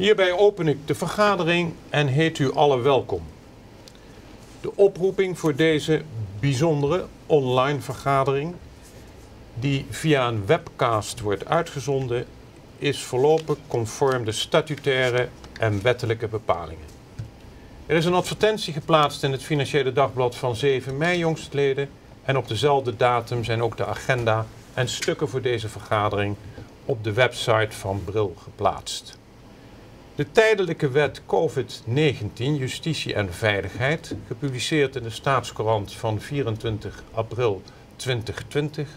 Hierbij open ik de vergadering en heet u allen welkom. De oproeping voor deze bijzondere online vergadering, die via een webcast wordt uitgezonden, is voorlopig conform de statutaire en wettelijke bepalingen. Er is een advertentie geplaatst in het Financiële Dagblad van 7 mei jongstleden en op dezelfde datum zijn ook de agenda en stukken voor deze vergadering op de website van Bril geplaatst. De tijdelijke wet COVID-19 Justitie en Veiligheid, gepubliceerd in de Staatscourant van 24 april 2020,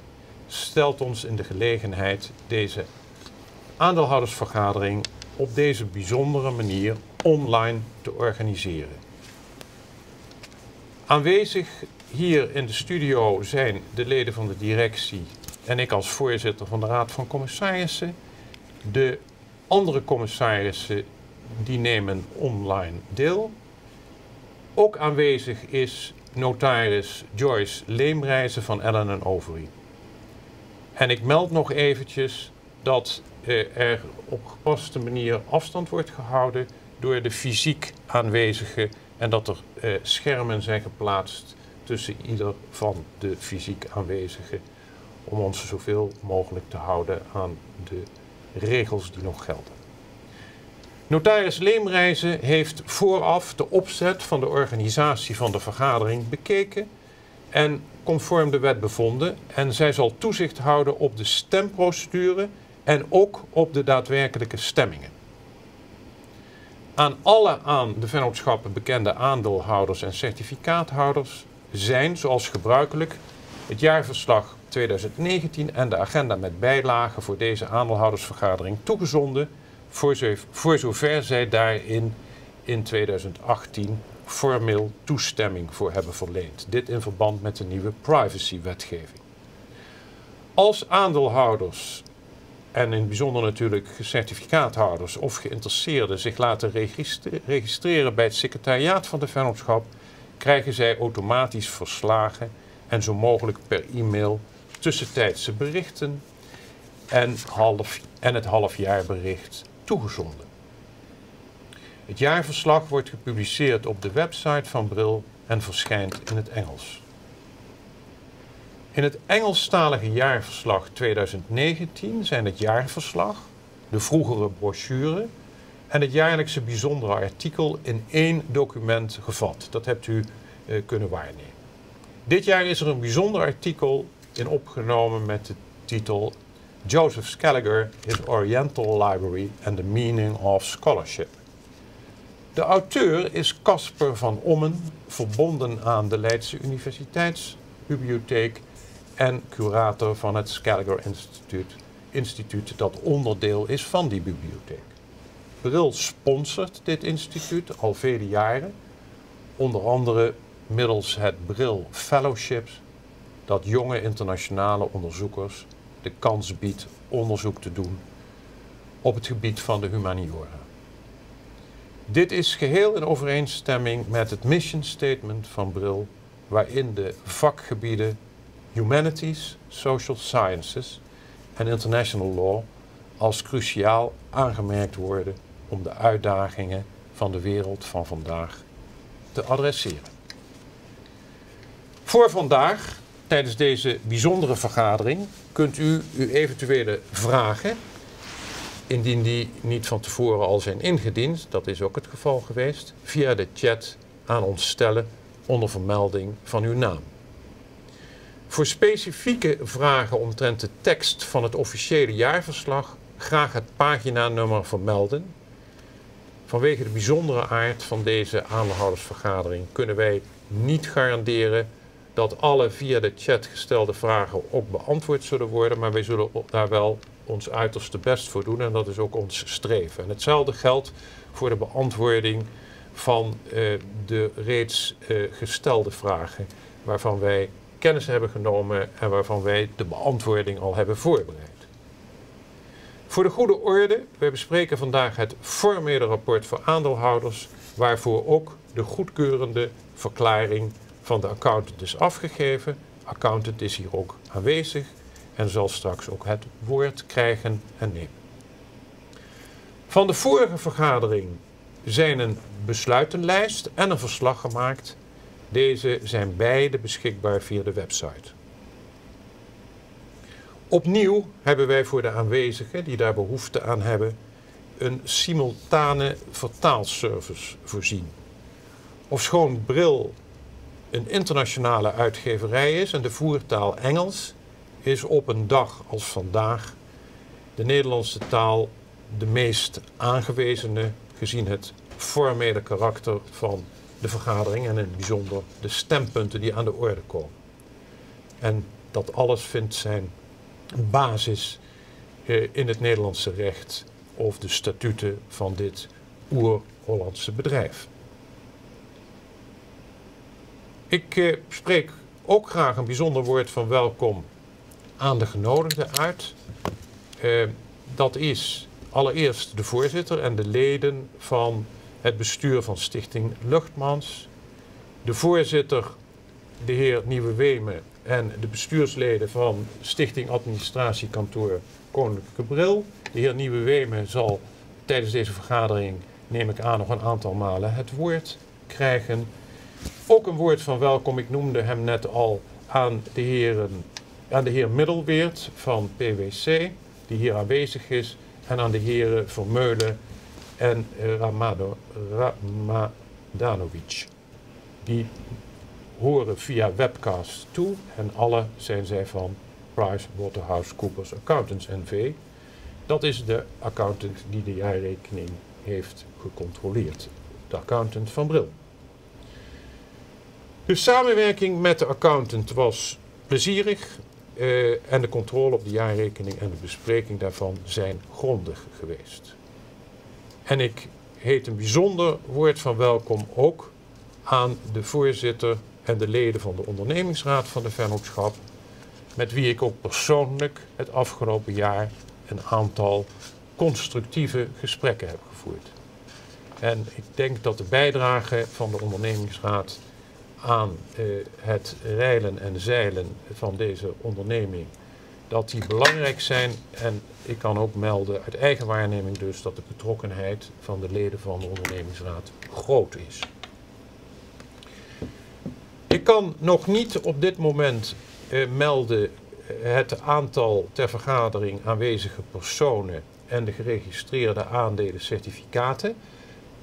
stelt ons in de gelegenheid deze aandeelhoudersvergadering op deze bijzondere manier online te organiseren. Aanwezig hier in de studio zijn de leden van de directie en ik als voorzitter van de Raad van Commissarissen. De andere commissarissen die nemen online deel. Ook aanwezig is notaris Joyce Leemreizen van Ellen Overy. En ik meld nog eventjes dat eh, er op gepaste manier afstand wordt gehouden door de fysiek aanwezigen en dat er eh, schermen zijn geplaatst tussen ieder van de fysiek aanwezigen om ons zoveel mogelijk te houden aan de regels die nog gelden. Notaris Leemreizen heeft vooraf de opzet van de organisatie van de vergadering bekeken en conform de wet bevonden. En zij zal toezicht houden op de stemprocedure en ook op de daadwerkelijke stemmingen. Aan alle aan de vennootschappen bekende aandeelhouders en certificaathouders zijn, zoals gebruikelijk, het jaarverslag 2019 en de agenda met bijlagen voor deze aandeelhoudersvergadering toegezonden, voor, voor zover zij daarin in 2018 formeel toestemming voor hebben verleend. Dit in verband met de nieuwe privacywetgeving. Als aandeelhouders en in het bijzonder natuurlijk certificaathouders of geïnteresseerden zich laten registreren bij het secretariaat van de vennootschap, krijgen zij automatisch verslagen en zo mogelijk per e-mail tussentijdse berichten en, half, en het halfjaarbericht toegezonden. Het jaarverslag wordt gepubliceerd op de website van Bril en verschijnt in het Engels. In het Engelstalige jaarverslag 2019 zijn het jaarverslag, de vroegere brochure en het jaarlijkse bijzondere artikel in één document gevat. Dat hebt u eh, kunnen waarnemen. Dit jaar is er een bijzonder artikel in opgenomen met de titel Joseph Scaliger, His Oriental Library and the Meaning of Scholarship. De auteur is Casper van Ommen, verbonden aan de Leidse Universiteitsbibliotheek en curator van het Scaliger Instituut, instituut dat onderdeel is van die bibliotheek. Bril sponsort dit instituut al vele jaren, onder andere middels het Bril Fellowships, dat jonge internationale onderzoekers de kans biedt onderzoek te doen op het gebied van de humaniora. Dit is geheel in overeenstemming met het mission statement van Bril, waarin de vakgebieden Humanities, Social Sciences en International Law als cruciaal aangemerkt worden om de uitdagingen van de wereld van vandaag te adresseren. Voor vandaag, tijdens deze bijzondere vergadering, kunt u uw eventuele vragen, indien die niet van tevoren al zijn ingediend, dat is ook het geval geweest, via de chat aan ons stellen onder vermelding van uw naam. Voor specifieke vragen omtrent de tekst van het officiële jaarverslag graag het paginanummer vermelden. Vanwege de bijzondere aard van deze aandeelhoudersvergadering kunnen wij niet garanderen dat alle via de chat gestelde vragen ook beantwoord zullen worden, maar wij zullen daar wel ons uiterste best voor doen en dat is ook ons streven. En hetzelfde geldt voor de beantwoording van uh, de reeds uh, gestelde vragen waarvan wij kennis hebben genomen en waarvan wij de beantwoording al hebben voorbereid. Voor de goede orde, wij bespreken vandaag het formele rapport voor aandeelhouders, waarvoor ook de goedkeurende verklaring van de accountant is afgegeven. Accountant is hier ook aanwezig en zal straks ook het woord krijgen en nemen. Van de vorige vergadering zijn een besluitenlijst en een verslag gemaakt. Deze zijn beide beschikbaar via de website. Opnieuw hebben wij voor de aanwezigen die daar behoefte aan hebben een simultane vertaalservice voorzien. Ofschoon Bril een internationale uitgeverij is en de voertaal Engels, is op een dag als vandaag de Nederlandse taal de meest aangewezene gezien het formele karakter van de vergadering en in het bijzonder de stempunten die aan de orde komen. En dat alles vindt zijn basis eh, in het Nederlandse recht of de statuten van dit oer-Hollandse bedrijf. Ik eh, spreek ook graag een bijzonder woord van welkom aan de genodigden uit. Eh, dat is allereerst de voorzitter en de leden van het bestuur van Stichting Luchtmans. De voorzitter, de heer Nieuwe Wemen en de bestuursleden van Stichting Administratiekantoor Koninklijke Bril. De heer Nieuwe Wemen zal tijdens deze vergadering, neem ik aan, nog een aantal malen het woord krijgen. Ook een woord van welkom, ik noemde hem net al, aan de, heren, aan de heer Middelweert van PwC, die hier aanwezig is, en aan de heren Vermeulen en Ramado, Ramadanovic. Die horen via webcast toe en alle zijn zij van PricewaterhouseCoopers Accountants NV. Dat is de accountant die de jaarrekening heeft gecontroleerd. De accountant van Bril. De samenwerking met de accountant was plezierig uh, en de controle op de jaarrekening en de bespreking daarvan zijn grondig geweest. En ik heet een bijzonder woord van welkom ook aan de voorzitter en de leden van de ondernemingsraad van de vennootschap, met wie ik ook persoonlijk het afgelopen jaar een aantal constructieve gesprekken heb gevoerd. En ik denk dat de bijdrage van de ondernemingsraad aan uh, het reilen en zeilen van deze onderneming, dat die belangrijk zijn. En ik kan ook melden uit eigen waarneming dus dat de betrokkenheid van de leden van de ondernemingsraad groot is. Ik kan nog niet op dit moment uh, melden eh, het aantal ter vergadering aanwezige personen en de geregistreerde aandelen certificaten.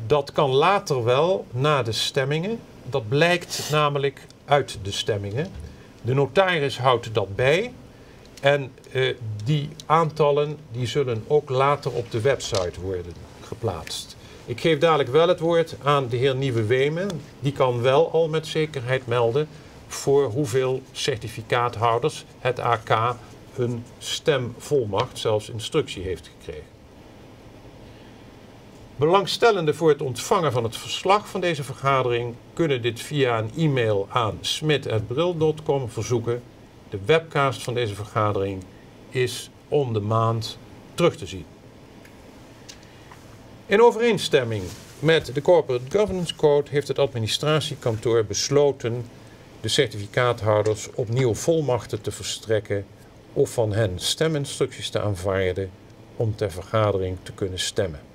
Dat kan later wel na de stemmingen. Dat blijkt namelijk uit de stemmingen. De notaris houdt dat bij. En uh, die aantallen die zullen ook later op de website worden geplaatst. Ik geef dadelijk wel het woord aan de heer Nieuwe Wemen. Die kan wel al met zekerheid melden voor hoeveel certificaathouders het AK een stemvolmacht, zelfs instructie heeft gekregen. Belangstellenden voor het ontvangen van het verslag van deze vergadering kunnen dit via een e-mail aan smit.bril.com verzoeken. De webcast van deze vergadering is om de maand terug te zien. In overeenstemming met de Corporate Governance Code heeft het administratiekantoor besloten de certificaathouders opnieuw volmachten te verstrekken of van hen steminstructies te aanvaarden om ter vergadering te kunnen stemmen.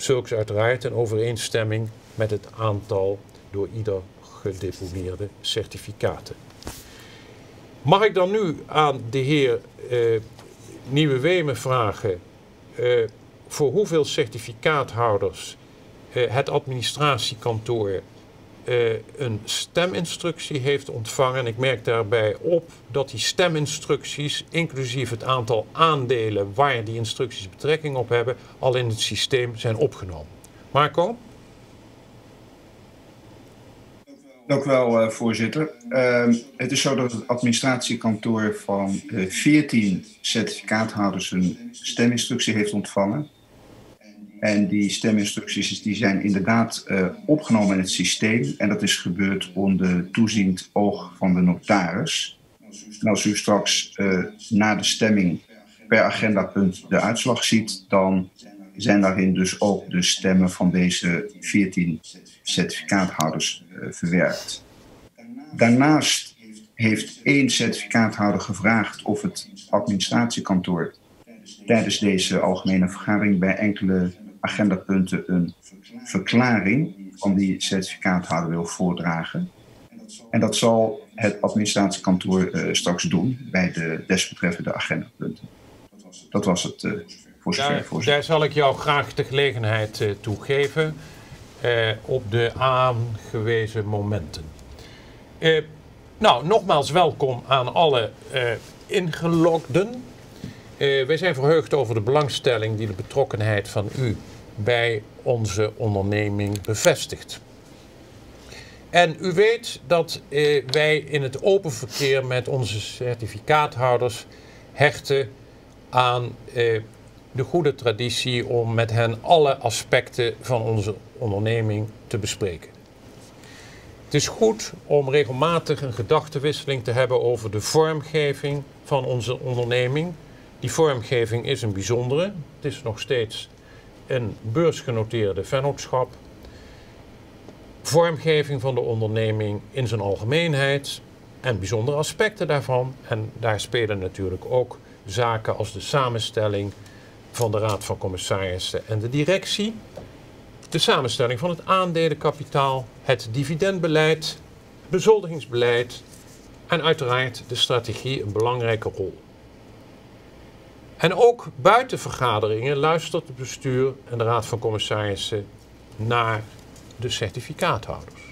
Zulks uiteraard in overeenstemming met het aantal door ieder gedeponeerde certificaten. Mag ik dan nu aan de heer uh, vragen uh, voor hoeveel certificaathouders uh, het administratiekantoor uh, een steminstructie heeft ontvangen. Ik merk daarbij op dat die steminstructies, inclusief het aantal aandelen waar die instructies betrekking op hebben, al in het systeem zijn opgenomen. Marco? Dank u wel, uh, voorzitter. Uh, het is zo dat het administratiekantoor van uh, 14 certificaathouders een steminstructie heeft ontvangen. En die steminstructies die zijn inderdaad uh, opgenomen in het systeem. En dat is gebeurd onder toeziend oog van de notaris. En als u straks uh, na de stemming per agendapunt de uitslag ziet, dan zijn daarin dus ook de stemmen van deze 14 certificaathouders uh, verwerkt. Daarnaast heeft één certificaathouder gevraagd of het administratiekantoor tijdens deze algemene vergadering bij enkele agendapunten een verklaring van die certificaathouder wil voordragen. En dat zal het administratiekantoor uh, straks doen bij de desbetreffende agendapunten. Dat was het uh, voor zover. Daar, daar, zal ik jou graag de gelegenheid uh, toe geven op de aangewezen momenten. nou, nogmaals welkom aan alle ingelogden. Wij zijn verheugd over de belangstelling die de betrokkenheid van u bij onze onderneming bevestigt. En u weet dat eh, wij in het open verkeer met onze certificaathouders hechten aan eh, de goede traditie om met hen alle aspecten van onze onderneming te bespreken. Het is goed om regelmatig een gedachtenwisseling te hebben over de vormgeving van onze onderneming. Die vormgeving is een bijzondere. Het is nog steeds een beursgenoteerde vennootschap vormgeving van de onderneming in zijn algemeenheid en bijzondere aspecten daarvan. En daar spelen natuurlijk ook zaken als de samenstelling van de Raad van Commissarissen en de directie, de samenstelling van het aandelenkapitaal, het dividendbeleid, bezoldigingsbeleid en uiteraard de strategie een belangrijke rol. En ook buiten vergaderingen luistert het bestuur en de Raad van Commissarissen naar de certificaathouders.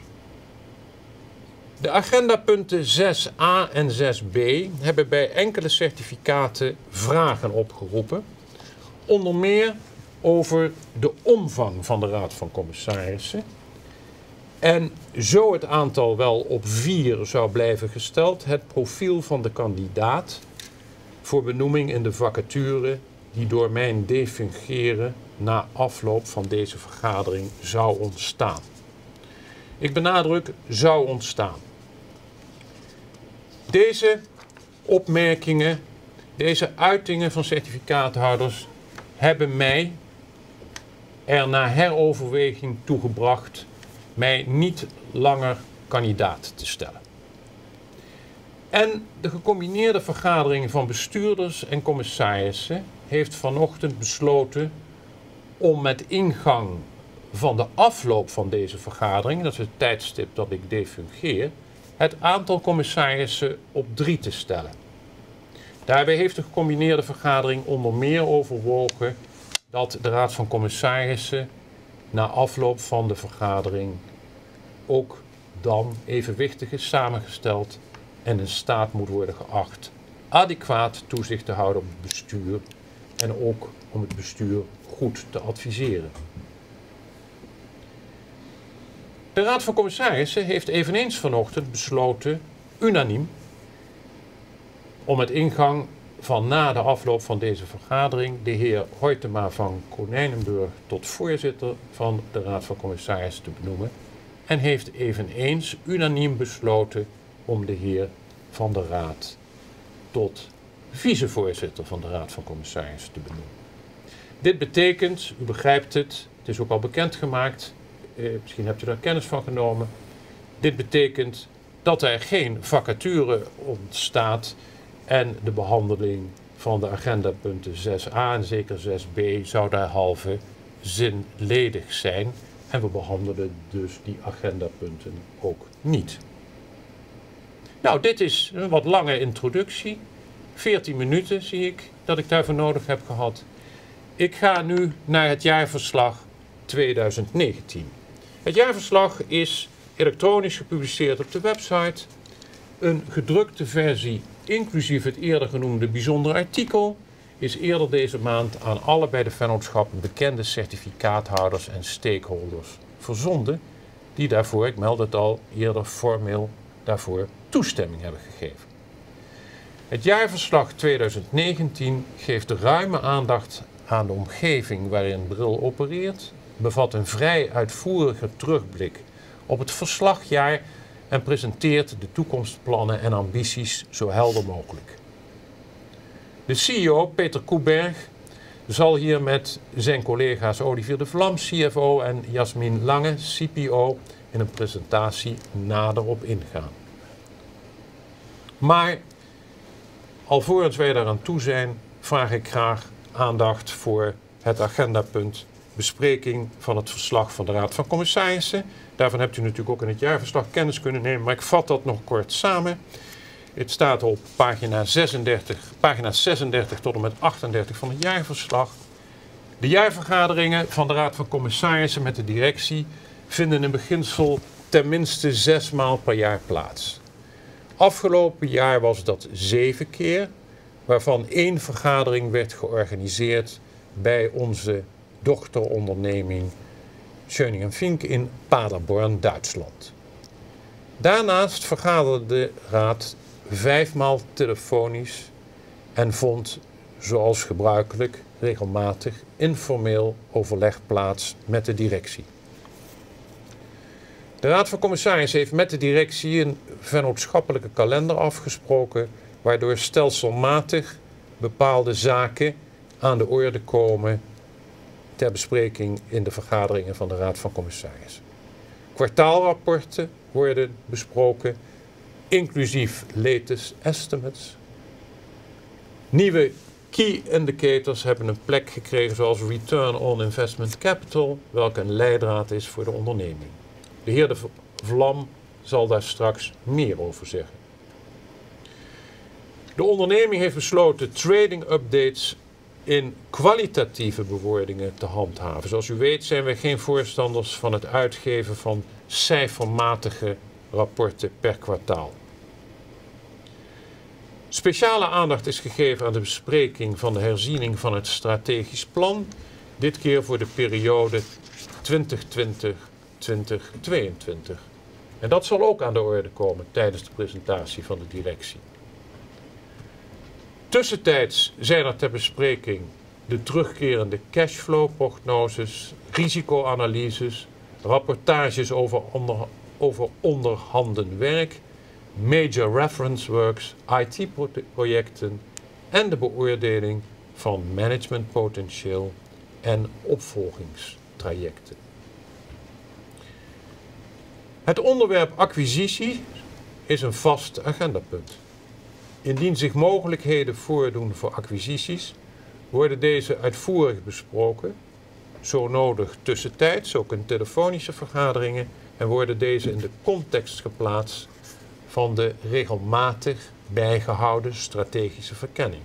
De agendapunten 6a en 6b hebben bij enkele certificaten vragen opgeroepen. Onder meer over de omvang van de Raad van Commissarissen. En zo het aantal wel op vier zou blijven gesteld, het profiel van de kandidaat voor benoeming in de vacature die door mijn defungeren na afloop van deze vergadering zou ontstaan. Ik benadruk zou ontstaan. Deze opmerkingen, deze uitingen van certificaathouders hebben mij er na heroverweging toegebracht mij niet langer kandidaat te stellen. En de gecombineerde vergadering van bestuurders en commissarissen heeft vanochtend besloten om met ingang van de afloop van deze vergadering, dat is het tijdstip dat ik defungeer, het aantal commissarissen op drie te stellen. Daarbij heeft de gecombineerde vergadering onder meer overwogen dat de Raad van Commissarissen na afloop van de vergadering ook dan evenwichtig is samengesteld en in staat moet worden geacht adequaat toezicht te houden op het bestuur en ook om het bestuur goed te adviseren. De Raad van Commissarissen heeft eveneens vanochtend besloten, unaniem, om het ingang van na de afloop van deze vergadering de heer Hoytema van Konijnenburg tot voorzitter van de Raad van Commissarissen te benoemen en heeft eveneens unaniem besloten om de heer Van de Raad tot vicevoorzitter van de Raad van Commissarissen te benoemen. Dit betekent, u begrijpt het, het is ook al bekendgemaakt, eh, misschien hebt u daar kennis van genomen. Dit betekent dat er geen vacature ontstaat en de behandeling van de agendapunten 6a en zeker 6b zou derhalve zinledig zijn. En we behandelen dus die agendapunten ook niet. Nou, dit is een wat lange introductie. 14 minuten zie ik dat ik daarvoor nodig heb gehad. Ik ga nu naar het jaarverslag 2019. Het jaarverslag is elektronisch gepubliceerd op de website. Een gedrukte versie, inclusief het eerder genoemde bijzondere artikel, is eerder deze maand aan alle bij de vennootschappen bekende certificaathouders en stakeholders verzonden, die daarvoor, ik meld het al, eerder formeel daarvoor toestemming hebben gegeven. Het jaarverslag 2019 geeft ruime aandacht aan de omgeving waarin Bril opereert, bevat een vrij uitvoerige terugblik op het verslagjaar en presenteert de toekomstplannen en ambities zo helder mogelijk. De CEO, Peter Koeberg, zal hier met zijn collega's Olivier de Vlam, CFO, en Jasmin Lange, CPO, in een presentatie nader op ingaan. Maar alvorens wij daaraan toe zijn, vraag ik graag aandacht voor het agendapunt bespreking van het verslag van de Raad van Commissarissen. Daarvan hebt u natuurlijk ook in het jaarverslag kennis kunnen nemen, maar ik vat dat nog kort samen. Het staat op pagina 36, pagina 36 tot en met 38 van het jaarverslag. De jaarvergaderingen van de Raad van Commissarissen met de directie vinden in beginsel tenminste zes maal per jaar plaats. Afgelopen jaar was dat zeven keer, waarvan één vergadering werd georganiseerd bij onze dochteronderneming Schöning Fink in Paderborn, Duitsland. Daarnaast vergaderde de raad vijfmaal telefonisch en vond, zoals gebruikelijk, regelmatig informeel overleg plaats met de directie. De Raad van Commissarissen heeft met de directie een vennootschappelijke kalender afgesproken, waardoor stelselmatig bepaalde zaken aan de orde komen ter bespreking in de vergaderingen van de Raad van Commissarissen. Kwartaalrapporten worden besproken, inclusief latest estimates. Nieuwe key indicators hebben een plek gekregen zoals Return on Investment Capital, welke een leidraad is voor de onderneming. De heer De Vlam zal daar straks meer over zeggen. De onderneming heeft besloten trading updates in kwalitatieve bewoordingen te handhaven. Zoals u weet zijn wij geen voorstanders van het uitgeven van cijfermatige rapporten per kwartaal. Speciale aandacht is gegeven aan de bespreking van de herziening van het strategisch plan, dit keer voor de periode 2020-2022. En dat zal ook aan de orde komen tijdens de presentatie van de directie. Tussentijds zijn er ter bespreking de terugkerende cashflow-prognoses, risicoanalyses, rapportages over, onder, over onderhanden werk, major reference works, IT-projecten en de beoordeling van managementpotentieel en opvolgingstrajecten. Het onderwerp acquisitie is een vast agendapunt. Indien zich mogelijkheden voordoen voor acquisities, worden deze uitvoerig besproken, zo nodig tussentijds, ook in telefonische vergaderingen, en worden deze in de context geplaatst van de regelmatig bijgehouden strategische verkenning.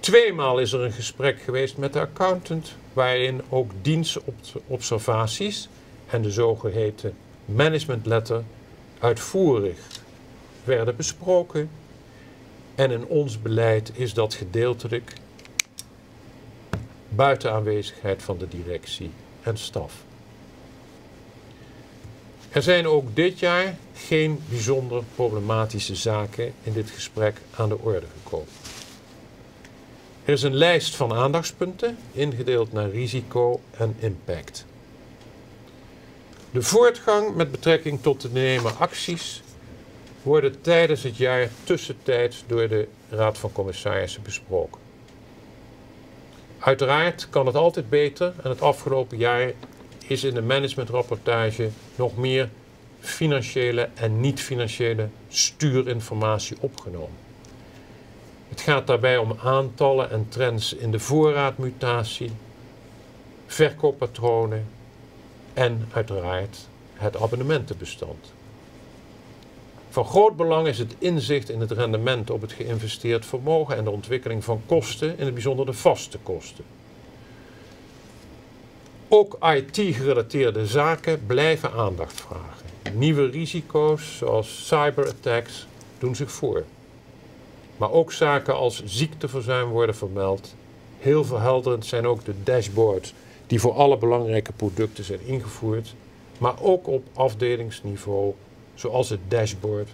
Tweemaal is er een gesprek geweest met de accountant, waarin ook dienstobservaties en de zogeheten management letter uitvoerig werden besproken. En in ons beleid is dat gedeeltelijk buiten aanwezigheid van de directie en staf. Er zijn ook dit jaar geen bijzonder problematische zaken in dit gesprek aan de orde gekomen. Er is een lijst van aandachtspunten, ingedeeld naar risico en impact. De voortgang met betrekking tot de nemen acties worden tijdens het jaar tussentijds door de Raad van Commissarissen besproken. Uiteraard kan het altijd beter en het afgelopen jaar is in de managementrapportage nog meer financiële en niet-financiële stuurinformatie opgenomen. Het gaat daarbij om aantallen en trends in de voorraadmutatie, verkooppatronen en uiteraard het abonnementenbestand. Van groot belang is het inzicht in het rendement op het geïnvesteerd vermogen en de ontwikkeling van kosten, in het bijzonder de vaste kosten. Ook IT-gerelateerde zaken blijven aandacht vragen. Nieuwe risico's zoals cyberattacks doen zich voor. Maar ook zaken als ziekteverzuim worden vermeld. Heel verhelderend zijn ook de dashboards die voor alle belangrijke producten zijn ingevoerd, maar ook op afdelingsniveau, zoals het dashboard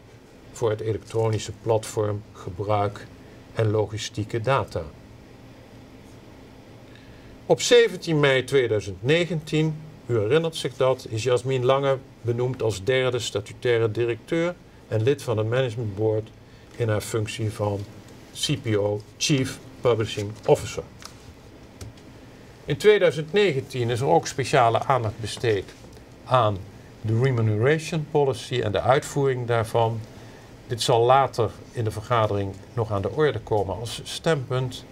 voor het elektronische platform, gebruik en logistieke data. Op 17 mei 2019, u herinnert zich dat, is Jasmin Lange benoemd als derde statutaire directeur en lid van het Management Board in haar functie van CPO, Chief Publishing Officer. In 2019 is er ook speciale aandacht besteed aan de remuneration policy en de uitvoering daarvan. Dit zal later in de vergadering nog aan de orde komen als stempunt.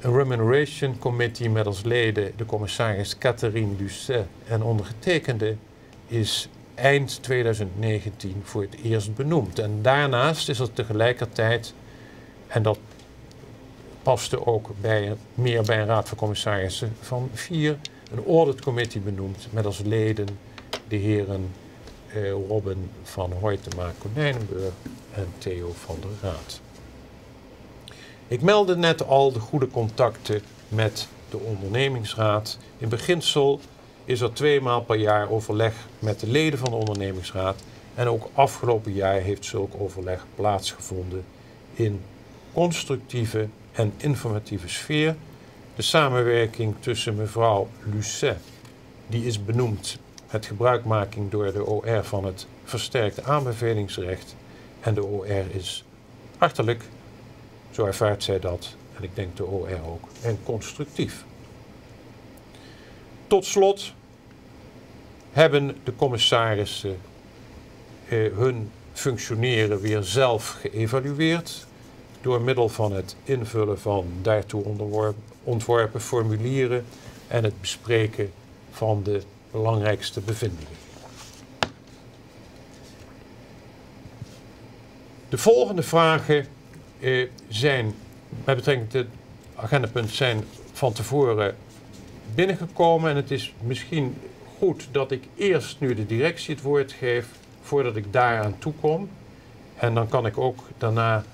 een Remuneration Committee met als leden de commissaris Catherine Lucet en ondergetekende is eind 2019 voor het eerst benoemd. En daarnaast is er tegelijkertijd, en dat paste ook bij, meer bij een raad van commissarissen van vier, een audit committee benoemd met als leden de heren eh, Robin van Hoytema Konijnenburg en Theo van der Raad. Ik meldde net al de goede contacten met de ondernemingsraad. In beginsel is er twee maal per jaar overleg met de leden van de ondernemingsraad. En ook afgelopen jaar heeft zulk overleg plaatsgevonden in constructieve en informatieve sfeer. De samenwerking tussen mevrouw Lucet, die is benoemd met gebruikmaking door de OR van het versterkte aanbevelingsrecht. En de OR is hartelijk, zo ervaart zij dat, en ik denk de OR ook, en constructief. Tot slot hebben de commissarissen eh, hun functioneren weer zelf geëvalueerd door middel van het invullen van daartoe ontworpen formulieren en het bespreken van de belangrijkste bevindingen. De volgende vragen eh, zijn, met betrekking tot het agendapunt, zijn van tevoren binnengekomen. En het is misschien goed dat ik eerst nu de directie het woord geef, voordat ik daaraan toekom. En dan kan ik ook daarna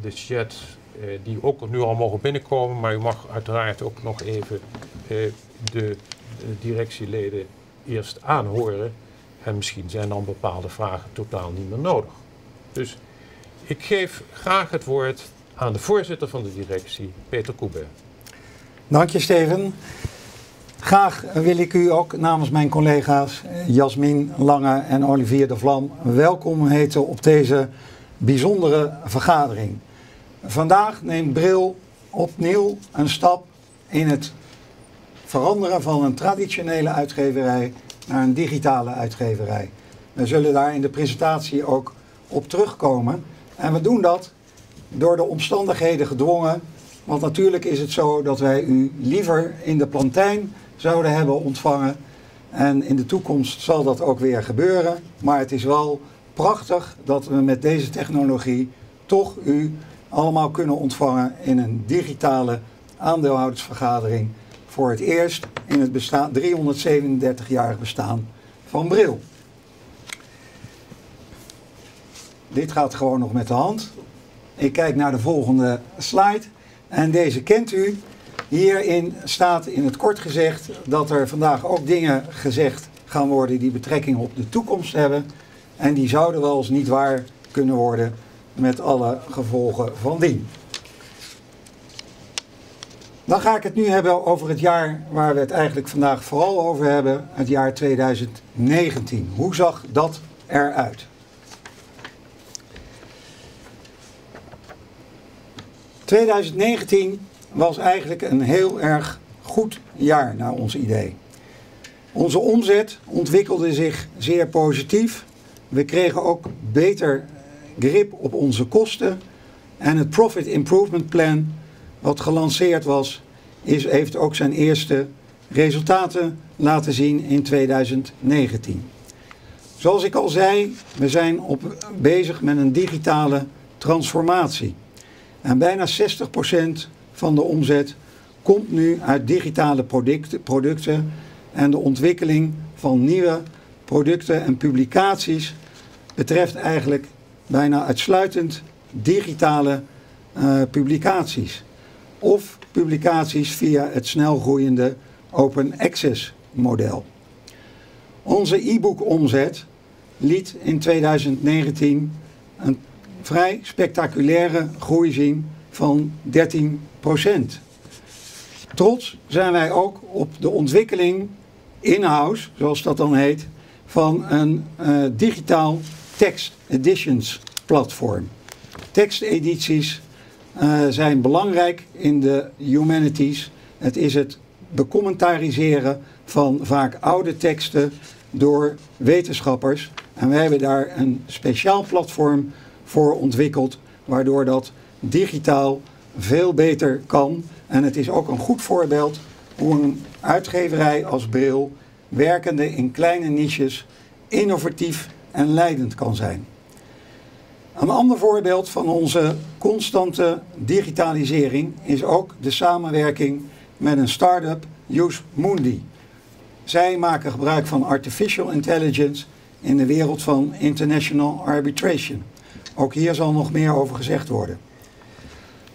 de chat, eh, die ook nu al mogen binnenkomen, maar u mag uiteraard ook nog even eh, de directieleden eerst aanhoren. En misschien zijn dan bepaalde vragen totaal niet meer nodig. Dus ik geef graag het woord aan de voorzitter van de directie, Peter Koebe. Dank je, Steven. Graag wil ik u ook namens mijn collega's Jasmin Lange en Olivier de Vlam welkom heten op deze bijzondere vergadering. Vandaag neemt Bril opnieuw een stap in het veranderen van een traditionele uitgeverij naar een digitale uitgeverij. We zullen daar in de presentatie ook op terugkomen. En we doen dat door de omstandigheden gedwongen. Want natuurlijk is het zo dat wij u liever in de plantijn zouden hebben ontvangen. En in de toekomst zal dat ook weer gebeuren. Maar het is wel prachtig dat we met deze technologie toch u allemaal kunnen ontvangen in een digitale aandeelhoudersvergadering voor het eerst in het bestaan, 337-jarig bestaan van Bril. Dit gaat gewoon nog met de hand. Ik kijk naar de volgende slide. En deze kent u. Hierin staat in het kort gezegd dat er vandaag ook dingen gezegd gaan worden die betrekking op de toekomst hebben. En die zouden wel eens niet waar kunnen worden met alle gevolgen van dien. Dan ga ik het nu hebben over het jaar waar we het eigenlijk vandaag vooral over hebben, het jaar 2019. Hoe zag dat eruit? 2019 was eigenlijk een heel erg goed jaar naar ons idee. Onze omzet ontwikkelde zich zeer positief. We kregen ook beter grip op onze kosten. En het Profit Improvement Plan, wat gelanceerd was, is, heeft ook zijn eerste resultaten laten zien in 2019. Zoals ik al zei, we zijn op, bezig met een digitale transformatie. En bijna 60% van de omzet komt nu uit digitale producten, producten en de ontwikkeling van nieuwe producten en publicaties betreft eigenlijk bijna uitsluitend digitale uh, publicaties. Of publicaties via het snelgroeiende open access model. Onze e-book omzet liet in 2019 een vrij spectaculaire groei zien van 13% Trots zijn wij ook op de ontwikkeling in-house, zoals dat dan heet, van een uh, digitaal text editions platform. Tekstedities uh, zijn belangrijk in de humanities. Het is het becomentariseren van vaak oude teksten door wetenschappers. En wij hebben daar een speciaal platform voor ontwikkeld, waardoor dat digitaal veel beter kan. En het is ook een goed voorbeeld hoe een uitgeverij als Bril, werkende in kleine niches, innovatief en leidend kan zijn. Een ander voorbeeld van onze constante digitalisering is ook de samenwerking met een start-up, Use Mundi. Zij maken gebruik van artificial intelligence in de wereld van international arbitration. Ook hier zal nog meer over gezegd worden.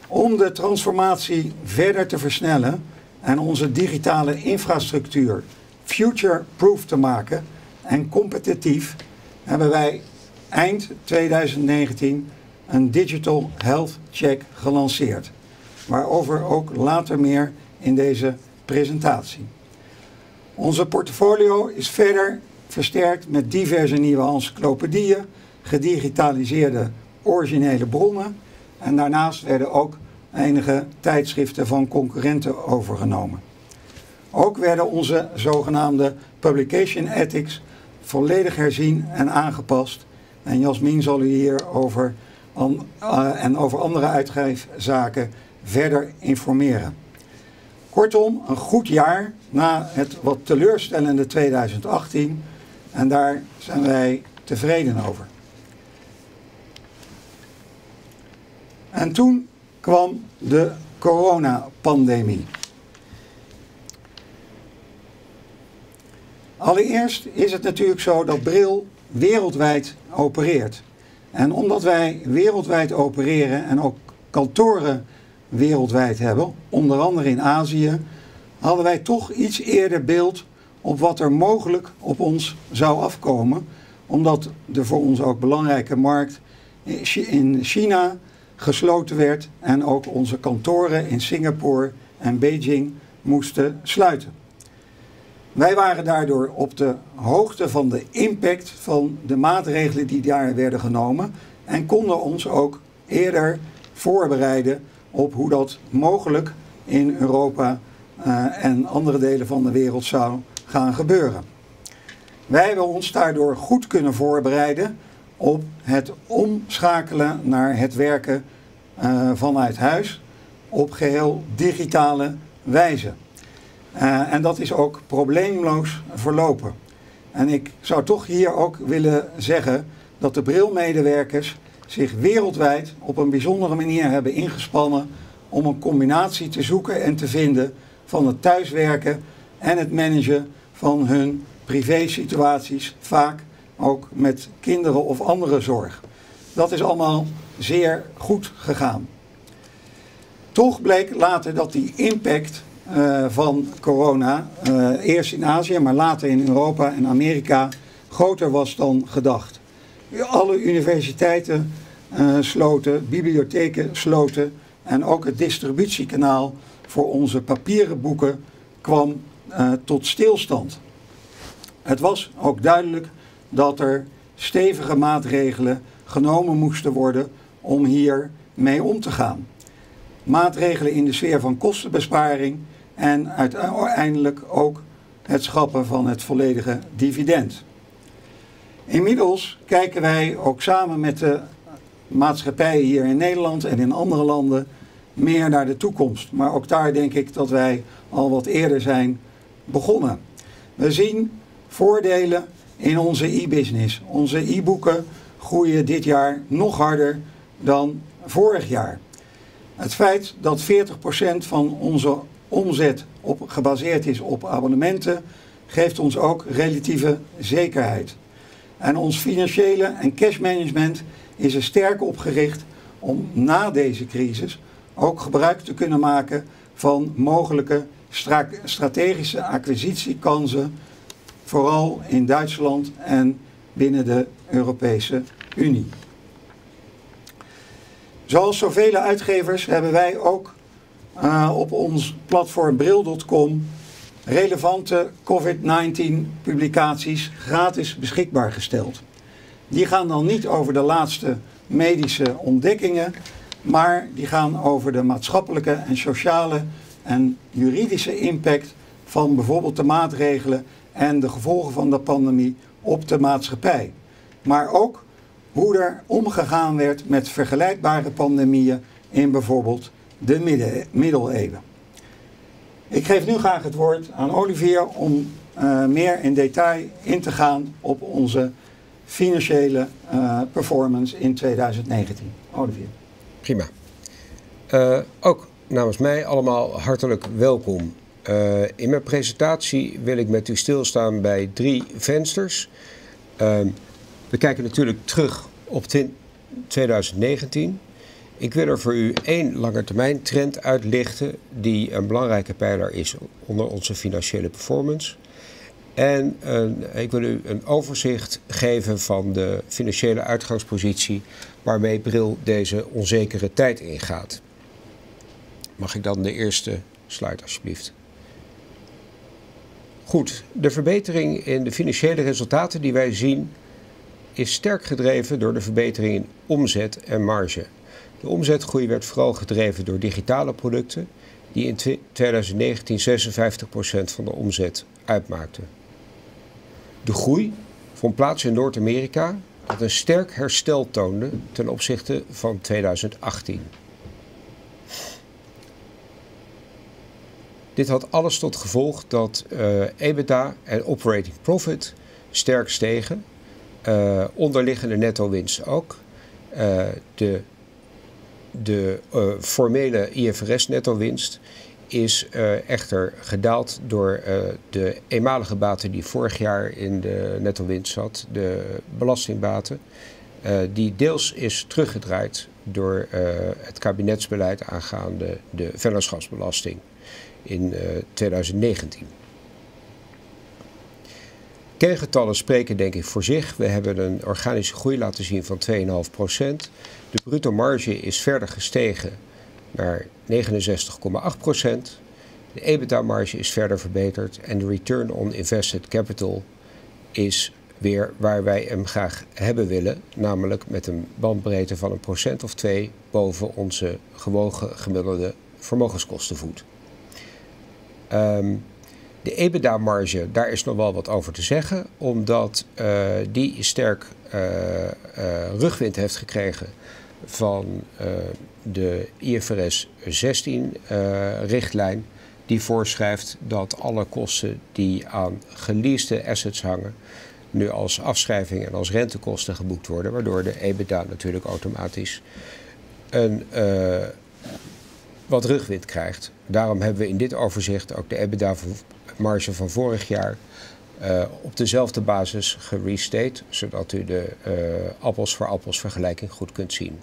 Om de transformatie verder te versnellen en onze digitale infrastructuur future-proof te maken en competitief, hebben wij eind 2019 een Digital Health Check gelanceerd. Waarover ook later meer in deze presentatie. Onze portfolio is verder versterkt met diverse nieuwe encyclopedieën, gedigitaliseerde originele bronnen en daarnaast werden ook enige tijdschriften van concurrenten overgenomen. Ook werden onze zogenaamde publication ethics volledig herzien en aangepast. En Jasmin zal u hier over, uh, en over andere uitgeefzaken verder informeren. Kortom, een goed jaar na het wat teleurstellende 2018 en daar zijn wij tevreden over. En toen kwam de coronapandemie. Allereerst is het natuurlijk zo dat Bril wereldwijd opereert. En omdat wij wereldwijd opereren en ook kantoren wereldwijd hebben, onder andere in Azië, hadden wij toch iets eerder beeld op wat er mogelijk op ons zou afkomen. Omdat de voor ons ook belangrijke markt in China gesloten werd en ook onze kantoren in Singapore en Beijing moesten sluiten. Wij waren daardoor op de hoogte van de impact van de maatregelen die daar werden genomen en konden ons ook eerder voorbereiden op hoe dat mogelijk in Europa uh, en andere delen van de wereld zou gaan gebeuren. Wij hebben ons daardoor goed kunnen voorbereiden op het omschakelen naar het werken uh, vanuit huis op geheel digitale wijze. Uh, en dat is ook probleemloos verlopen. En ik zou toch hier ook willen zeggen dat de brilmedewerkers zich wereldwijd op een bijzondere manier hebben ingespannen om een combinatie te zoeken en te vinden van het thuiswerken en het managen van hun privésituaties, vaak ook met kinderen of andere zorg. Dat is allemaal zeer goed gegaan. Toch bleek later dat die impact uh, van corona, uh, eerst in Azië, maar later in Europa en Amerika, groter was dan gedacht. Alle universiteiten uh, sloten, bibliotheken sloten en ook het distributiekanaal voor onze papieren boeken kwam tot stilstand. Het was ook duidelijk dat er stevige maatregelen genomen moesten worden om hier mee om te gaan. Maatregelen in de sfeer van kostenbesparing en uiteindelijk ook het schrappen van het volledige dividend. Inmiddels kijken wij ook samen met de maatschappijen hier in Nederland en in andere landen meer naar de toekomst. Maar ook daar denk ik dat wij al wat eerder zijn begonnen. We zien voordelen in onze e-business. Onze e-boeken groeien dit jaar nog harder dan vorig jaar. Het feit dat 40% van onze omzet op, gebaseerd is op abonnementen, geeft ons ook relatieve zekerheid. En ons financiële en cashmanagement is er sterk op gericht om na deze crisis ook gebruik te kunnen maken van mogelijke strategische acquisitiekansen, vooral in Duitsland en binnen de Europese Unie. Zoals zoveel uitgevers hebben wij ook uh, op ons platform bril.com relevante COVID-19 publicaties gratis beschikbaar gesteld. Die gaan dan niet over de laatste medische ontdekkingen, maar die gaan over de maatschappelijke en sociale en juridische impact van bijvoorbeeld de maatregelen en de gevolgen van de pandemie op de maatschappij. Maar ook hoe er omgegaan werd met vergelijkbare pandemieën in bijvoorbeeld de middeleeuwen. Ik geef nu graag het woord aan Olivier om uh, meer in detail in te gaan op onze financiële uh, performance in 2019. Olivier. Prima. Uh, ook namens mij allemaal hartelijk welkom. in mijn presentatie wil ik met u stilstaan bij drie vensters. we kijken natuurlijk terug op 2019. Ik wil er voor u één langetermijn trend uitlichten die een belangrijke pijler is onder onze financiële performance. En ik wil u een overzicht geven van de financiële uitgangspositie waarmee Bril deze onzekere tijd ingaat. Mag ik dan de eerste slide alsjeblieft? Goed, de verbetering in de financiële resultaten die wij zien is sterk gedreven door de verbetering in omzet en marge. De omzetgroei werd vooral gedreven door digitale producten, die in 2019 56% van de omzet uitmaakten. De groei vond plaats in Noord-Amerika, dat een sterk herstel toonde ten opzichte van 2018. Dit had alles tot gevolg dat uh, EBITDA en operating profit sterk stegen, uh, onderliggende netto winst ook. Uh, de de uh, formele IFRS-netto-winst is uh, echter gedaald door uh, de eenmalige baten die vorig jaar in de netto-winst zat, de belastingbaten. die deels is teruggedraaid door het kabinetsbeleid aangaande de vennootschapsbelasting in 2019. Kerngetallen spreken denk ik voor zich. We hebben een organische groei laten zien van 2,5 procent. De bruto marge is verder gestegen naar 69,8 procent. De EBITDA-marge is verder verbeterd en de return on invested capital is weer waar wij hem graag hebben willen, namelijk met een bandbreedte van een procent of twee boven onze gewogen gemiddelde vermogenskostenvoet. Um, de EBITDA-marge, daar is nog wel wat over te zeggen, omdat uh, die sterk uh, rugwind heeft gekregen van de IFRS 16-richtlijn, die voorschrijft dat alle kosten die aan geleasede assets hangen, nu als afschrijving en als rentekosten geboekt worden, waardoor de EBITDA natuurlijk automatisch een wat rugwind krijgt. Daarom hebben we in dit overzicht ook de EBITDA marge van vorig jaar uh, op dezelfde basis gerestate, zodat u de uh, appels voor appels vergelijking goed kunt zien.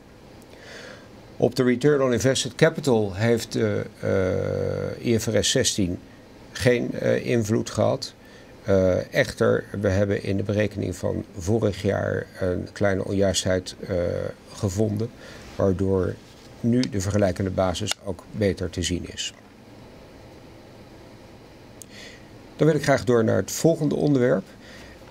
Op de return on invested capital heeft de IFRS 16 geen invloed gehad. echter, we hebben in de berekening van vorig jaar een kleine onjuistheid gevonden, waardoor nu de vergelijkende basis ook beter te zien is. Dan wil ik graag door naar het volgende onderwerp.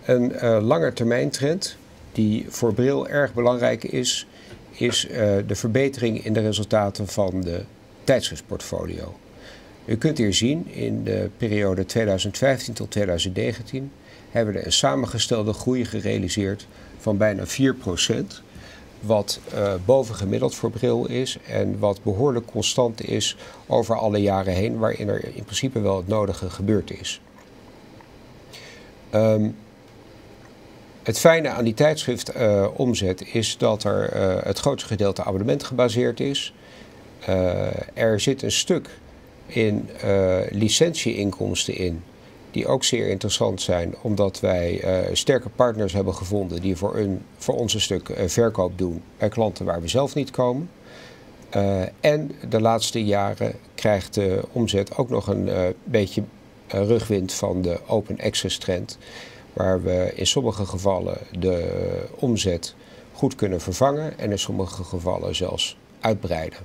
Een uh, langetermijntrend die voor Bril erg belangrijk is, is uh, de verbetering in de resultaten van de tijdschriftportfolio. U kunt hier zien, in de periode 2015 tot 2019 hebben we een samengestelde groei gerealiseerd van bijna 4% wat uh, bovengemiddeld voor bril is en wat behoorlijk constant is over alle jaren heen, waarin er in principe wel het nodige gebeurd is. Um, het fijne aan die tijdschriftomzet uh, is dat er uh, het grootste gedeelte abonnement gebaseerd is. Uh, er zit een stuk in licentieinkomsten in, die ook zeer interessant zijn, omdat wij sterke partners hebben gevonden die voor, een, voor ons een stuk verkoop doen bij klanten waar we zelf niet komen. en de laatste jaren krijgt de omzet ook nog een beetje eh, rugwind van de open access trend, waar we in sommige gevallen de omzet goed kunnen vervangen en in sommige gevallen zelfs uitbreiden.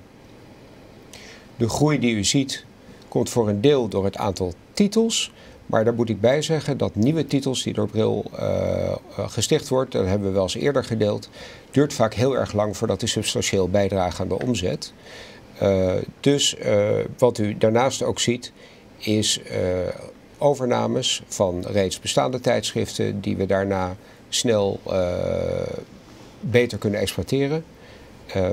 De groei die u ziet komt voor een deel door het aantal titels, maar daar moet ik bij zeggen dat nieuwe titels die door Bril uh, gesticht wordt, dat hebben we wel eens eerder gedeeld, duurt vaak heel erg lang voordat die substantieel bijdragen aan de omzet. Uh, dus wat u daarnaast ook ziet, is uh, overnames van reeds bestaande tijdschriften die we daarna snel uh, beter kunnen exploiteren. Uh,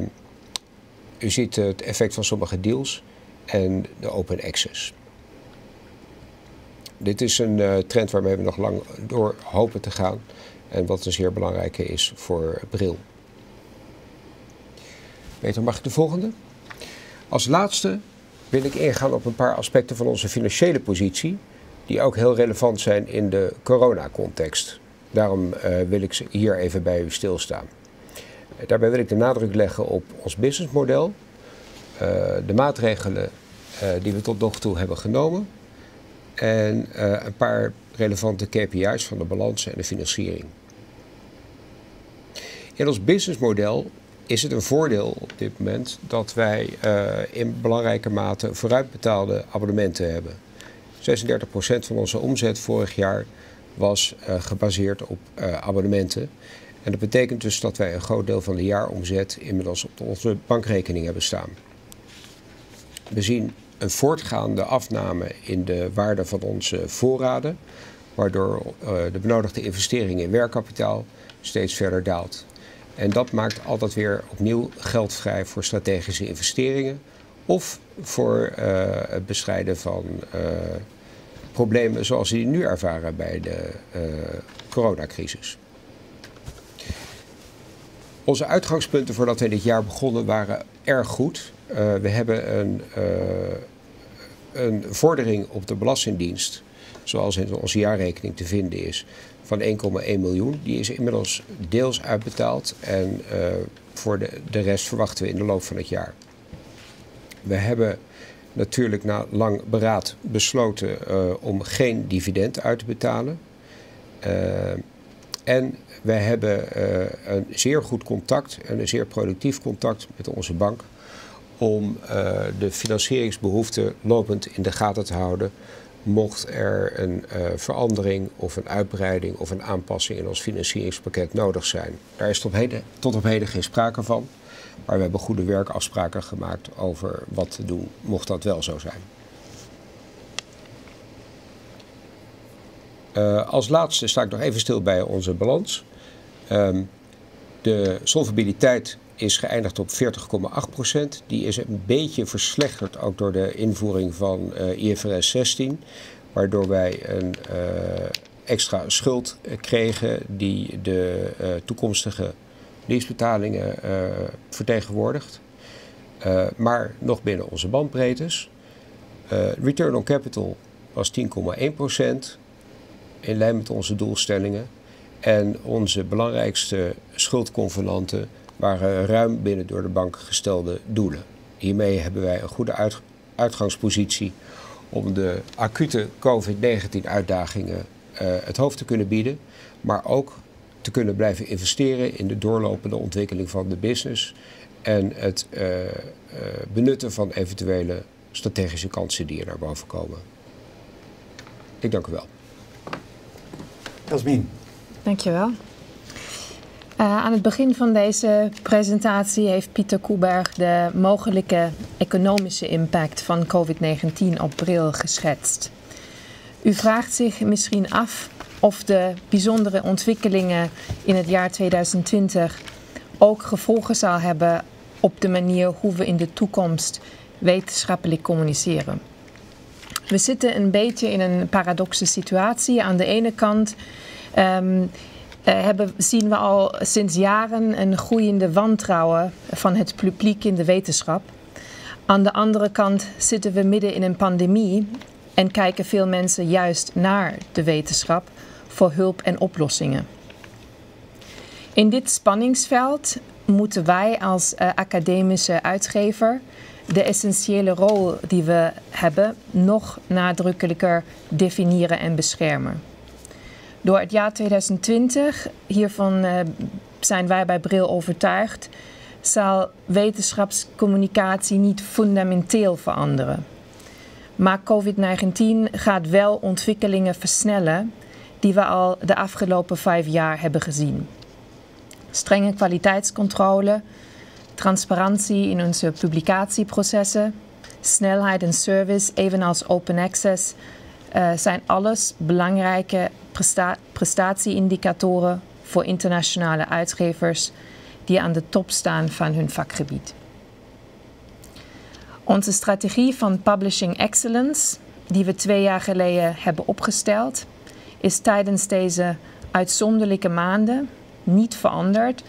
u ziet het effect van sommige deals en de open access. Dit is een trend waarmee we nog lang door hopen te gaan en wat een zeer belangrijke is voor Bril. Peter, mag ik de volgende? Als laatste wil ik ingaan op een paar aspecten van onze financiële positie, die ook heel relevant zijn in de coronacontext. Daarom uh, wil ik hier even bij u stilstaan. Daarbij wil ik de nadruk leggen op ons businessmodel, uh, de maatregelen uh, die we tot nog toe hebben genomen en een paar relevante KPI's van de balans en de financiering. In ons businessmodel is het een voordeel op dit moment dat wij uh, in belangrijke mate vooruitbetaalde abonnementen hebben. 36% van onze omzet vorig jaar was uh, gebaseerd op uh, abonnementen. En dat betekent dus dat wij een groot deel van de jaaromzet inmiddels op onze bankrekening hebben staan. We zien een voortgaande afname in de waarde van onze voorraden, waardoor de benodigde investering in werkkapitaal steeds verder daalt. En dat maakt altijd weer opnieuw geld vrij voor strategische investeringen of voor uh, het bestrijden van uh, problemen zoals die nu ervaren bij de uh, coronacrisis. Onze uitgangspunten voordat we dit jaar begonnen waren erg goed. we hebben een, een vordering op de Belastingdienst, zoals in onze jaarrekening te vinden is, van 1,1 miljoen. Die is inmiddels deels uitbetaald en uh, voor de, de rest verwachten we in de loop van het jaar. We hebben natuurlijk na lang beraad besloten uh, om geen dividend uit te betalen. Uh, en we hebben een zeer goed contact en een zeer productief contact met onze bank om de financieringsbehoeften lopend in de gaten te houden mocht er een uh, verandering of een uitbreiding of een aanpassing in ons financieringspakket nodig zijn. Daar is tot, heden, tot op heden geen sprake van, maar we hebben goede werkafspraken gemaakt over wat te doen, mocht dat wel zo zijn. Uh, als laatste sta ik nog even stil bij onze balans. Um, de solvabiliteit is geëindigd op 40,8% Die is een beetje verslechterd ook door de invoering van uh, IFRS 16. Waardoor wij een uh, extra schuld kregen die de uh, toekomstige leasebetalingen vertegenwoordigt. maar nog binnen onze bandbreedtes. return on capital was 10,1% In lijn met onze doelstellingen. En onze belangrijkste schuldconvenanten waren ruim binnen door de bank gestelde doelen. Hiermee hebben wij een goede uit, uitgangspositie om de acute COVID-19-uitdagingen uh, het hoofd te kunnen bieden, maar ook te kunnen blijven investeren in de doorlopende ontwikkeling van de business en het uh, uh, benutten van eventuele strategische kansen die er naar boven komen. Ik dank u wel. Jasmin. Dankjewel. Uh, aan het begin van deze presentatie heeft Pieter Koeberg de mogelijke economische impact van COVID-19 op bril geschetst. U vraagt zich misschien af of de bijzondere ontwikkelingen in het jaar 2020 ook gevolgen zal hebben op de manier hoe we in de toekomst wetenschappelijk communiceren. We zitten een beetje in een paradoxe situatie. Aan de ene kant uh, hebben, zien we al sinds jaren een groeiende wantrouwen van het publiek in de wetenschap. Aan de andere kant zitten we midden in een pandemie en kijken veel mensen juist naar de wetenschap voor hulp en oplossingen. In dit spanningsveld moeten wij als uh, academische uitgever de essentiële rol die we hebben nog nadrukkelijker definiëren en beschermen. Door het jaar 2020, hiervan uh, zijn wij bij Bril overtuigd, zal wetenschapscommunicatie niet fundamenteel veranderen. Maar COVID-19 gaat wel ontwikkelingen versnellen die we al de afgelopen vijf jaar hebben gezien. Strenge kwaliteitscontrole, transparantie in onze publicatieprocessen, snelheid en service, evenals open access, uh, zijn alles belangrijke presta prestatieindicatoren voor internationale uitgevers die aan de top staan van hun vakgebied. Onze strategie van Publishing Excellence, die we twee jaar geleden hebben opgesteld, is tijdens deze uitzonderlijke maanden niet veranderd,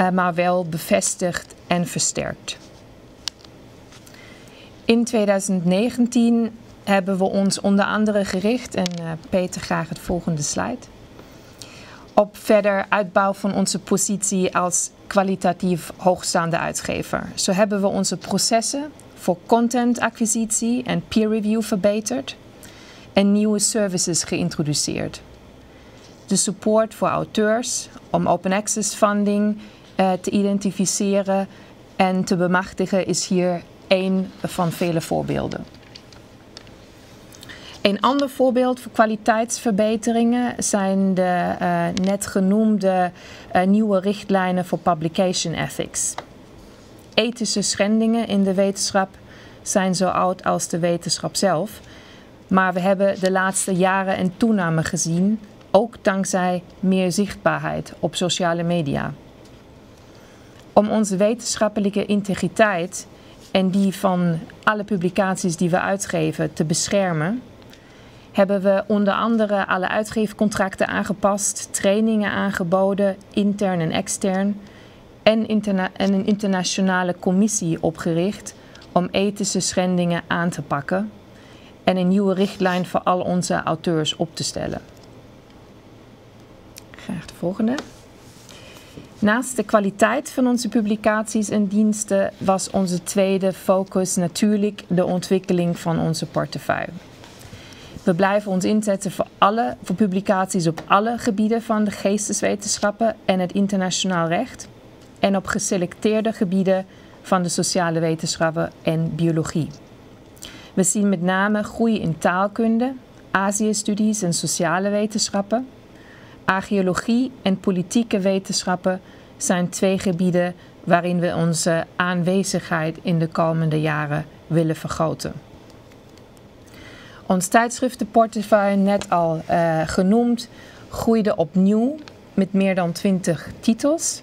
uh, maar wel bevestigd en versterkt. In 2019 hebben we ons onder andere gericht, en uh, Peter graag het volgende slide, op verder uitbouw van onze positie als kwalitatief hoogstaande uitgever. Zo hebben we onze processen voor contentacquisitie en peer review verbeterd en nieuwe services geïntroduceerd. De support voor auteurs om open access funding uh, te identificeren en te bemachtigen is hier één van vele voorbeelden. Een ander voorbeeld voor kwaliteitsverbeteringen zijn de uh, net genoemde uh, nieuwe richtlijnen voor publication ethics. Ethische schendingen in de wetenschap zijn zo oud als de wetenschap zelf, maar we hebben de laatste jaren een toename gezien, ook dankzij meer zichtbaarheid op sociale media. Om onze wetenschappelijke integriteit en die van alle publicaties die we uitgeven te beschermen, hebben we onder andere alle uitgeefcontracten aangepast, trainingen aangeboden, intern en extern, en, en een internationale commissie opgericht om ethische schendingen aan te pakken en een nieuwe richtlijn voor al onze auteurs op te stellen. Graag de volgende. Naast de kwaliteit van onze publicaties en diensten was onze tweede focus natuurlijk de ontwikkeling van onze portefeuille. We blijven ons inzetten voor, alle, voor publicaties op alle gebieden van de geesteswetenschappen en het internationaal recht en op geselecteerde gebieden van de sociale wetenschappen en biologie. We zien met name groei in taalkunde, Azië-studies en sociale wetenschappen. Archeologie en politieke wetenschappen zijn twee gebieden waarin we onze aanwezigheid in de komende jaren willen vergroten. Ons tijdschriftenportefeuille, net al uh, genoemd, groeide opnieuw met meer dan 20 titels.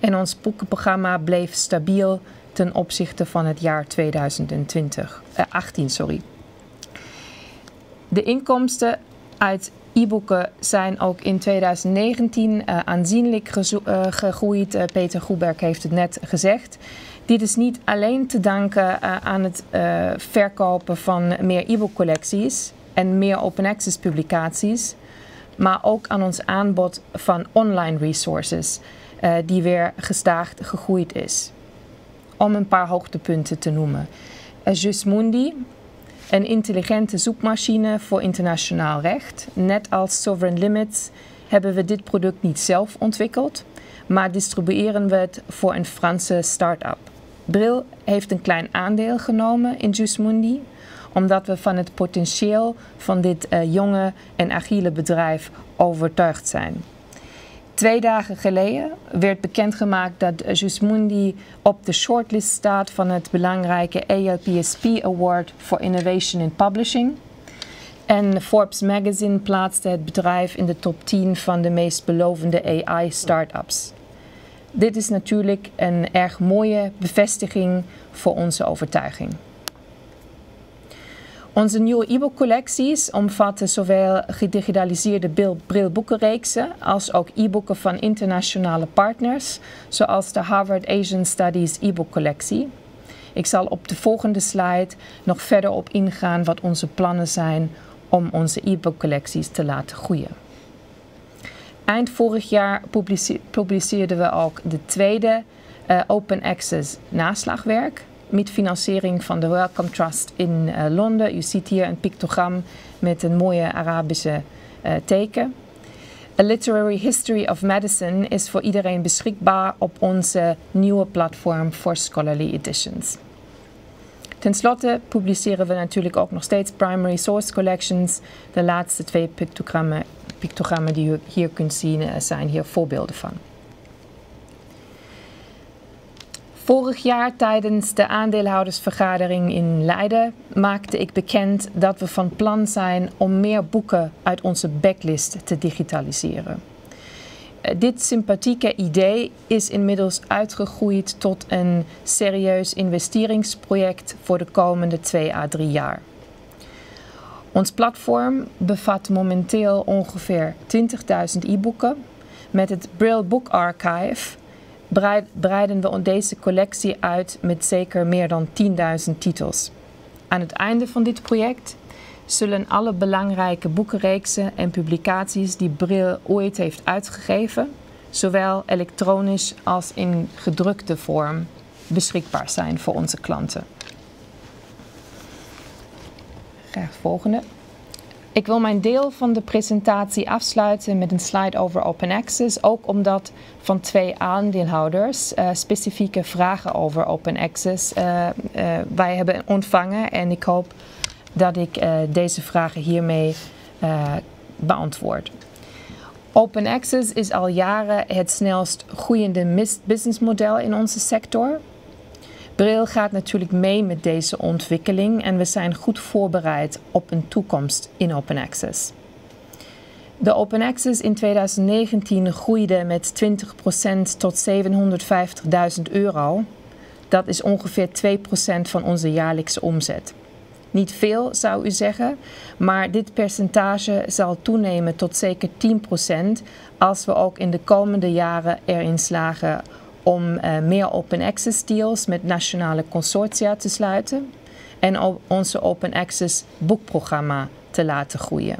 En ons boekenprogramma bleef stabiel ten opzichte van het jaar 2020, eh, 18. Sorry. De inkomsten uit e-boeken zijn ook in 2019 uh, aanzienlijk gegroeid. Peter Goeberg heeft het net gezegd. Dit is niet alleen te danken aan het verkopen van meer e-bookcollecties en meer open access publicaties, maar ook aan ons aanbod van online resources, die weer gestaagd gegroeid is. Om een paar hoogtepunten te noemen. Jus Mundi, een intelligente zoekmachine voor internationaal recht. Net als Sovereign Limits hebben we dit product niet zelf ontwikkeld, maar distribueren we het voor een Franse start-up. Bril heeft een klein aandeel genomen in Jusmundi, omdat we van het potentieel van dit uh, jonge en agiele bedrijf overtuigd zijn. Twee dagen geleden werd bekendgemaakt dat Jusmundi op de shortlist staat van het belangrijke ALPSP Award for Innovation in Publishing. En Forbes Magazine plaatste het bedrijf in de top 10 van de meest belovende AI-startups. Dit is natuurlijk een erg mooie bevestiging voor onze overtuiging. Onze nieuwe e-bookcollecties omvatten zowel gedigitaliseerde brilboekenreeksen als ook e-boeken van internationale partners, zoals de Harvard Asian Studies e-bookcollectie. Ik zal op de volgende slide nog verder op ingaan wat onze plannen zijn om onze e-bookcollecties te laten groeien. Eind vorig jaar publiceerden we ook de tweede uh, Open Access naslagwerk met financiering van de Wellcome Trust in uh, Londen. U ziet hier een pictogram met een mooie Arabische uh, teken. A Literary History of Medicine is voor iedereen beschikbaar op onze nieuwe platform voor Scholarly Editions. Ten slotte publiceren we natuurlijk ook nog steeds primary source collections. De laatste twee pictogrammen, pictogrammen die u hier kunt zien uh, zijn hier voorbeelden van. Vorig jaar tijdens de aandeelhoudersvergadering in Leiden maakte ik bekend dat we van plan zijn om meer boeken uit onze backlist te digitaliseren. dit sympathieke idee is inmiddels uitgegroeid tot een serieus investeringsproject voor de komende 2 à 3 jaar. Ons platform bevat momenteel ongeveer 20.000 e-boeken. Met het Braille Book Archive breiden we deze collectie uit met zeker meer dan 10.000 titels. Aan het einde van dit project zullen alle belangrijke boekenreeksen en publicaties die Bril ooit heeft uitgegeven, zowel elektronisch als in gedrukte vorm, beschikbaar zijn voor onze klanten. Graag volgende. Ik wil mijn deel van de presentatie afsluiten met een slide over Open Access. Ook omdat van twee aandeelhouders uh, specifieke vragen over Open Access uh, uh, wij hebben ontvangen. En ik hoop dat ik deze vragen hiermee beantwoord. Open Access is al jaren het snelst groeiende businessmodel in onze sector. Bril gaat natuurlijk mee met deze ontwikkeling en we zijn goed voorbereid op een toekomst in Open Access. De Open Access in 2019 groeide met 20% tot 750.000 euro. Dat is ongeveer 2% van onze jaarlijkse omzet. Niet veel zou u zeggen, maar dit percentage zal toenemen tot zeker 10% als we ook in de komende jaren erin slagen om uh, meer open access deals met nationale consortia te sluiten en onze open access boekprogramma te laten groeien.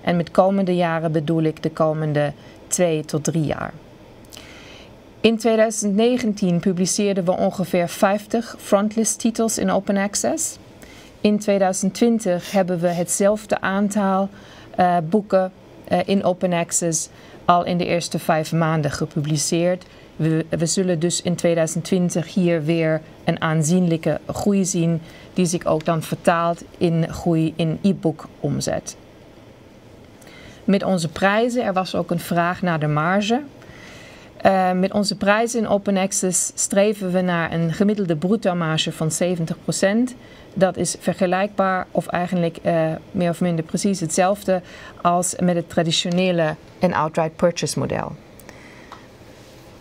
En met komende jaren bedoel ik de komende twee tot drie jaar. In 2019 publiceerden we ongeveer 50 frontlist titels in open access. In 2020 hebben we hetzelfde aantal uh, boeken uh, in open access al in de eerste vijf maanden gepubliceerd. We, we, zullen dus in 2020 hier weer een aanzienlijke groei zien, die zich ook dan vertaalt in groei in e-book omzet. Met onze prijzen, er was ook een vraag naar de marge. Uh, met onze prijzen in Open Access streven we naar een gemiddelde bruto marge van 70%. Dat is vergelijkbaar of eigenlijk uh, meer of minder precies hetzelfde als met het traditionele en outright purchase model.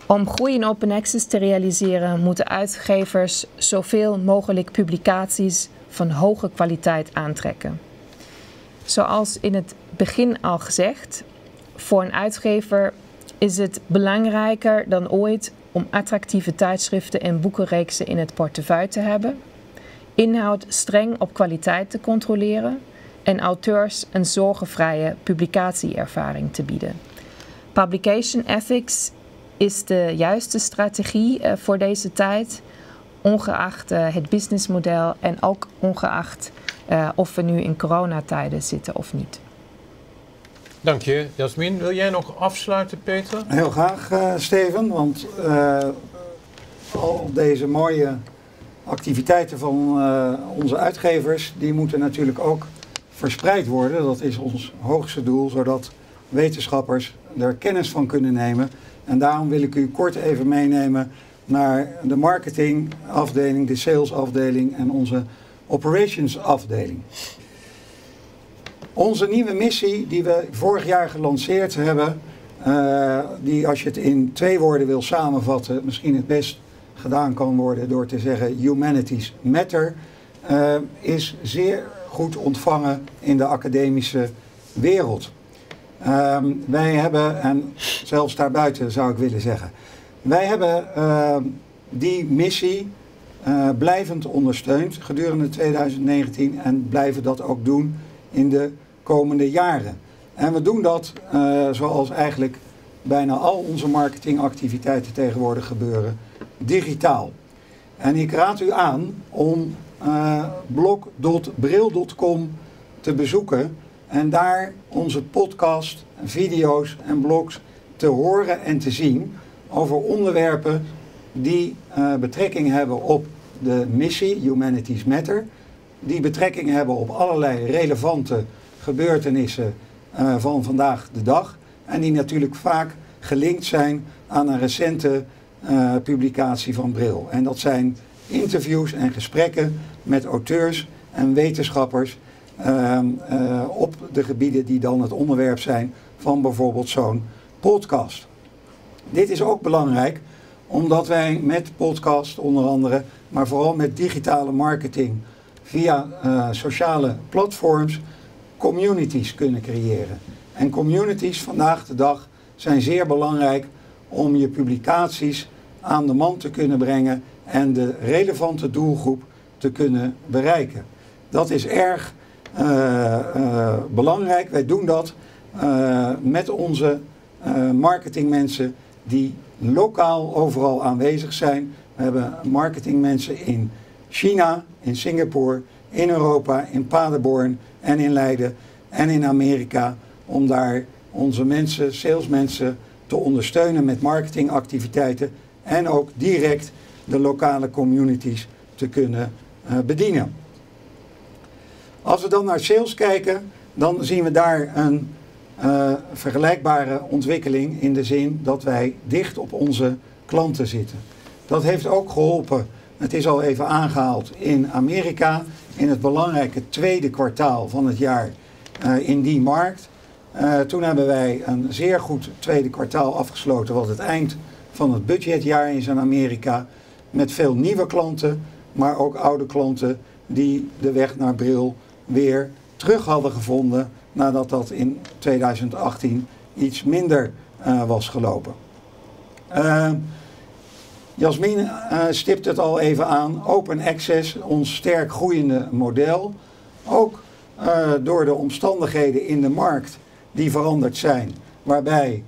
Om groei in open access te realiseren moeten uitgevers zoveel mogelijk publicaties van hoge kwaliteit aantrekken. Zoals in het begin al gezegd, voor een uitgever is het belangrijker dan ooit om attractieve tijdschriften en boekenreeksen in het portefeuille te hebben, inhoud streng op kwaliteit te controleren en auteurs een zorgenvrije publicatieervaring te bieden. Publication ethics is de juiste strategie uh, voor deze tijd, ongeacht uh, het businessmodel en ook ongeacht uh, of we nu in coronatijden zitten of niet. Dank je, Jasmin. Wil jij nog afsluiten, Peter? Heel graag, Steven, want al deze mooie activiteiten van onze uitgevers, die moeten natuurlijk ook verspreid worden. Dat is ons hoogste doel, zodat wetenschappers er kennis van kunnen nemen en daarom wil ik u kort even meenemen naar de marketingafdeling, de salesafdeling en onze operationsafdeling. Onze nieuwe missie die we vorig jaar gelanceerd hebben, uh, die als je het in twee woorden wil samenvatten, misschien het best gedaan kan worden door te zeggen Humanities Matter, uh, is zeer goed ontvangen in de academische wereld. Um, wij hebben, en zelfs daarbuiten zou ik willen zeggen, wij hebben uh, die missie uh, blijvend ondersteund gedurende 2019 en blijven dat ook doen in de komende jaren. En we doen dat uh, zoals eigenlijk bijna al onze marketingactiviteiten tegenwoordig gebeuren, digitaal. En ik raad u aan om blog.bril.com te bezoeken en daar onze podcast, video's en blogs te horen en te zien over onderwerpen die uh, betrekking hebben op de missie Humanities Matter. Die betrekking hebben op allerlei relevante gebeurtenissen uh, van vandaag de dag. En die natuurlijk vaak gelinkt zijn aan een recente uh, publicatie van Bril. En dat zijn interviews en gesprekken met auteurs en wetenschappers eh, op de gebieden die dan het onderwerp zijn van bijvoorbeeld zo'n podcast. Dit is ook belangrijk omdat wij met podcast onder andere, maar vooral met digitale marketing via uh, sociale platforms communities kunnen creëren. En communities vandaag de dag zijn zeer belangrijk om je publicaties aan de man te kunnen brengen en de relevante doelgroep te kunnen bereiken. Dat is erg belangrijk. Wij doen dat uh, met onze marketingmensen die lokaal overal aanwezig zijn. We hebben marketingmensen in China, in Singapore, in Europa, in Paderborn en in Leiden en in Amerika. Om daar onze mensen, salesmensen, te ondersteunen met marketingactiviteiten en ook direct de lokale communities te kunnen bedienen. Als we dan naar sales kijken, dan zien we daar een uh, vergelijkbare ontwikkeling in de zin dat wij dicht op onze klanten zitten. Dat heeft ook geholpen, het is al even aangehaald, in Amerika in het belangrijke tweede kwartaal van het jaar uh, in die markt. Uh, toen hebben wij een zeer goed tweede kwartaal afgesloten, wat het eind van het budgetjaar is in Amerika. Met veel nieuwe klanten, maar ook oude klanten die de weg naar Bril weer terug hadden gevonden nadat dat in 2018 iets minder uh, was gelopen. Uh, Jasmin uh, stipt het al even aan. Open access, ons sterk groeiende model. Ook door de omstandigheden in de markt die veranderd zijn, waarbij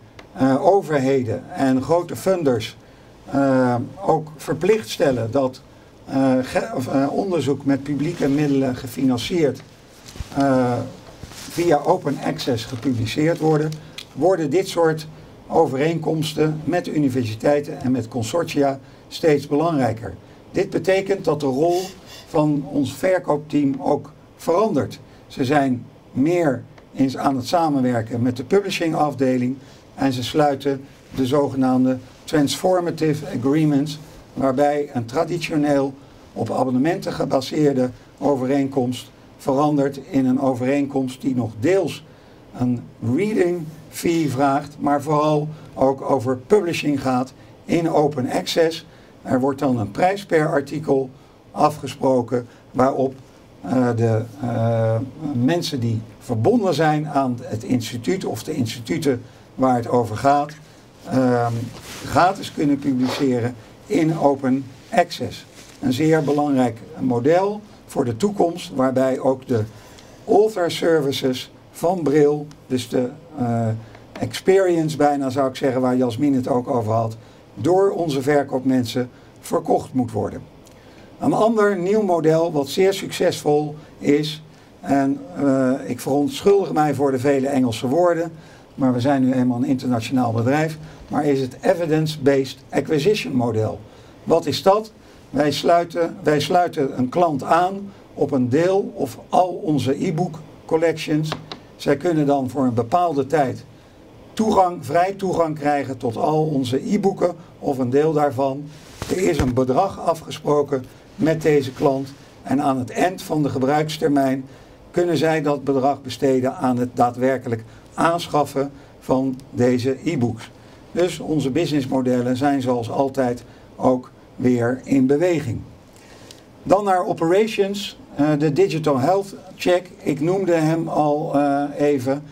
overheden en grote funders ook verplicht stellen dat onderzoek met publieke middelen gefinancierd via open access gepubliceerd worden, worden dit soort overeenkomsten met universiteiten en met consortia steeds belangrijker. Dit betekent dat de rol van ons verkoopteam ook verandert. Ze zijn meer eens aan het samenwerken met de publishingafdeling en ze sluiten de zogenaamde transformative agreements, waarbij een traditioneel op abonnementen gebaseerde overeenkomst verandert in een overeenkomst die nog deels een reading fee vraagt, maar vooral ook over publishing gaat in open access. Er wordt dan een prijs per artikel afgesproken waarop uh, de uh, mensen die verbonden zijn aan het instituut of de instituten waar het over gaat, uh, gratis kunnen publiceren in open access. Een zeer belangrijk model voor de toekomst, waarbij ook de author services van Bril, dus de uh, experience bijna zou ik zeggen, waar Jasmin het ook over had, door onze verkoopmensen verkocht moet worden. Een ander nieuw model wat zeer succesvol is, en uh, ik verontschuldig mij voor de vele Engelse woorden, maar we zijn nu eenmaal een internationaal bedrijf, maar is het evidence-based acquisition model. Wat is dat? Wij sluiten, wij sluiten een klant aan op een deel of al onze e-book collections. Zij kunnen dan voor een bepaalde tijd toegang, vrij toegang krijgen tot al onze e-boeken of een deel daarvan. Er is een bedrag afgesproken met deze klant en aan het eind van de gebruikstermijn kunnen zij dat bedrag besteden aan het daadwerkelijk aanschaffen van deze e-books. Dus onze businessmodellen zijn zoals altijd ook weer in beweging. Dan naar operations, uh, de Digital Health Check. Ik noemde hem al uh, even.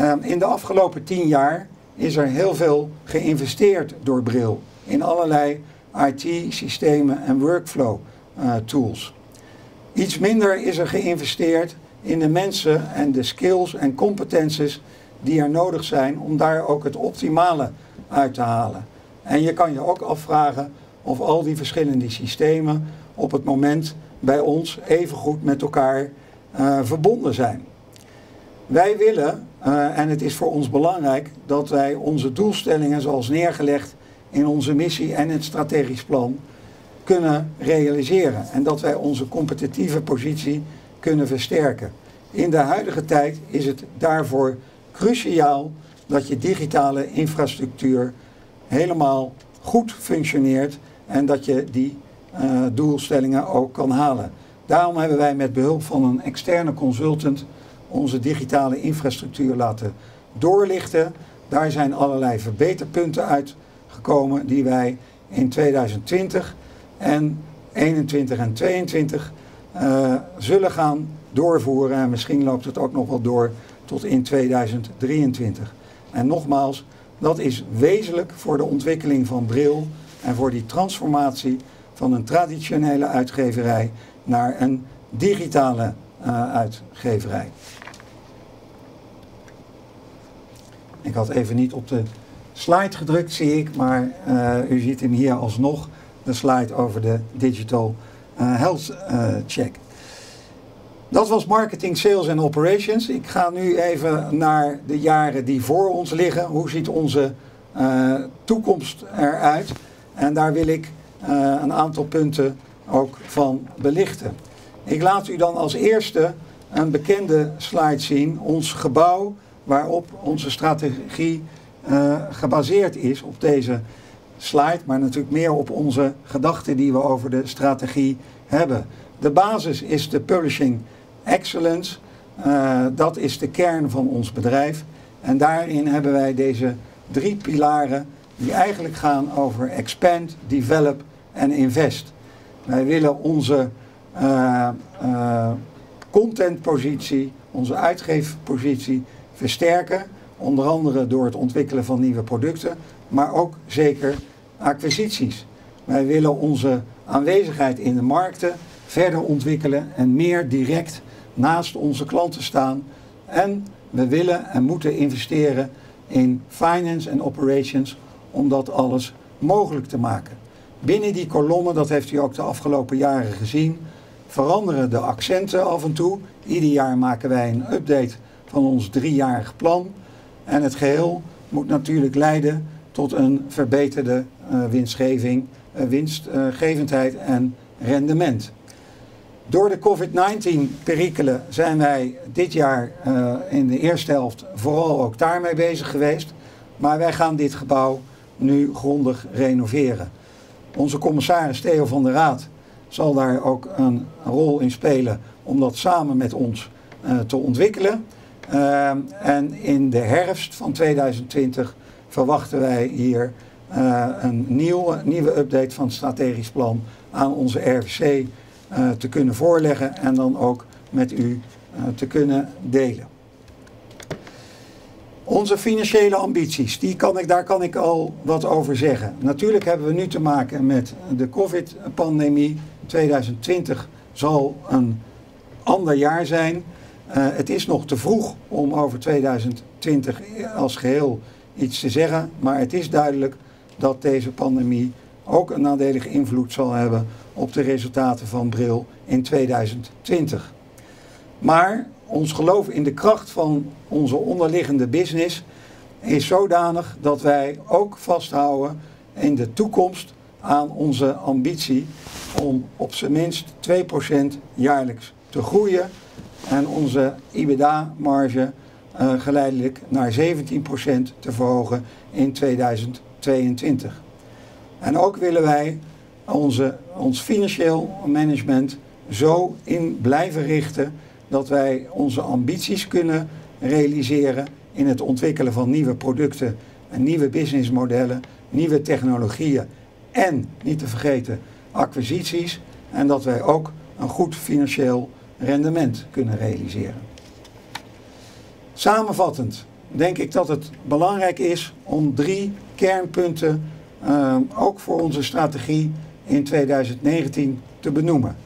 Uh, in de afgelopen tien jaar is er heel veel geïnvesteerd door Bril in allerlei IT-systemen en workflow tools. Iets minder is er geïnvesteerd in de mensen en de skills en competences die er nodig zijn om daar ook het optimale uit te halen. En je kan je ook afvragen of al die verschillende systemen op het moment bij ons evengoed met elkaar uh, verbonden zijn. Wij willen, uh, en het is voor ons belangrijk, dat wij onze doelstellingen zoals neergelegd in onze missie en het strategisch plan kunnen realiseren. En dat wij onze competitieve positie kunnen versterken. In de huidige tijd is het daarvoor cruciaal dat je digitale infrastructuur helemaal goed functioneert en dat je die uh, doelstellingen ook kan halen. Daarom hebben wij met behulp van een externe consultant onze digitale infrastructuur laten doorlichten. Daar zijn allerlei verbeterpunten uit gekomen die wij in 2020 en 21 en 22 uh, zullen gaan doorvoeren. En misschien loopt het ook nog wel door tot in 2023. En nogmaals, dat is wezenlijk voor de ontwikkeling van Bril en voor die transformatie van een traditionele uitgeverij naar een digitale uh, uitgeverij. Ik had even niet op de slide gedrukt, zie ik, maar uh, u ziet hem hier alsnog, de slide over de Digital uh, Health Check. Dat was marketing, sales en operations. Ik ga nu even naar de jaren die voor ons liggen. Hoe ziet onze uh, toekomst eruit? En daar wil ik uh, een aantal punten ook van belichten. Ik laat u dan als eerste een bekende slide zien. Ons gebouw waarop onze strategie uh, gebaseerd is op deze slide. Maar natuurlijk meer op onze gedachten die we over de strategie hebben. De basis is de publishing excellence. Uh, dat is de kern van ons bedrijf. En daarin hebben wij deze drie pilaren die eigenlijk gaan over expand, develop en invest. Wij willen onze uh, uh, contentpositie, onze uitgeefpositie versterken. Onder andere door het ontwikkelen van nieuwe producten, maar ook zeker acquisities. Wij willen onze aanwezigheid in de markten verder ontwikkelen en meer direct naast onze klanten staan. En we willen en moeten investeren in finance en operations om dat alles mogelijk te maken. Binnen die kolommen, dat heeft u ook de afgelopen jaren gezien, veranderen de accenten af en toe. Ieder jaar maken wij een update van ons driejarig plan. En het geheel moet natuurlijk leiden tot een verbeterde uh, winstgeving, uh, winstgevendheid en rendement. Door de COVID-19-perikelen zijn wij dit jaar uh, in de eerste helft vooral ook daarmee bezig geweest. Maar wij gaan dit gebouw nu grondig renoveren. Onze commissaris Theo van der Raad zal daar ook een rol in spelen om dat samen met ons uh, te ontwikkelen. Uh, en in de herfst van 2020 verwachten wij hier een nieuwe, nieuwe update van het strategisch plan aan onze RVC uh, te kunnen voorleggen en dan ook met u uh, te kunnen delen. Onze financiële ambities, die kan ik, daar kan ik al wat over zeggen. Natuurlijk hebben we nu te maken met de COVID-pandemie. 2020 zal een ander jaar zijn. Uh, het is nog te vroeg om over 2020 als geheel iets te zeggen, maar het is duidelijk dat deze pandemie ook een nadelige invloed zal hebben op de resultaten van Bril in 2020. Maar ons geloof in de kracht van onze onderliggende business is zodanig dat wij ook vasthouden in de toekomst aan onze ambitie om op zijn minst 2% jaarlijks te groeien en onze IBDA-marge uh, geleidelijk naar 17% te verhogen in 2022. En ook willen wij onze, ons financieel management zo in blijven richten dat wij onze ambities kunnen realiseren in het ontwikkelen van nieuwe producten en nieuwe businessmodellen, nieuwe technologieën en niet te vergeten acquisities en dat wij ook een goed financieel rendement kunnen realiseren. Samenvattend denk ik dat het belangrijk is om drie kernpunten uh, ook voor onze strategie in 2019 te benoemen.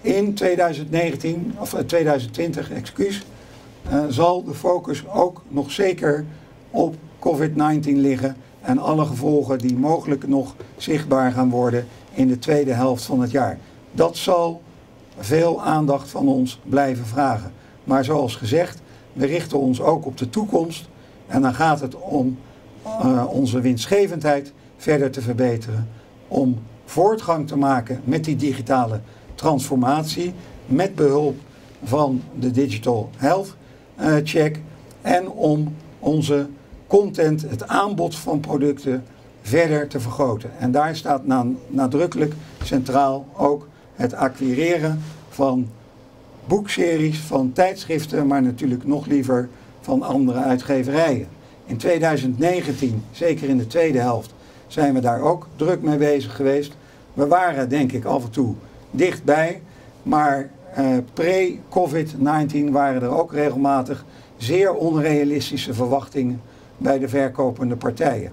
In 2019, of 2020, excuus, uh, zal de focus ook nog zeker op COVID-19 liggen en alle gevolgen die mogelijk nog zichtbaar gaan worden in de tweede helft van het jaar. Dat zal veel aandacht van ons blijven vragen. Maar zoals gezegd, we richten ons ook op de toekomst en dan gaat het om onze winstgevendheid verder te verbeteren, om voortgang te maken met die digitale transformatie, met behulp van de Digital Health uh, Check en om onze content, het aanbod van producten verder te vergroten. En daar staat nadrukkelijk centraal ook het acquireren van boekseries, van tijdschriften, maar natuurlijk nog liever van andere uitgeverijen. In 2019, zeker in de tweede helft, zijn we daar ook druk mee bezig geweest. We waren denk ik af en toe dichtbij, maar uh, pre-COVID-19 waren er ook regelmatig zeer onrealistische verwachtingen bij de verkopende partijen.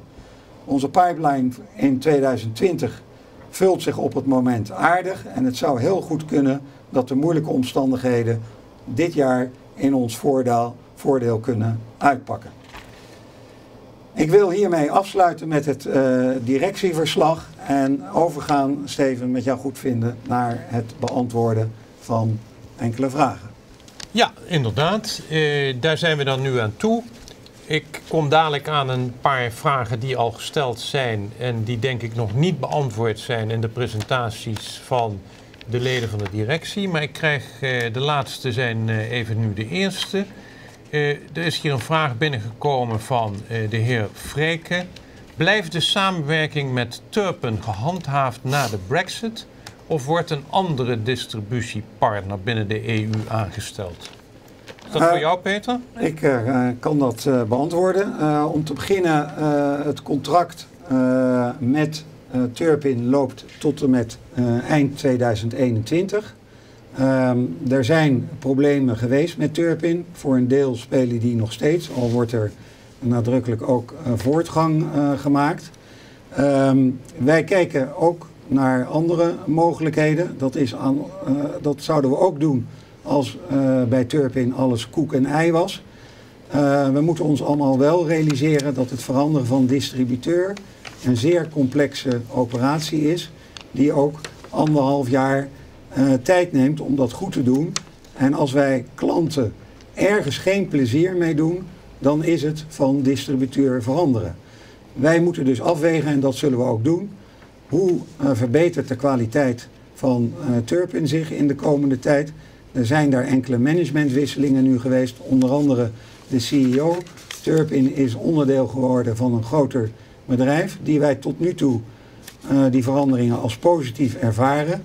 Onze pipeline in 2020 vult zich op het moment aardig en het zou heel goed kunnen dat de moeilijke omstandigheden dit jaar in ons voordeel, voordeel kunnen uitpakken. Ik wil hiermee afsluiten met het uh, directieverslag en overgaan, Steven, met jou goed vinden, naar het beantwoorden van enkele vragen. Ja, inderdaad. Uh, daar zijn we dan nu aan toe. Ik kom dadelijk aan een paar vragen die al gesteld zijn en die denk ik nog niet beantwoord zijn in de presentaties van de leden van de directie. Maar ik krijg uh, de laatste zijn even nu de eerste. Uh, er is hier een vraag binnengekomen van uh, de heer Freke. Blijft de samenwerking met Turpen gehandhaafd na de Brexit? Of wordt een andere distributiepartner binnen de EU aangesteld? Is dat voor jou, Peter? Ik kan dat beantwoorden. om te beginnen, het contract met Turpin loopt tot en met eind 2021. Um, er zijn problemen geweest met Turpin. Voor een deel spelen die nog steeds, al wordt er nadrukkelijk ook uh, voortgang uh, gemaakt. Um, wij kijken ook naar andere mogelijkheden. Dat, is aan, uh, dat zouden we ook doen als bij Turpin alles koek en ei was. we moeten ons allemaal wel realiseren dat het veranderen van distributeur een zeer complexe operatie is, die ook anderhalf jaar uh, tijd neemt om dat goed te doen. En als wij klanten ergens geen plezier mee doen, dan is het van distributeur veranderen. Wij moeten dus afwegen, en dat zullen we ook doen, hoe uh, verbetert de kwaliteit van uh, Turpin zich in de komende tijd. Er zijn daar enkele managementwisselingen nu geweest, onder andere de CEO. Turpin is onderdeel geworden van een groter bedrijf, die wij tot nu toe die veranderingen als positief ervaren.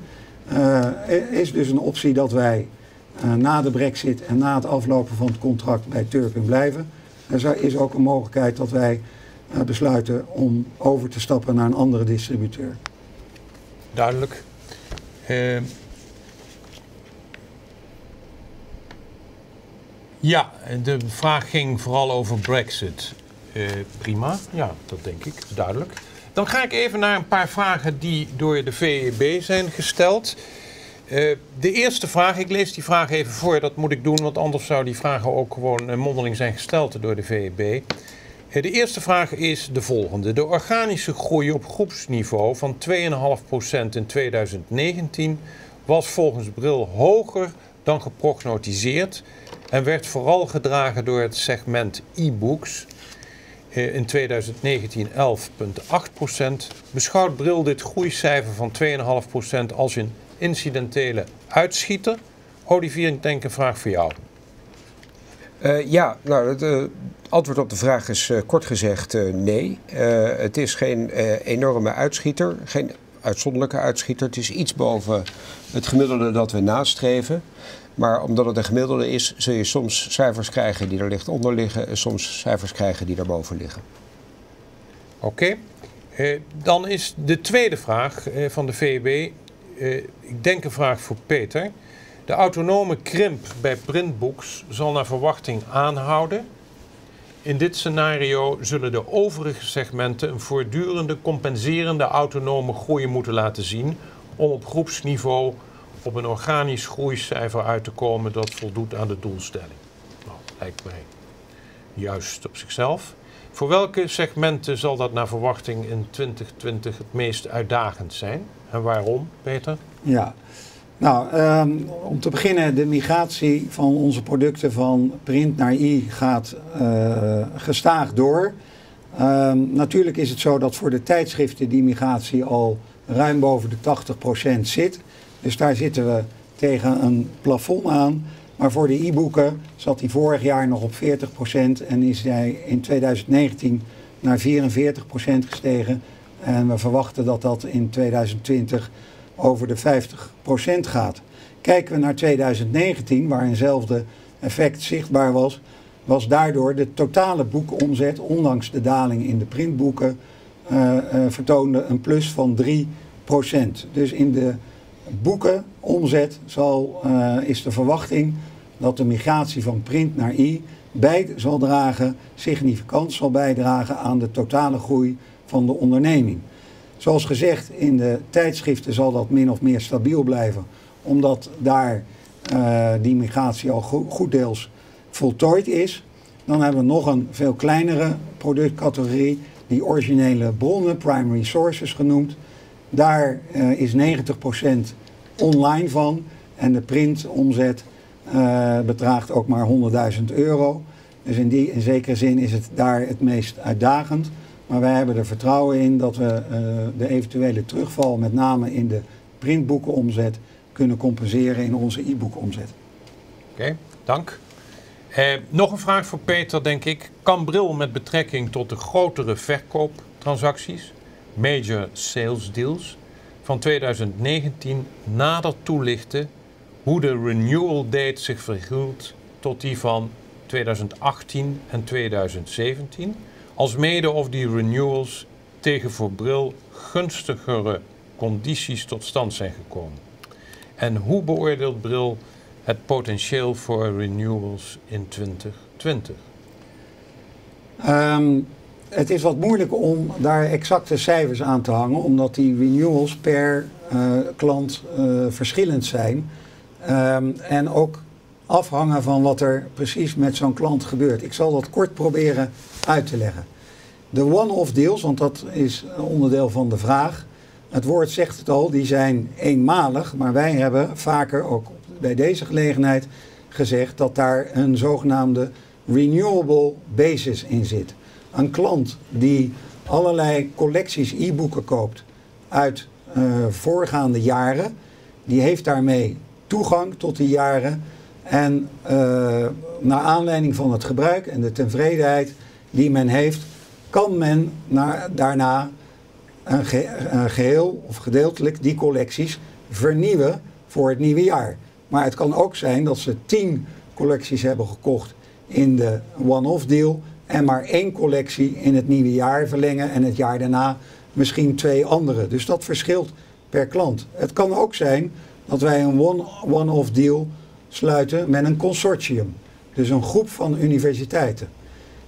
Uh, is dus een optie dat wij uh, na de brexit en na het aflopen van het contract bij Turpin blijven. Er is ook een mogelijkheid dat wij uh, besluiten om over te stappen naar een andere distributeur. Duidelijk. ja, de vraag ging vooral over brexit. prima, ja, dat denk ik, duidelijk. Dan ga ik even naar een paar vragen die door de VEB zijn gesteld. Uh, de eerste vraag, ik lees die vraag even voor, dat moet ik doen, want anders zou die vragen ook gewoon uh, mondeling zijn gesteld door de VEB. Eh, de eerste vraag is de volgende. De organische groei op groepsniveau van 2,5% in 2019 was volgens Bril hoger dan geprognotiseerd en werd vooral gedragen door het segment e-books eh, in 2019 11,8%. Beschouwt Bril dit groeicijfer van 2,5% als een incidentele uitschieter? Olivier, ik denk een vraag voor jou. Uh, ja, nou, het uh, antwoord op de vraag is kort gezegd nee. het is geen enorme uitschieter, geen uitzonderlijke uitschieter. Het is iets boven het gemiddelde dat we nastreven. Maar omdat het een gemiddelde is, zul je soms cijfers krijgen die er licht onder liggen en soms cijfers krijgen die daarboven liggen. Oké. Uh, dan is de tweede vraag uh, van de VEB, uh, ik denk een vraag voor Peter. De autonome krimp bij printbooks zal naar verwachting aanhouden. In dit scenario zullen de overige segmenten een voortdurende compenserende autonome groei moeten laten zien om op groepsniveau op een organisch groeicijfer uit te komen dat voldoet aan de doelstelling. Nou, lijkt mij juist op zichzelf. Voor welke segmenten zal dat naar verwachting in 2020 het meest uitdagend zijn? En waarom, Peter? Ja, nou, um, om te beginnen, de migratie van onze producten van print naar e gaat uh, gestaag door. Um, natuurlijk is het zo dat voor de tijdschriften die migratie al ruim boven de 80% zit. Dus daar zitten we tegen een plafond aan. Maar voor de e-boeken zat hij vorig jaar nog op 40% en is hij in 2019 naar 44% gestegen. En we verwachten dat dat in 2020 over de 50% gaat. Kijken we naar 2019, waar eenzelfde effect zichtbaar was, was daardoor de totale boekenomzet, ondanks de daling in de printboeken, vertoonde een plus van 3% Dus in de boekenomzet zal, is de verwachting dat de migratie van print naar e bij zal dragen, significant zal bijdragen aan de totale groei van de onderneming. Zoals gezegd, in de tijdschriften zal dat min of meer stabiel blijven, omdat daar uh, die migratie al goed deels voltooid is. Dan hebben we nog een veel kleinere productcategorie, die originele bronnen, primary sources genoemd. Daar uh, is 90% online van en de printomzet uh, bedraagt ook maar 100.000 euro. Dus in, die, in zekere zin is het daar het meest uitdagend. Maar wij hebben er vertrouwen in dat we uh, de eventuele terugval, met name in de printboekenomzet, kunnen compenseren in onze e-boekomzet. Oké, dank. Eh, nog een vraag voor Peter, denk ik. Kan Bril met betrekking tot de grotere verkooptransacties, major sales deals, van 2019 nader toelichten hoe de renewal date zich verhield tot die van 2018 en 2017, als mede of die renewals tegen voor Bril gunstigere condities tot stand zijn gekomen. En hoe beoordeelt Bril het potentieel voor renewals in 2020? Um, het is wat moeilijk om daar exacte cijfers aan te hangen, omdat die renewals per uh, klant uh, verschillend zijn. Um, en ook afhangen van wat er precies met zo'n klant gebeurt. Ik zal dat kort proberen uit te leggen. De one-off deals, want dat is onderdeel van de vraag. Het woord zegt het al, die zijn eenmalig, maar wij hebben vaker ook bij deze gelegenheid gezegd dat daar een zogenaamde renewable basis in zit. Een klant die allerlei collecties e-boeken koopt uit uh, voorgaande jaren, die heeft daarmee toegang tot die jaren en uh, naar aanleiding van het gebruik en de tevredenheid die men heeft, kan men daarna een, een geheel of gedeeltelijk die collecties vernieuwen voor het nieuwe jaar. Maar het kan ook zijn dat ze tien collecties hebben gekocht in de one-off deal en maar één collectie in het nieuwe jaar verlengen en het jaar daarna misschien twee andere. Dus dat verschilt per klant. Het kan ook zijn dat wij een one-off deal sluiten met een consortium. Dus een groep van universiteiten.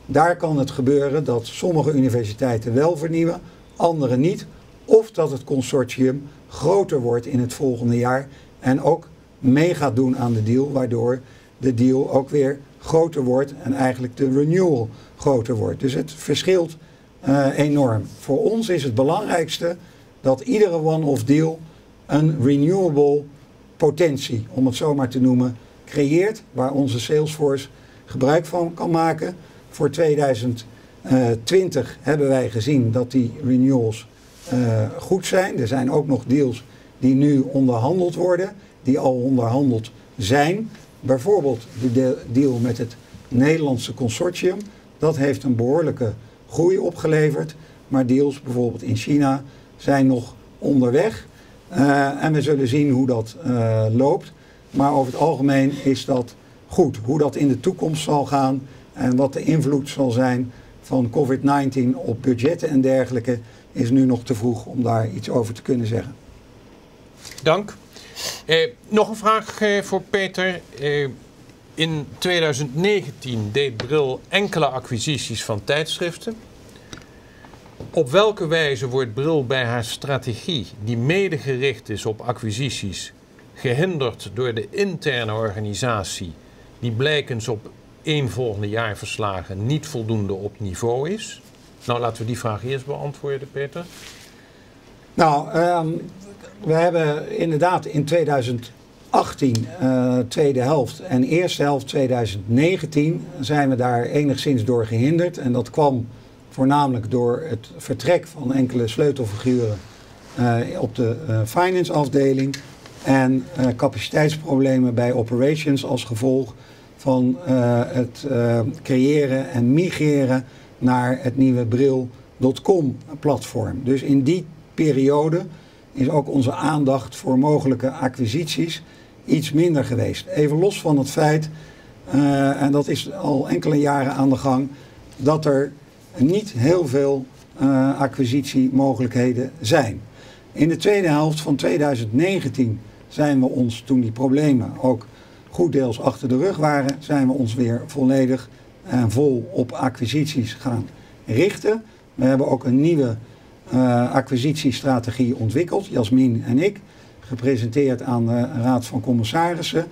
Daar kan het gebeuren dat sommige universiteiten wel vernieuwen, andere niet. Of dat het consortium groter wordt in het volgende jaar en ook mee gaat doen aan de deal, waardoor de deal ook weer groter wordt en eigenlijk de renewal groter wordt. Dus het verschilt uh, enorm. Voor ons is het belangrijkste dat iedere one-off deal een renewable potentie, om het zo maar te noemen, creëert, waar onze Salesforce gebruik van kan maken. Voor 2020 hebben wij gezien dat die renewals uh, goed zijn. Er zijn ook nog deals die nu onderhandeld worden, die al onderhandeld zijn. Bijvoorbeeld de deal met het Nederlandse consortium. Dat heeft een behoorlijke groei opgeleverd. Maar deals bijvoorbeeld in China zijn nog onderweg. Uh, en we zullen zien hoe dat uh, loopt. Maar over het algemeen is dat goed. Hoe dat in de toekomst zal gaan en wat de invloed zal zijn van COVID-19 op budgetten en dergelijke, is nu nog te vroeg om daar iets over te kunnen zeggen. Dank. Eh, nog een vraag eh, voor Peter. Eh, in 2019 deed Bril enkele acquisities van tijdschriften. Op welke wijze wordt Bril bij haar strategie, die mede gericht is op acquisities, gehinderd door de interne organisatie, die blijkens op één volgende jaarverslagen niet voldoende op niveau is? Nou, laten we die vraag eerst beantwoorden, Peter. Nou, um, we hebben inderdaad in 2018, uh, eh, tweede helft en eerste helft 2019, zijn we daar enigszins door gehinderd. En dat kwam voornamelijk door het vertrek van enkele sleutelfiguren uh, op de uh, finance afdeling en capaciteitsproblemen bij operations als gevolg van het creëren en migreren naar het nieuwe bril.com platform. Dus in die periode is ook onze aandacht voor mogelijke acquisities iets minder geweest. Even los van het feit, uh, en dat is al enkele jaren aan de gang, dat er niet heel veel uh, acquisitiemogelijkheden zijn. In de tweede helft van 2019 zijn we ons, toen die problemen ook goed deels achter de rug waren, zijn we ons weer volledig en vol op acquisities gaan richten. We hebben ook een nieuwe uh, acquisitiestrategie ontwikkeld, Jasmin en ik, gepresenteerd aan de Raad van Commissarissen.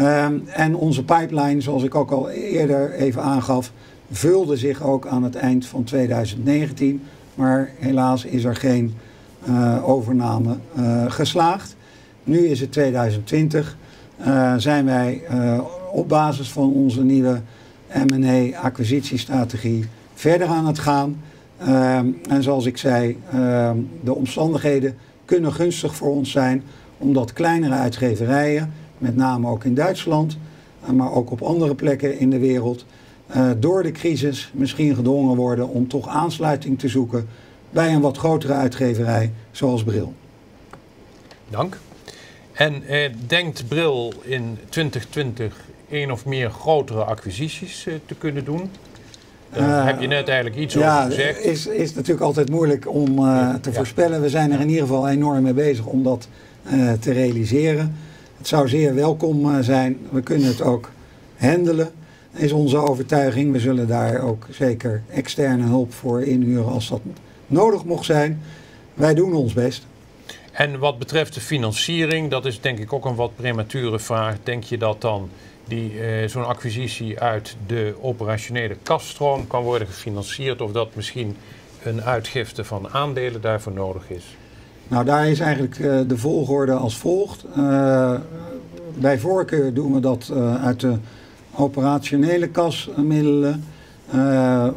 Um, en onze pipeline, zoals ik ook al eerder even aangaf, vulde zich ook aan het eind van 2019. Maar helaas is er geen uh, overname uh, geslaagd. Nu is het 2020. Uh, zijn wij op basis van onze nieuwe M&A-acquisitiestrategie verder aan het gaan. Ehm, en zoals ik zei, ehm, de omstandigheden kunnen gunstig voor ons zijn, omdat kleinere uitgeverijen, met name ook in Duitsland, maar ook op andere plekken in de wereld, uh, door de crisis misschien gedwongen worden om toch aansluiting te zoeken bij een wat grotere uitgeverij zoals Bril. Dank. En eh, denkt Bril in 2020 één of meer grotere acquisities eh, te kunnen doen? Daar heb je net eigenlijk iets over gezegd. Ja, is, is natuurlijk altijd moeilijk om uh, te voorspellen. We zijn er in ieder geval enorm mee bezig om dat uh, te realiseren. Het zou zeer welkom zijn. We kunnen het ook handelen, is onze overtuiging. We zullen daar ook zeker externe hulp voor inhuren als dat nodig mocht zijn. Wij doen ons best. En wat betreft de financiering, dat is denk ik ook een wat premature vraag. Denk je dat dan die uh, zo'n acquisitie uit de operationele kaststroom kan worden gefinancierd of dat misschien een uitgifte van aandelen daarvoor nodig is? Nou, daar is eigenlijk uh, de volgorde als volgt. Uh, bij voorkeur doen we dat uit de operationele kasmiddelen.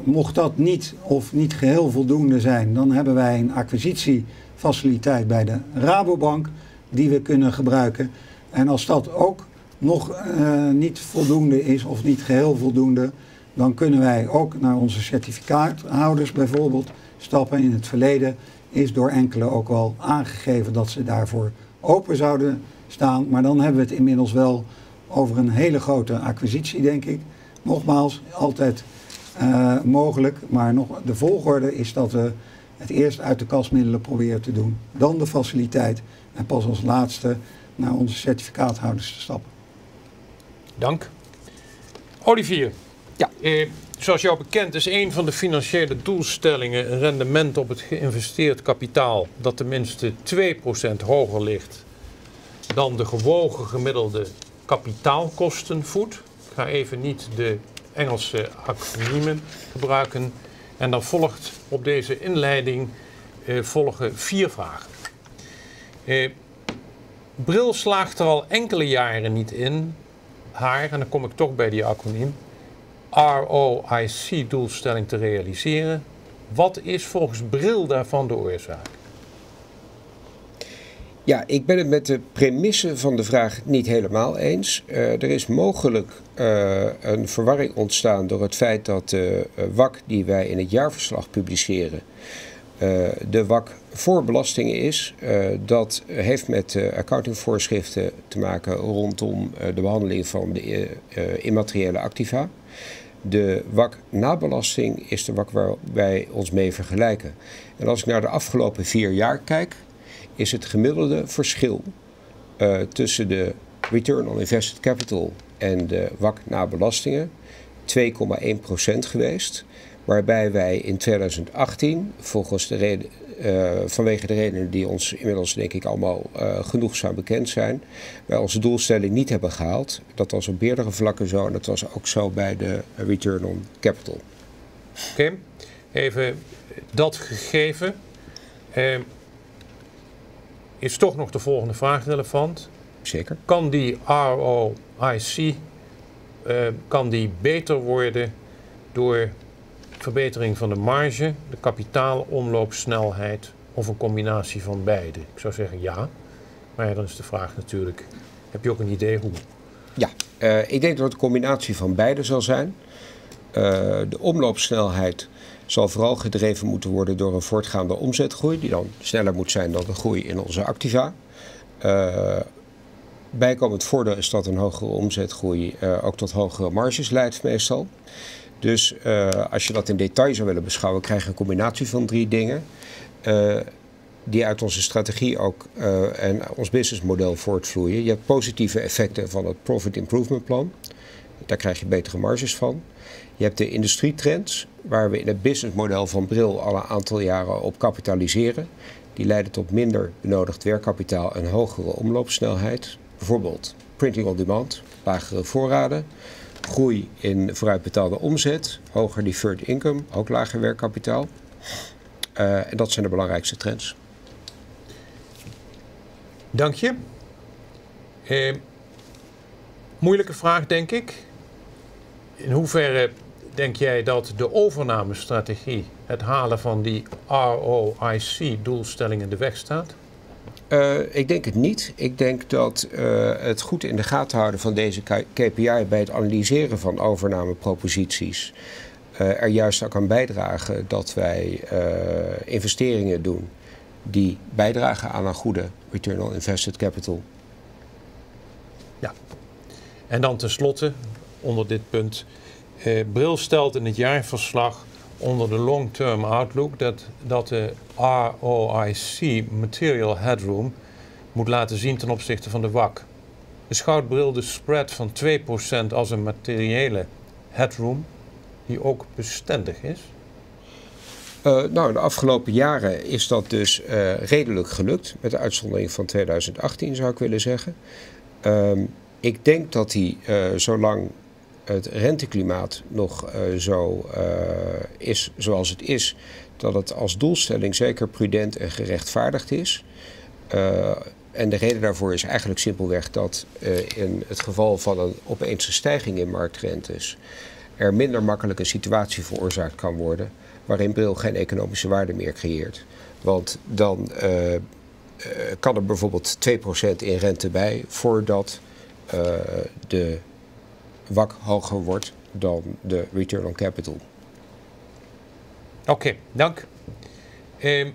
mocht dat niet of niet geheel voldoende zijn, dan hebben wij een acquisitiefaciliteit bij de Rabobank die we kunnen gebruiken. En als dat ook nog uh, niet voldoende is of niet geheel voldoende, dan kunnen wij ook naar onze certificaathouders bijvoorbeeld stappen. In het verleden is door enkele ook wel aangegeven dat ze daarvoor open zouden staan. Maar dan hebben we het inmiddels wel over een hele grote acquisitie, denk ik. Nogmaals, altijd uh, mogelijk, maar nog, de volgorde is dat we het eerst uit de kasmiddelen proberen te doen, dan de faciliteit en pas als laatste naar onze certificaathouders te stappen. Dank. Olivier. Ja. Eh, zoals jou bekend is een van de financiële doelstellingen een rendement op het geïnvesteerd kapitaal dat tenminste 2% hoger ligt dan de gewogen gemiddelde kapitaalkosten voedt. Ik ga even niet de Engelse acroniemen gebruiken. En dan volgt op deze inleiding eh, volgen vier vragen. Eh, Bril slaagt er al enkele jaren niet in haar, en dan kom ik toch bij die acroniem, ROIC-doelstelling te realiseren. Wat is volgens Bril daarvan de oorzaak? Ja, ik ben het met de premisse van de vraag niet helemaal eens. Uh, er is mogelijk uh, een verwarring ontstaan door het feit dat de uh, WAC die wij in het jaarverslag publiceren, de WAC voor belastingen is. Uh, dat heeft met uh, accountingvoorschriften te maken rondom de behandeling van de immateriële activa. De WAC na belasting is de WAC waar wij ons mee vergelijken. En als ik naar de afgelopen vier jaar kijk, is het gemiddelde verschil tussen de return on invested capital en de WAC na belastingen 2,1% geweest. Waarbij wij in 2018, volgens de reden, uh, vanwege de redenen die ons inmiddels denk ik allemaal uh, genoegzaam bekend zijn, wij onze doelstelling niet hebben gehaald. Dat was op meerdere vlakken zo en dat was ook zo bij de return on capital. Oké, even dat gegeven. Uh, is toch nog de volgende vraag relevant. Zeker. Kan die ROIC kan die beter worden door verbetering van de marge, de kapitaalomloopsnelheid of een combinatie van beide? Ik zou zeggen ja. Maar ja, dan is de vraag natuurlijk, heb je ook een idee hoe? Ja, uh, ik denk dat het een combinatie van beide zal zijn. Uh, de omloopsnelheid zal vooral gedreven moeten worden door een voortgaande omzetgroei, die dan sneller moet zijn dan de groei in onze activa. Uh, bijkomend voordeel is dat een hogere omzetgroei ook tot hogere marges leidt meestal. Dus uh, als je dat in detail zou willen beschouwen, krijg je een combinatie van drie dingen. Uh, die uit onze strategie ook uh, en ons businessmodel voortvloeien. Je hebt positieve effecten van het Profit Improvement Plan. Daar krijg je betere marges van. Je hebt de industrietrends, waar we in het businessmodel van Bril al een aantal jaren op kapitaliseren. Die leiden tot minder benodigd werkkapitaal en hogere omloopsnelheid. Bijvoorbeeld printing on demand, lagere voorraden, groei in vooruitbetaalde omzet, hoger deferred income, ook lager werkkapitaal. Uh, en dat zijn de belangrijkste trends. Dank je. Eh, moeilijke vraag, denk ik. In hoeverre denk jij dat de overnamestrategie, het halen van die ROIC-doelstelling in de weg staat? Uh, ik denk het niet. Ik denk dat uh, het goed in de gaten houden van deze KPI bij het analyseren van overnameproposities uh, er juist ook aan bijdragen dat wij investeringen doen die bijdragen aan een goede return on invested capital. Ja, en dan tenslotte onder dit punt. Eh, Bril stelt in het jaarverslag onder de long-term outlook dat, dat de ROIC, Material Headroom, moet laten zien ten opzichte van de WAC. Beschouwt Bril de spread van 2% als een materiële headroom die ook bestendig is? Uh, nou, de afgelopen jaren is dat dus uh, redelijk gelukt, met de uitzondering van 2018 zou ik willen zeggen. Um, ik denk dat die, uh, zolang het renteklimaat nog zo is zoals het is, dat het als doelstelling zeker prudent en gerechtvaardigd is. en de reden daarvoor is eigenlijk simpelweg dat in het geval van een opeense stijging in marktrentes er minder makkelijk een situatie veroorzaakt kan worden waarin Bril geen economische waarde meer creëert. Want dan kan er bijvoorbeeld 2% in rente bij voordat de WAC hoger wordt dan de return on capital. Oké, okay, dank. Ehm,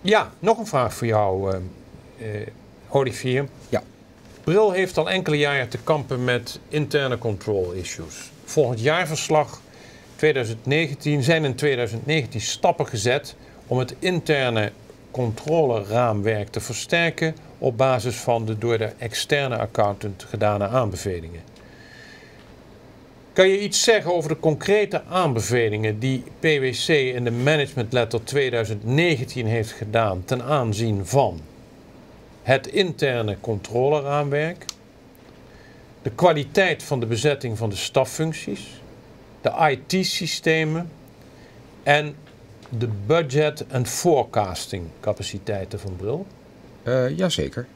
ja, nog een vraag voor jou, Olivier. Ja. Bril heeft al enkele jaren te kampen met interne control issues. Volgens jaarverslag 2019 zijn in 2019 stappen gezet om het interne controleraamwerk te versterken op basis van de door de externe accountant gedane aanbevelingen. Kan je iets zeggen over de concrete aanbevelingen die PwC in de Management Letter 2019 heeft gedaan ten aanzien van het interne controleraamwerk, de kwaliteit van de bezetting van de staffuncties, de IT-systemen en de budget- en forecasting capaciteiten van Bril? Uh, jazeker.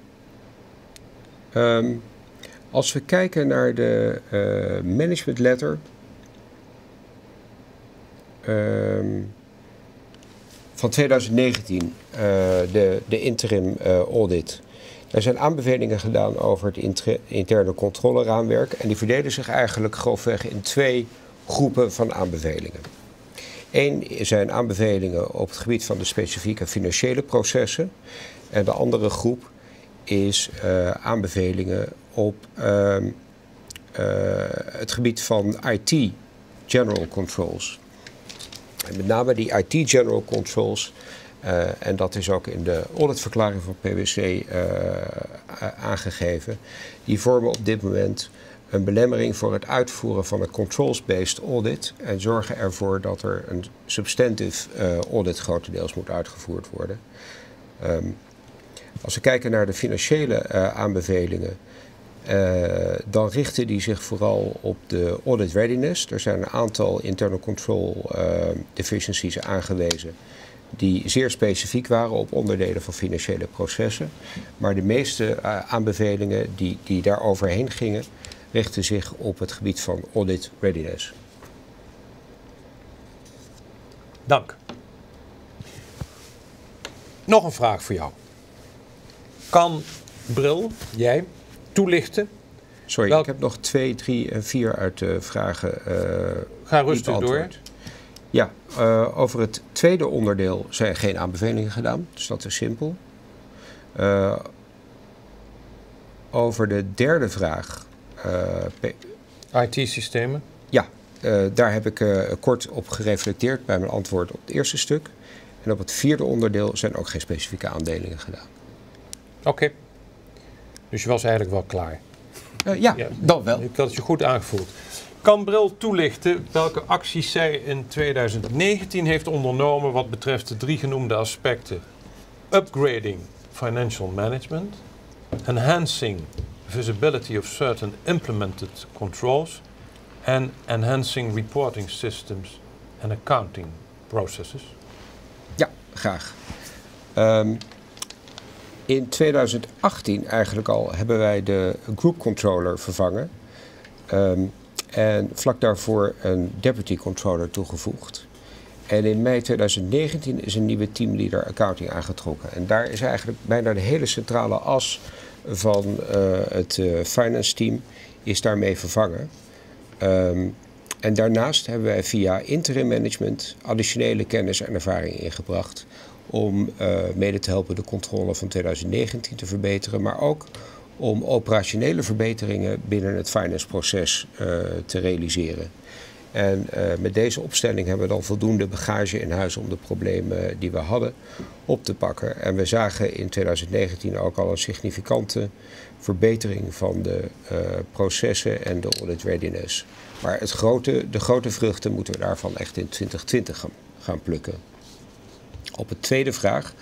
Um, als we kijken naar de uh, management letter um, van 2019, uh, de, de interim audit. Er zijn aanbevelingen gedaan over het interne controleraamwerk. En die verdelen zich eigenlijk grofweg in twee groepen van aanbevelingen. Eén zijn aanbevelingen op het gebied van de specifieke financiële processen. En de andere groep is uh, aanbevelingen op uh, uh, het gebied van IT General Controls. En met name die IT General Controls, uh, en dat is ook in de auditverklaring van PwC aangegeven, die vormen op dit moment een belemmering voor het uitvoeren van een controls-based audit en zorgen ervoor dat er een substantive audit grotendeels moet uitgevoerd worden. Um, als we kijken naar de financiële uh, aanbevelingen, uh, dan richten die zich vooral op de audit readiness. Er zijn een aantal internal control deficiencies aangewezen die zeer specifiek waren op onderdelen van financiële processen. Maar de meeste aanbevelingen die, die daar overheen gingen, richten zich op het gebied van audit readiness. Dank. Nog een vraag voor jou. Kan Bril, jij, toelichten? Sorry, ik heb nog twee, drie en vier uit de vragen. Uh, Ga rustig door. Ja, uh, over het tweede onderdeel zijn geen aanbevelingen gedaan, dus dat is simpel. Uh, over de derde vraag IT-systemen? Ja, daar heb ik kort op gereflecteerd bij mijn antwoord op het eerste stuk. En op het vierde onderdeel zijn ook geen specifieke aandelingen gedaan. Oké. Dus je was eigenlijk wel klaar? Uh, ja, ja, dan wel. Ik had het je goed aangevoeld. Kan Bril toelichten welke acties zij in 2019 heeft ondernomen wat betreft de drie genoemde aspecten? Upgrading financial management, enhancing visibility of certain implemented controls, and enhancing reporting systems and accounting processes? Ja, graag. Um, in 2018 eigenlijk al hebben wij de group controller vervangen. Um, en vlak daarvoor een deputy controller toegevoegd. En in mei 2019 is een nieuwe teamleader accounting aangetrokken. En daar is eigenlijk bijna de hele centrale as van uh, het uh, finance team is daarmee vervangen. Um, en daarnaast hebben wij via interim management additionele kennis en ervaring ingebracht om uh, mede te helpen de controle van 2019 te verbeteren, maar ook om operationele verbeteringen binnen het finance-proces uh, te realiseren. En uh, met deze opstelling hebben we dan voldoende bagage in huis om de problemen die we hadden op te pakken. En we zagen in 2019 ook al een significante verbetering van de processen en de audit readiness. Maar het grote, de grote vruchten moeten we daarvan echt in 2020 gaan, gaan plukken. Op de tweede vraag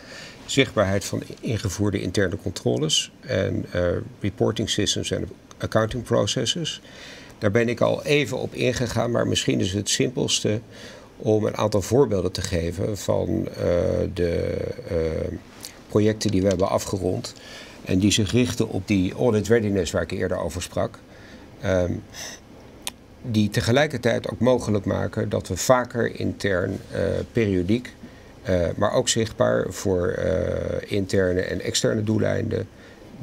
zichtbaarheid van ingevoerde interne controles en uh, reporting systems en accounting processes. Daar ben ik al even op ingegaan, maar misschien is het simpelste om een aantal voorbeelden te geven van uh, de uh, projecten die we hebben afgerond. En die zich richten op die audit readiness waar ik eerder over sprak. Um, die tegelijkertijd ook mogelijk maken dat we vaker intern periodiek maar ook zichtbaar voor uh, interne en externe doeleinden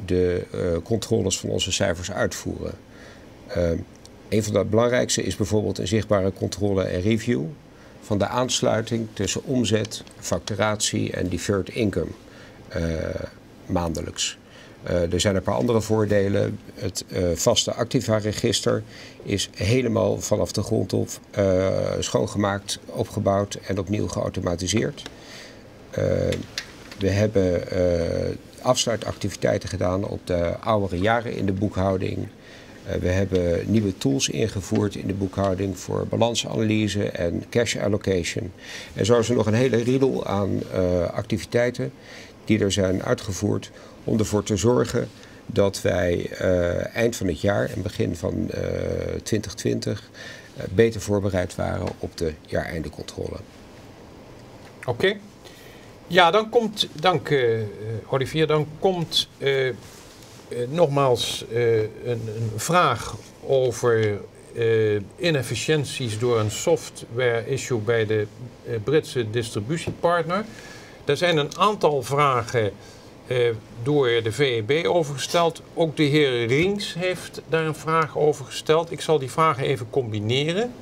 de uh, controles van onze cijfers uitvoeren. een van de belangrijkste is bijvoorbeeld een zichtbare controle en review van de aansluiting tussen omzet, facturatie en deferred income maandelijks. Uh, er zijn een paar andere voordelen. Het uh, vaste Activa-register is helemaal vanaf de grond op uh, schoongemaakt, opgebouwd en opnieuw geautomatiseerd. we hebben afsluitactiviteiten gedaan op de oudere jaren in de boekhouding. we hebben nieuwe tools ingevoerd in de boekhouding voor balansanalyse en cash allocation. En zo is er nog een hele riedel aan activiteiten die er zijn uitgevoerd om ervoor te zorgen dat wij uh, eind van het jaar en begin van uh, 2020 uh, beter voorbereid waren op de jaareindecontrole. Oké. Ja, dan komt, dank Olivier, dan komt nogmaals een, een, vraag over inefficiënties door een software issue bij de Britse distributiepartner. Er zijn een aantal vragen eh, door de VEB overgesteld. Ook de heer Rings heeft daar een vraag over gesteld. Ik zal die vragen even combineren.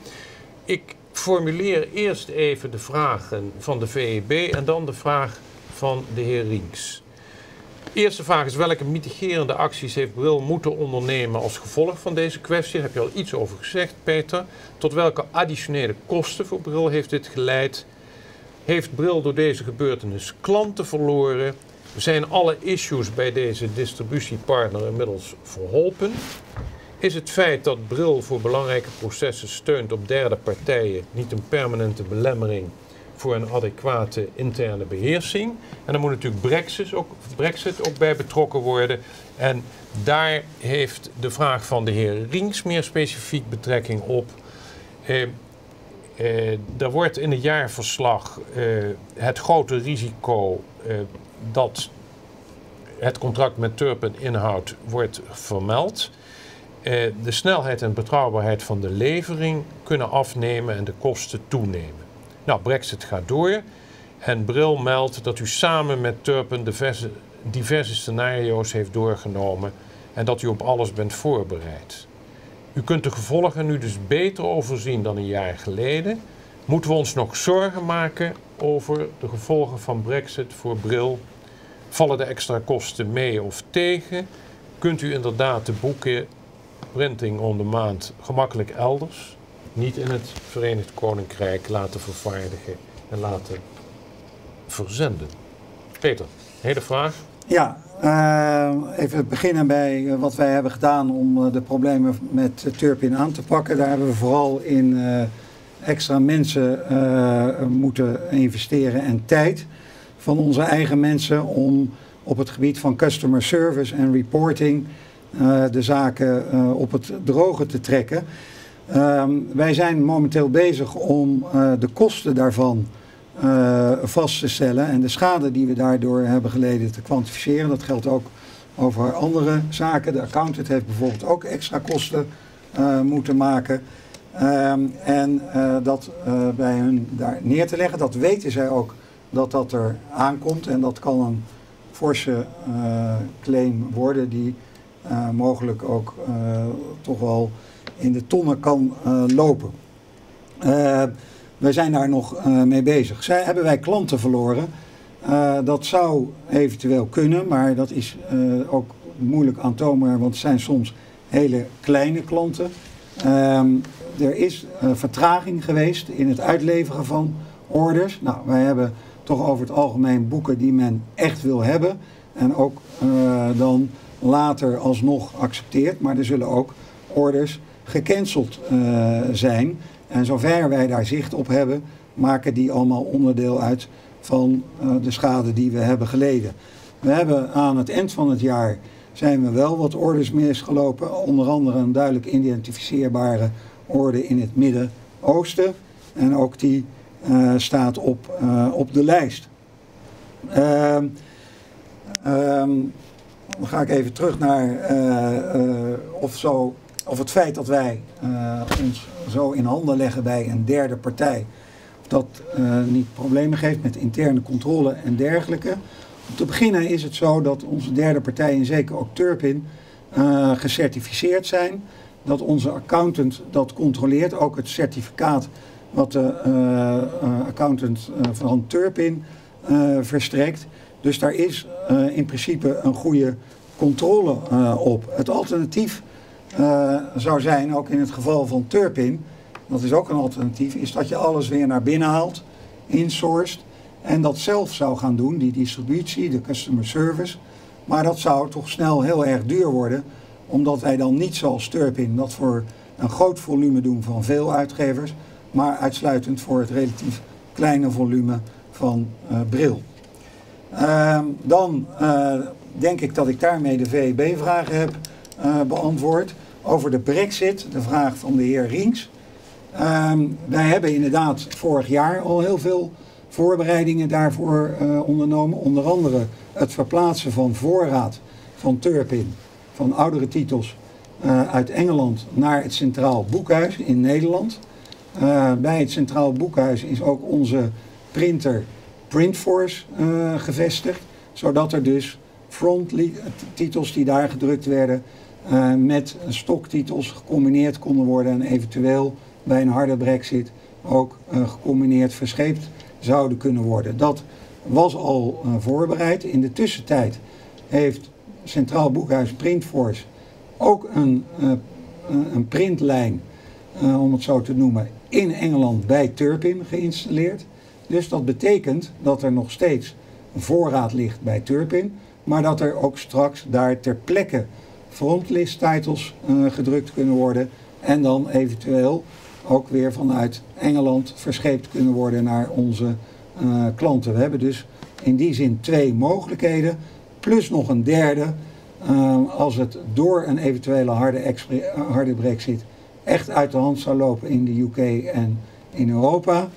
Ik formuleer eerst even de vragen van de VEB en dan de vraag van de heer Rings. Eerste vraag is welke mitigerende acties heeft Bril moeten ondernemen als gevolg van deze kwestie? Daar heb je al iets over gezegd, Peter. Tot welke additionele kosten voor Bril heeft dit geleid? Heeft Bril door deze gebeurtenis klanten verloren? Zijn alle issues bij deze distributiepartner inmiddels verholpen? Is het feit dat Bril voor belangrijke processen steunt op derde partijen niet een permanente belemmering voor een adequate interne beheersing? En dan moet natuurlijk Brexit ook, Brexit ook bij betrokken worden. En daar heeft de vraag van de heer Rings meer specifiek betrekking op. Eh, eh, er wordt in het jaarverslag eh, het grote risico eh, dat het contract met Turpin inhoudt, wordt vermeld. Eh, de snelheid en betrouwbaarheid van de levering kunnen afnemen en de kosten toenemen. Nou, Brexit gaat door en Bril meldt dat u samen met Turpin diverse, diverse scenario's heeft doorgenomen en dat u op alles bent voorbereid. U kunt de gevolgen nu dus beter overzien dan een jaar geleden. Moeten we ons nog zorgen maken over de gevolgen van Brexit voor Bril Vallen de extra kosten mee of tegen? Kunt u inderdaad de boeken printing on demand gemakkelijk elders niet in het Verenigd Koninkrijk laten vervaardigen en laten verzenden. Peter, hele vraag. Ja, uh, even beginnen bij eh, wat wij hebben gedaan om uh, de problemen met Turpin aan te pakken. Daar hebben we vooral in extra mensen moeten investeren en tijd van onze eigen mensen om op het gebied van customer service en reporting de zaken op het droge te trekken. Ehm, wij zijn momenteel bezig om de kosten daarvan vast te stellen en de schade die we daardoor hebben geleden te kwantificeren. Dat geldt ook over andere zaken. De accountant heeft bijvoorbeeld ook extra kosten moeten maken. Um, en dat bij hun daar neer te leggen, dat weten zij ook dat dat er aankomt. En dat kan een forse claim worden die mogelijk ook toch wel in de tonnen kan lopen. Wij zijn daar nog mee bezig. Zij, hebben wij klanten verloren? Dat zou eventueel kunnen, maar dat is ook moeilijk aantoonbaar, want het zijn soms hele kleine klanten. Um, er is vertraging geweest in het uitleveren van orders. Nou, wij hebben toch over het algemeen boeken die men echt wil hebben en ook dan later alsnog accepteert. Maar er zullen ook orders gecanceld zijn. En zover wij daar zicht op hebben, maken die allemaal onderdeel uit van uh, de schade die we hebben geleden. We hebben aan het eind van het jaar zijn we wel wat orders misgelopen. Onder andere een duidelijk identificeerbare orde in het Midden-Oosten. En ook die staat op, uh, op de lijst. Ehm, um, dan ga ik even terug naar of zo of het feit dat wij ons zo in handen leggen bij een derde partij, dat niet problemen geeft met interne controle en dergelijke. Om te beginnen is het zo dat onze derde partijen, zeker ook Turpin, gecertificeerd zijn. Dat onze accountant dat controleert, ook het certificaat wat de accountant van Turpin verstrekt. Dus daar is in principe een goede controle op. Het alternatief zou zijn, ook in het geval van Turpin, dat is ook een alternatief, is dat je alles weer naar binnen haalt, insourced, en dat zelf zou gaan doen, die distributie, de customer service. Maar dat zou toch snel heel erg duur worden, omdat wij dan niet zoals Turpin dat voor een groot volume doen van veel uitgevers, maar uitsluitend voor het relatief kleine volume van uh, bril. Uh, dan uh, denk ik dat ik daarmee de VEB-vragen heb beantwoord over de brexit, de vraag van de heer Rinks. Um, wij hebben inderdaad vorig jaar al heel veel voorbereidingen daarvoor ondernomen. Onder andere het verplaatsen van voorraad van Turpin, van oudere titels, uit Engeland naar het Centraal Boekhuis in Nederland. Uh, bij het Centraal Boekhuis is ook onze printer Printforce gevestigd, zodat er dus fronttitels die daar gedrukt werden uh, met stoktitels gecombineerd konden worden en eventueel bij een harde brexit ook gecombineerd verscheept zouden kunnen worden. Dat was al voorbereid. In de tussentijd heeft Centraal Boekhuis Printforce ook een, een printlijn, om het zo te noemen, in Engeland bij Turpin geïnstalleerd. Dus dat betekent dat er nog steeds voorraad ligt bij Turpin, maar dat er ook straks daar ter plekke frontlist titles uh, gedrukt kunnen worden. En dan eventueel ook weer vanuit Engeland verscheept kunnen worden naar onze uh, klanten. We hebben dus in die zin twee mogelijkheden. Plus nog een derde. Uh, als het door een eventuele harde, harde brexit echt uit de hand zou lopen in de UK en in Europa.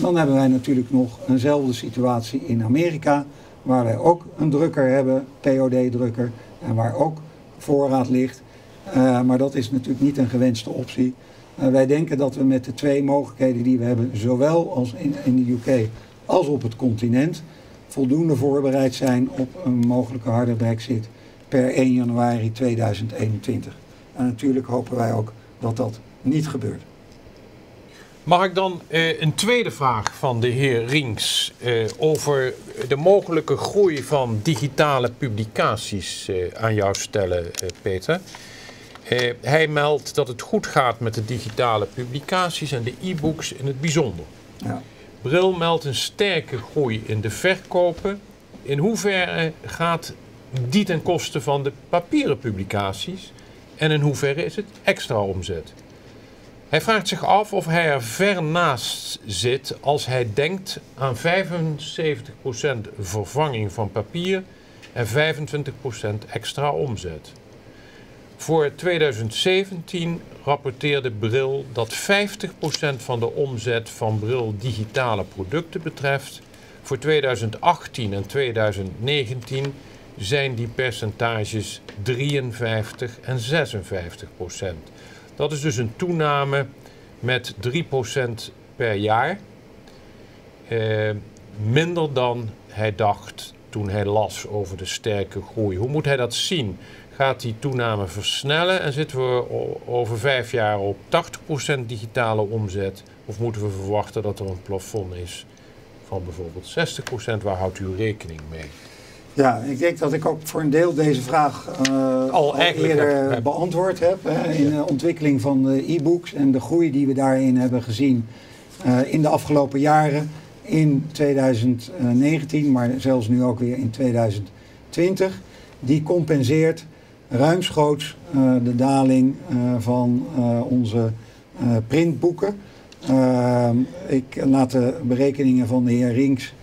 Dan hebben wij natuurlijk nog eenzelfde situatie in Amerika. Waar wij ook een drukker hebben, POD-drukker. En waar ook voorraad ligt. Uh, maar dat is natuurlijk niet een gewenste optie. Uh, wij denken dat we met de twee mogelijkheden die we hebben, zowel als in, in de UK als op het continent, voldoende voorbereid zijn op een mogelijke harde brexit per 1 januari 2021. En natuurlijk hopen wij ook dat dat niet gebeurt. Mag ik dan uh, een tweede vraag van de heer Rinks uh, over de mogelijke groei van digitale publicaties uh, aan jou stellen, Peter? Eh, hij meldt dat het goed gaat met de digitale publicaties en de e-books in het bijzonder. Ja. Bril meldt een sterke groei in de verkopen. In hoeverre gaat die ten koste van de papieren publicaties en in hoeverre is het extra omzet? Hij vraagt zich af of hij er ver naast zit als hij denkt aan 75% vervanging van papier en 25% extra omzet. Voor 2017 rapporteerde Bril dat 50% van de omzet van Bril digitale producten betreft. Voor 2018 en 2019 zijn die percentages 53 en 56 procent. Dat is dus een toename met 3 procent per jaar. Eh, minder dan hij dacht toen hij las over de sterke groei. Hoe moet hij dat zien? Gaat die toename versnellen en zitten we over vijf jaar op 80% digitale omzet? Of moeten we verwachten dat er een plafond is van bijvoorbeeld 60%? Waar houdt u rekening mee? Ja, ik denk dat ik ook voor een deel deze vraag eh, al, eerder heb- beantwoord heb. Hè, in de ontwikkeling van de e-books en de groei die we daarin hebben gezien eh, in de afgelopen jaren. In 2019, maar zelfs nu ook weer in 2020. Die compenseert ruimschoots eh, de daling van onze printboeken. Ehm, ik laat de berekeningen van de heer Rinks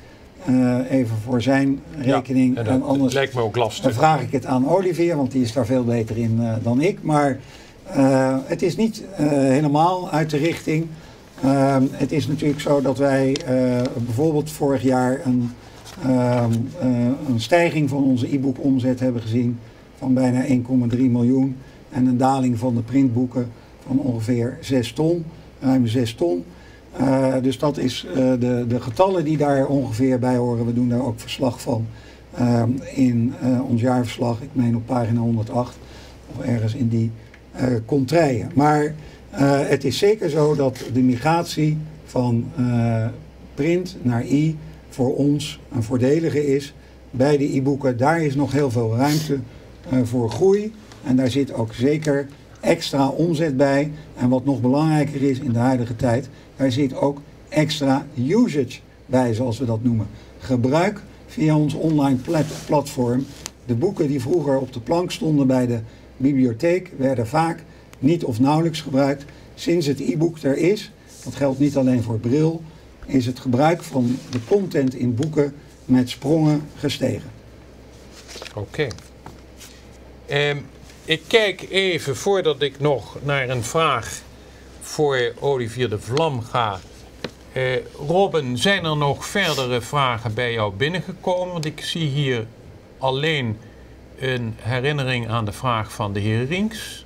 eh, even voor zijn rekening. En en dat, anders het lijkt me ook dan vraag ik het aan Olivier, want die is daar veel beter in eh, dan ik. Maar eh, het is niet helemaal uit de richting. Het is natuurlijk zo dat wij bijvoorbeeld vorig jaar een, ehm, eh, een stijging van onze e-book omzet hebben gezien van bijna 1,3 miljoen. En een daling van de printboeken van ongeveer 6 ton, ruim 6 ton. Eh, dus dat is eh, de, de getallen die daar ongeveer bij horen. We doen daar ook verslag van ehm, in eh, ons jaarverslag. Ik meen op pagina 108 of ergens in die contraien. Maar het is zeker zo dat de migratie van print naar e voor ons een voordelige is. Bij de e-boeken, daar is nog heel veel ruimte voor groei. En daar zit ook zeker extra omzet bij. En wat nog belangrijker is in de huidige tijd, daar zit ook extra usage bij, zoals we dat noemen. Gebruik via ons online plat- platform. De boeken die vroeger op de plank stonden bij de bibliotheek werden vaak niet of nauwelijks gebruikt. Sinds het e-book er is, dat geldt niet alleen voor bril, is het gebruik van de content in boeken met sprongen gestegen. Oké. Ehm, ik kijk even voordat ik nog naar een vraag voor Olivier de Vlam ga. Eh, Robin, zijn er nog verdere vragen bij jou binnengekomen? Want ik zie hier alleen een herinnering aan de vraag van de heer Rinks.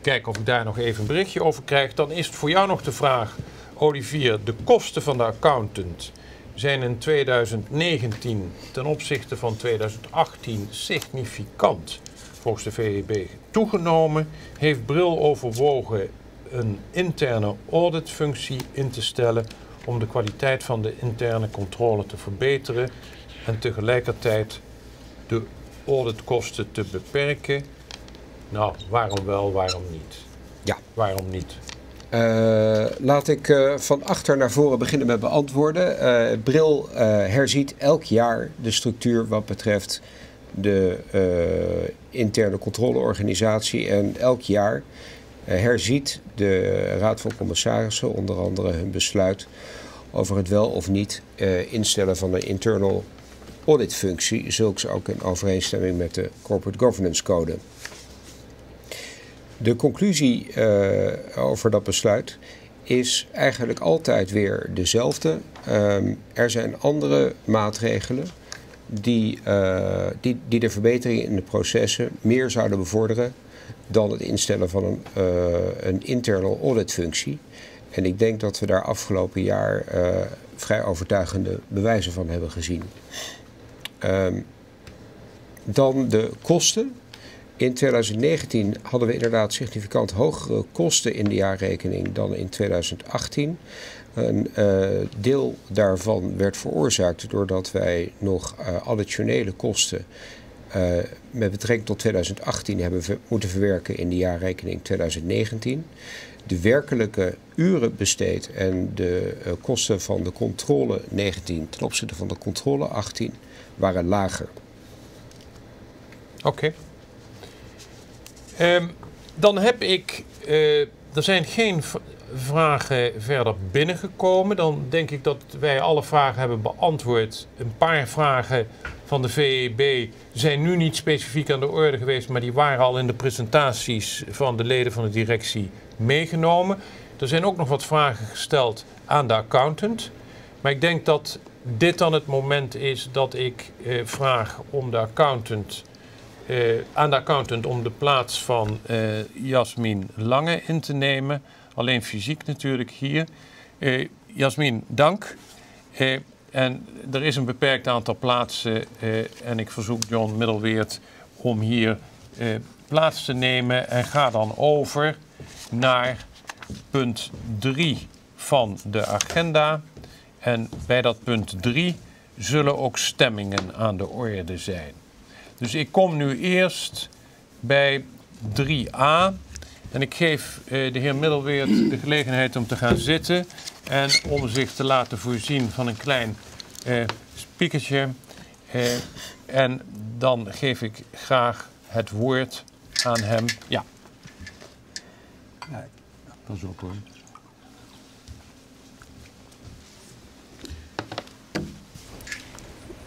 Kijken of ik daar nog even een berichtje over krijg. Dan is het voor jou nog de vraag, Olivier, de kosten van de accountant zijn in 2019 ten opzichte van 2018 significant volgens de VEB toegenomen. Heeft Bril overwogen een interne auditfunctie in te stellen om de kwaliteit van de interne controle te verbeteren en tegelijkertijd de auditkosten te beperken? Nou, waarom wel, waarom niet? Ja. Waarom niet? Eh, laat ik eh, van achter naar voren beginnen met beantwoorden. Eh, Bril herziet elk jaar de structuur wat betreft de interne controleorganisatie. En elk jaar herziet de Raad van Commissarissen onder andere hun besluit over het wel of niet instellen van een internal auditfunctie. Zulks ook in overeenstemming met de Corporate Governance Code. De conclusie eh, over dat besluit is eigenlijk altijd weer dezelfde. Ehm, er zijn andere maatregelen die, eh, die, die de verbetering in de processen meer zouden bevorderen dan het instellen van een, eh, een internal auditfunctie. En ik denk dat we daar afgelopen jaar vrij overtuigende bewijzen van hebben gezien. Ehm, dan de kosten. In 2019 hadden we inderdaad significant hogere kosten in de jaarrekening dan in 2018. Een eh, deel daarvan werd veroorzaakt doordat wij nog eh, additionele kosten uh, met betrekking tot 2018 hebben moeten verwerken in de jaarrekening 2019. De werkelijke uren besteed en de kosten van de controle 19 ten opzichte van de controle 18 waren lager. Oké. Um, dan heb ik, uh, er zijn geen vragen verder binnengekomen. Dan denk ik dat wij alle vragen hebben beantwoord. Een paar vragen van de VEB zijn nu niet specifiek aan de orde geweest, maar die waren al in de presentaties van de leden van de directie meegenomen. Er zijn ook nog wat vragen gesteld aan de accountant. Maar ik denk dat dit dan het moment is dat ik eh, vraag om de accountant, eh, aan de accountant om de plaats van eh, Jasmin Lange in te nemen. Alleen fysiek natuurlijk hier. Eh, Jasmin, dank. En er is een beperkt aantal plaatsen. En ik verzoek John Middelweert om hier plaats te nemen. En ga dan over naar punt 3 van de agenda. En bij dat punt 3 zullen ook stemmingen aan de orde zijn. Dus ik kom nu eerst bij 3a. En ik geef eh, de heer Middelweert de gelegenheid om te gaan zitten en om zich te laten voorzien van een klein uh, speakertje. Uh, en dan geef ik graag het woord aan hem. Ja. ja pas op hoor.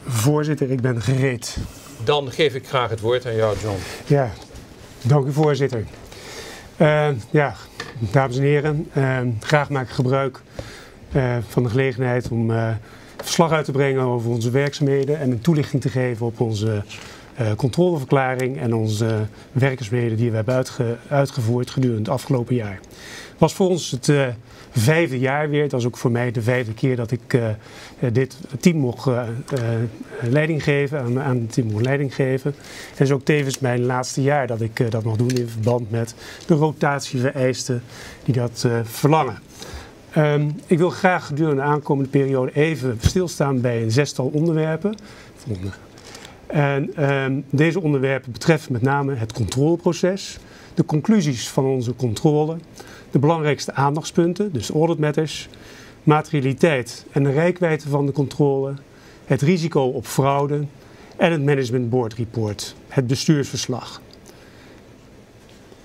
Voorzitter, ik ben gereed. Dan geef ik graag het woord aan jou, John. Ja, dank u voorzitter. Uh, ja, dames en heren, uh, graag maak ik gebruik uh, van de gelegenheid om verslag uit te brengen over onze werkzaamheden en een toelichting te geven op onze controleverklaring en onze werkzaamheden die we hebben uitge uitgevoerd gedurende het afgelopen jaar. Was voor ons het vijfde jaar weer. Het was ook voor mij de vijfde keer dat ik uh, dit team mocht uh, leiding geven, aan, aan het team mocht leiding geven. Het is ook tevens mijn laatste jaar dat ik dat mag doen in verband met de rotatievereisten die dat verlangen. Um, ik wil graag gedurende de aankomende periode even stilstaan bij een zestal onderwerpen. En um, deze onderwerpen betreffen met name het controleproces, de conclusies van onze controle, de belangrijkste aandachtspunten, dus audit matters, materialiteit en de rijkwijde van de controle, het risico op fraude en het Management Board Report, het bestuursverslag.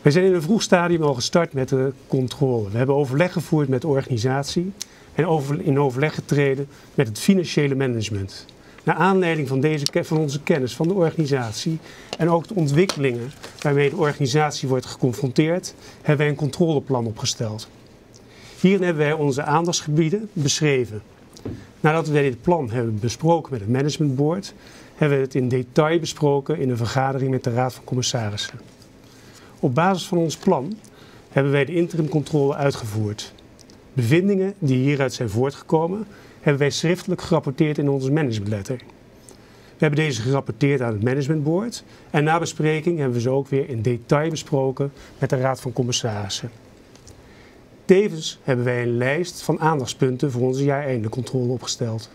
We zijn in een vroeg stadium al gestart met de controle. We hebben overleg gevoerd met de organisatie en in overleg getreden met het financiële management. Naar aanleiding van, deze, van onze kennis van de organisatie en ook de ontwikkelingen waarmee de organisatie wordt geconfronteerd, hebben wij een controleplan opgesteld. Hierin hebben wij onze aandachtsgebieden beschreven. Nadat wij dit plan hebben besproken met het managementboard, hebben we het in detail besproken in een vergadering met de Raad van Commissarissen. Op basis van ons plan hebben wij de interimcontrole uitgevoerd. Bevindingen die hieruit zijn voortgekomen, hebben wij schriftelijk gerapporteerd in onze managementletter. We hebben deze gerapporteerd aan het managementboard en na bespreking hebben we ze ook weer in detail besproken met de Raad van Commissarissen. Tevens hebben wij een lijst van aandachtspunten voor onze jaareindecontrole opgesteld.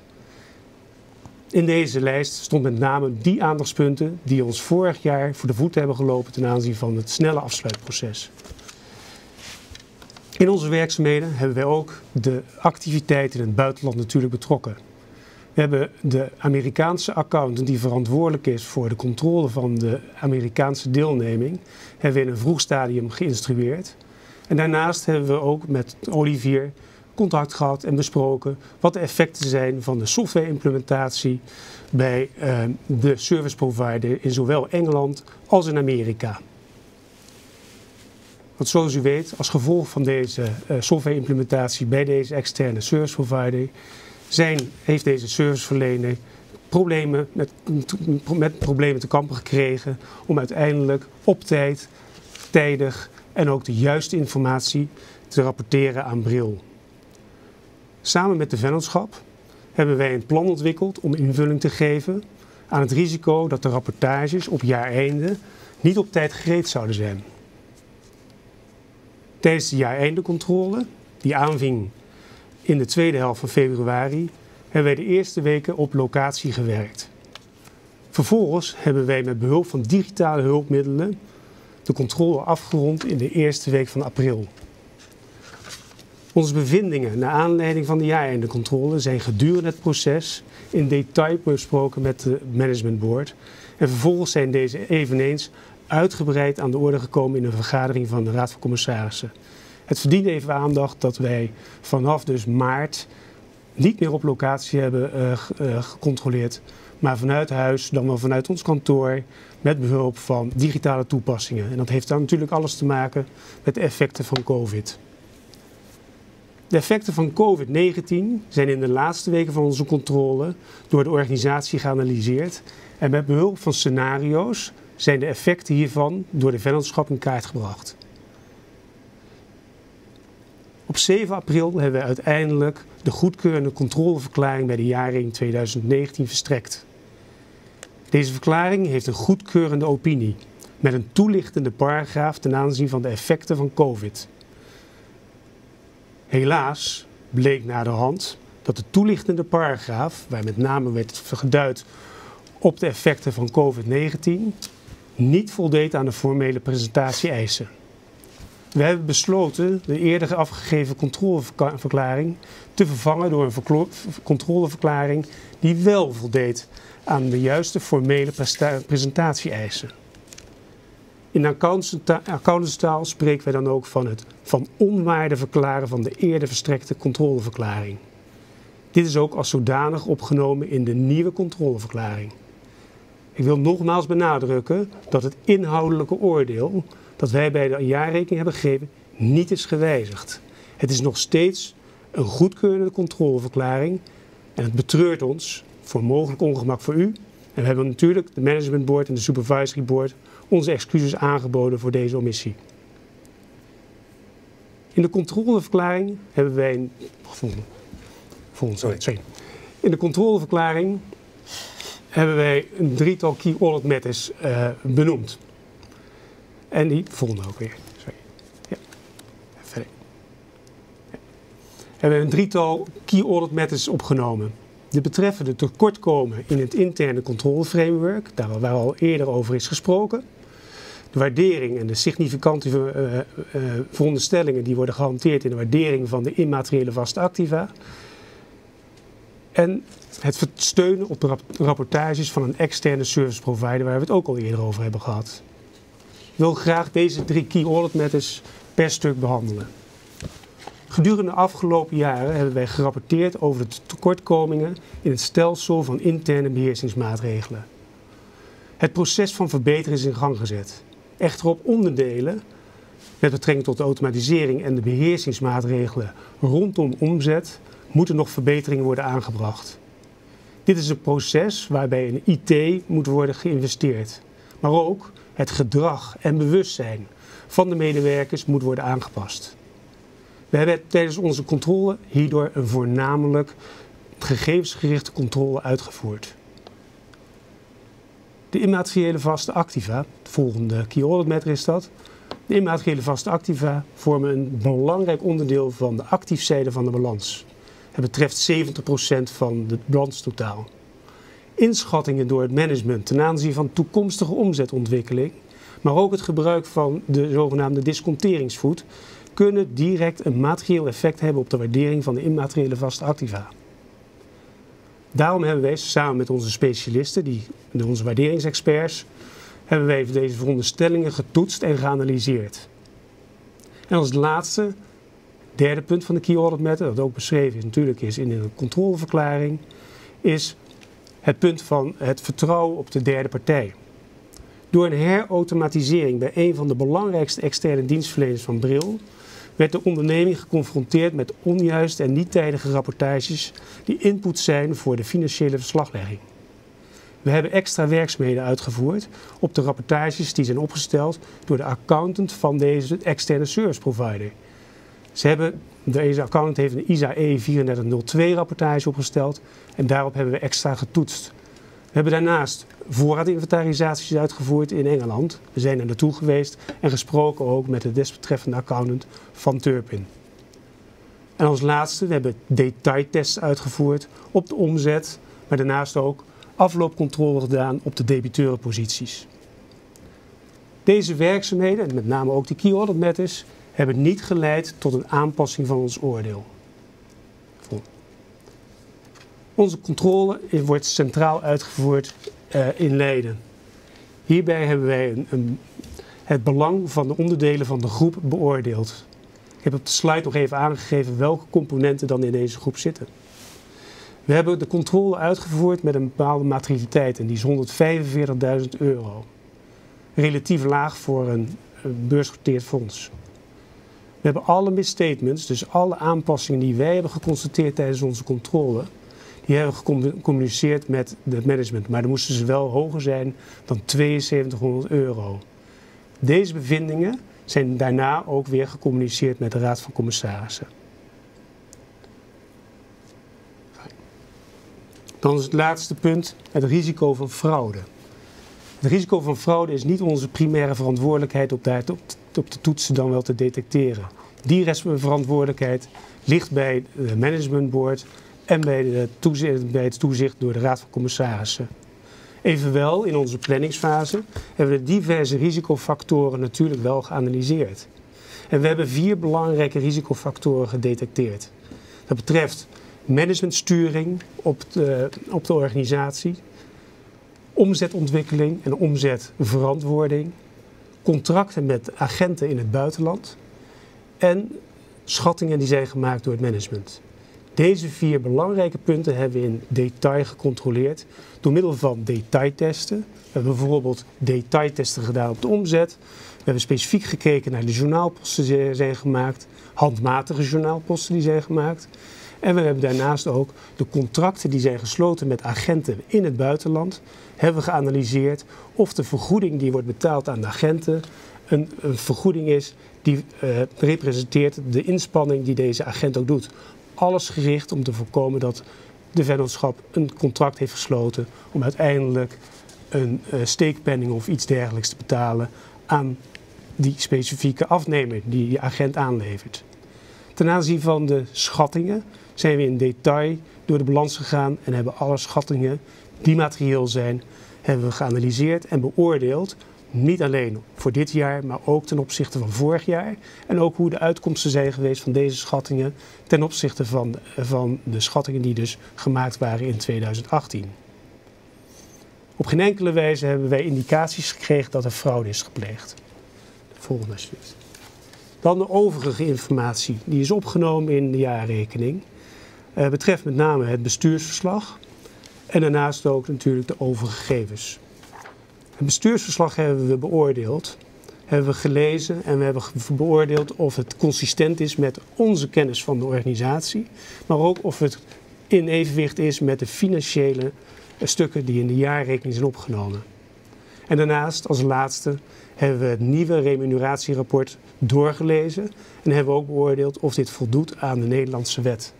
In deze lijst stond met name die aandachtspunten die ons vorig jaar voor de voeten hebben gelopen ten aanzien van het snelle afsluitproces. In onze werkzaamheden hebben wij ook de activiteiten in het buitenland natuurlijk betrokken. We hebben de Amerikaanse accountant die verantwoordelijk is voor de controle van de Amerikaanse deelneming, hebben we in een vroeg stadium geïnstrueerd. En daarnaast hebben we ook met Olivier contact gehad en besproken wat de effecten zijn van de software-implementatie bij uh, de service provider in zowel Engeland als in Amerika. Want zoals u weet, als gevolg van deze uh, software-implementatie bij deze externe service provider, zijn, heeft deze serviceverlener problemen met, met problemen te kampen gekregen om uiteindelijk op tijd, tijdig en ook de juiste informatie te rapporteren aan Bril. Samen met de vennootschap hebben wij een plan ontwikkeld om invulling te geven aan het risico dat de rapportages op jaareinde niet op tijd gereed zouden zijn. Tijdens de jaareindecontrole, die aanving in de tweede helft van februari, hebben wij de eerste weken op locatie gewerkt. Vervolgens hebben wij met behulp van digitale hulpmiddelen de controle afgerond in de eerste week van april. Onze bevindingen naar aanleiding van de jaareindecontrole zijn gedurende het proces in detail besproken met de Management Board en vervolgens zijn deze eveneens uitgebreid aan de orde gekomen in een vergadering van de Raad van Commissarissen. Het verdient even aandacht dat wij vanaf dus maart niet meer op locatie hebben uh, uh, gecontroleerd, maar vanuit huis, dan wel vanuit ons kantoor, met behulp van digitale toepassingen. En dat heeft dan natuurlijk alles te maken met de effecten van COVID. De effecten van COVID-19 zijn in de laatste weken van onze controle door de organisatie geanalyseerd en met behulp van scenario's zijn de effecten hiervan door de vennootschap in kaart gebracht. Op 7 april hebben we uiteindelijk de goedkeurende controleverklaring bij de jaarring 2019 verstrekt. Deze verklaring heeft een goedkeurende opinie met een toelichtende paragraaf ten aanzien van de effecten van COVID. Helaas bleek na de hand dat de toelichtende paragraaf, waar met name werd geduid op de effecten van COVID-19, niet voldeed aan de formele presentatie-eisen. We hebben besloten de eerder afgegeven controleverklaring te vervangen door een controleverklaring die wel voldeed aan de juiste formele presentatie-eisen. In accountantstaal spreken wij dan ook van het van onwaarde verklaren van de eerder verstrekte controleverklaring. Dit is ook als zodanig opgenomen in de nieuwe controleverklaring. Ik wil nogmaals benadrukken dat het inhoudelijke oordeel dat wij bij de jaarrekening hebben gegeven niet is gewijzigd. Het is nog steeds een goedkeurende controleverklaring en het betreurt ons voor mogelijk ongemak voor u. En we hebben natuurlijk de Management Board en de Supervisory Board onze excuses aangeboden voor deze omissie. In de controleverklaring hebben wij een. Volgende, sorry. In de controleverklaring hebben wij een drietal key audit matters uh, benoemd. En die volgende ook weer. Sorry. Ja. Verder. Ja. Hebben we een drietal key audit matters opgenomen. De betreffende tekortkomen in het interne controleframework, daar waar al eerder over is gesproken. De waardering en de significante uh, uh, veronderstellingen die worden gehanteerd in de waardering van de immateriële vaste activa. En het steunen op de rapportages van een externe service provider, waar we het ook al eerder over hebben gehad. Ik wil graag deze drie key audit matters per stuk behandelen. Gedurende de afgelopen jaren hebben wij gerapporteerd over de tekortkomingen in het stelsel van interne beheersingsmaatregelen. Het proces van verbetering is in gang gezet. Echter op onderdelen, met betrekking tot de automatisering en de beheersingsmaatregelen rondom omzet, moeten nog verbeteringen worden aangebracht. Dit is een proces waarbij in IT moet worden geïnvesteerd, maar ook het gedrag en bewustzijn van de medewerkers moet worden aangepast. We hebben tijdens onze controle hierdoor een voornamelijk gegevensgerichte controle uitgevoerd. De immateriële vaste activa, het volgende key audit matter is dat. De immateriële vaste activa vormen een belangrijk onderdeel van de actiefzijde van de balans. Betreft 70% van het balanstotaal. Inschattingen door het management ten aanzien van toekomstige omzetontwikkeling, maar ook het gebruik van de zogenaamde disconteringsvoet, kunnen direct een materieel effect hebben op de waardering van de immateriële vaste activa. Daarom hebben wij samen met onze specialisten, die, onze waarderingsexperts, hebben wij deze veronderstellingen getoetst en geanalyseerd. En als laatste, derde punt van de Key Audit Matter, dat ook beschreven is natuurlijk is in een controleverklaring, is het punt van het vertrouwen op de derde partij. Door een herautomatisering bij een van de belangrijkste externe dienstverleners van Bril werd de onderneming geconfronteerd met onjuiste en niet tijdige rapportages die input zijn voor de financiële verslaglegging. We hebben extra werkzaamheden uitgevoerd op de rapportages die zijn opgesteld door de accountant van deze externe service provider. Ze hebben, deze accountant heeft een ISA E 3402 rapportage opgesteld en daarop hebben we extra getoetst. We hebben daarnaast voorraadinventarisaties uitgevoerd in Engeland. We zijn er naartoe geweest en gesproken ook met de desbetreffende accountant van Turpin. En als laatste, we hebben detailtests uitgevoerd op de omzet, maar daarnaast ook afloopcontrole gedaan op de debiteurenposities. Deze werkzaamheden, en met name ook de key audit matters, hebben niet geleid tot een aanpassing van ons oordeel. Onze controle wordt centraal uitgevoerd uh, in Leiden. Hierbij hebben wij een, een, het belang van de onderdelen van de groep beoordeeld. Ik heb op de slide nog even aangegeven welke componenten dan in deze groep zitten. We hebben de controle uitgevoerd met een bepaalde materialiteit en die is 145.000 euro. Relatief laag voor een, een beursgenoteerd fonds. We hebben alle misstatements, dus alle aanpassingen die wij hebben geconstateerd tijdens onze controle, die hebben gecommuniceerd met het management. Maar dan moesten ze wel hoger zijn dan 7200 euro. Deze bevindingen zijn daarna ook weer gecommuniceerd met de Raad van Commissarissen. Dan is het laatste punt het risico van fraude. Het risico van fraude is niet onze primaire verantwoordelijkheid op de, op de toetsen dan wel te detecteren. Die verantwoordelijkheid ligt bij het managementboard en bij, de toezicht, bij het toezicht door de Raad van Commissarissen. Evenwel, in onze planningsfase hebben we diverse risicofactoren natuurlijk wel geanalyseerd. En we hebben vier belangrijke risicofactoren gedetecteerd. Dat betreft managementsturing op de, op de organisatie, omzetontwikkeling en omzetverantwoording, contracten met agenten in het buitenland en schattingen die zijn gemaakt door het management. Deze vier belangrijke punten hebben we in detail gecontroleerd door middel van detailtesten. We hebben bijvoorbeeld detailtesten gedaan op de omzet. We hebben specifiek gekeken naar de journaalposten die zijn gemaakt, handmatige journaalposten die zijn gemaakt. En we hebben daarnaast ook de contracten die zijn gesloten met agenten in het buitenland, hebben we geanalyseerd of de vergoeding die wordt betaald aan de agenten een, vergoeding is die uh, representeert de inspanning die deze agent ook doet alles gericht om te voorkomen dat de vennootschap een contract heeft gesloten om uiteindelijk een uh, steekpenning of iets dergelijks te betalen aan die specifieke afnemer die die agent aanlevert. Ten aanzien van de schattingen zijn we in detail door de balans gegaan en hebben alle schattingen die materieel zijn, hebben we geanalyseerd en beoordeeld niet alleen voor dit jaar, maar ook ten opzichte van vorig jaar. En ook hoe de uitkomsten zijn geweest van deze schattingen ten opzichte van, van de schattingen die dus gemaakt waren in 2018. Op geen enkele wijze hebben wij indicaties gekregen dat er fraude is gepleegd. De volgende alsjeblieft. Dan de overige informatie, die is opgenomen in de jaarrekening. Uh, betreft met name het bestuursverslag en daarnaast ook natuurlijk de overige gegevens. Het bestuursverslag hebben we beoordeeld, hebben we gelezen en we hebben beoordeeld of het consistent is met onze kennis van de organisatie, maar ook of het in evenwicht is met de financiële stukken die in de jaarrekening zijn opgenomen. En daarnaast, als laatste, hebben we het nieuwe remuneratierapport doorgelezen en hebben we ook beoordeeld of dit voldoet aan de Nederlandse wet.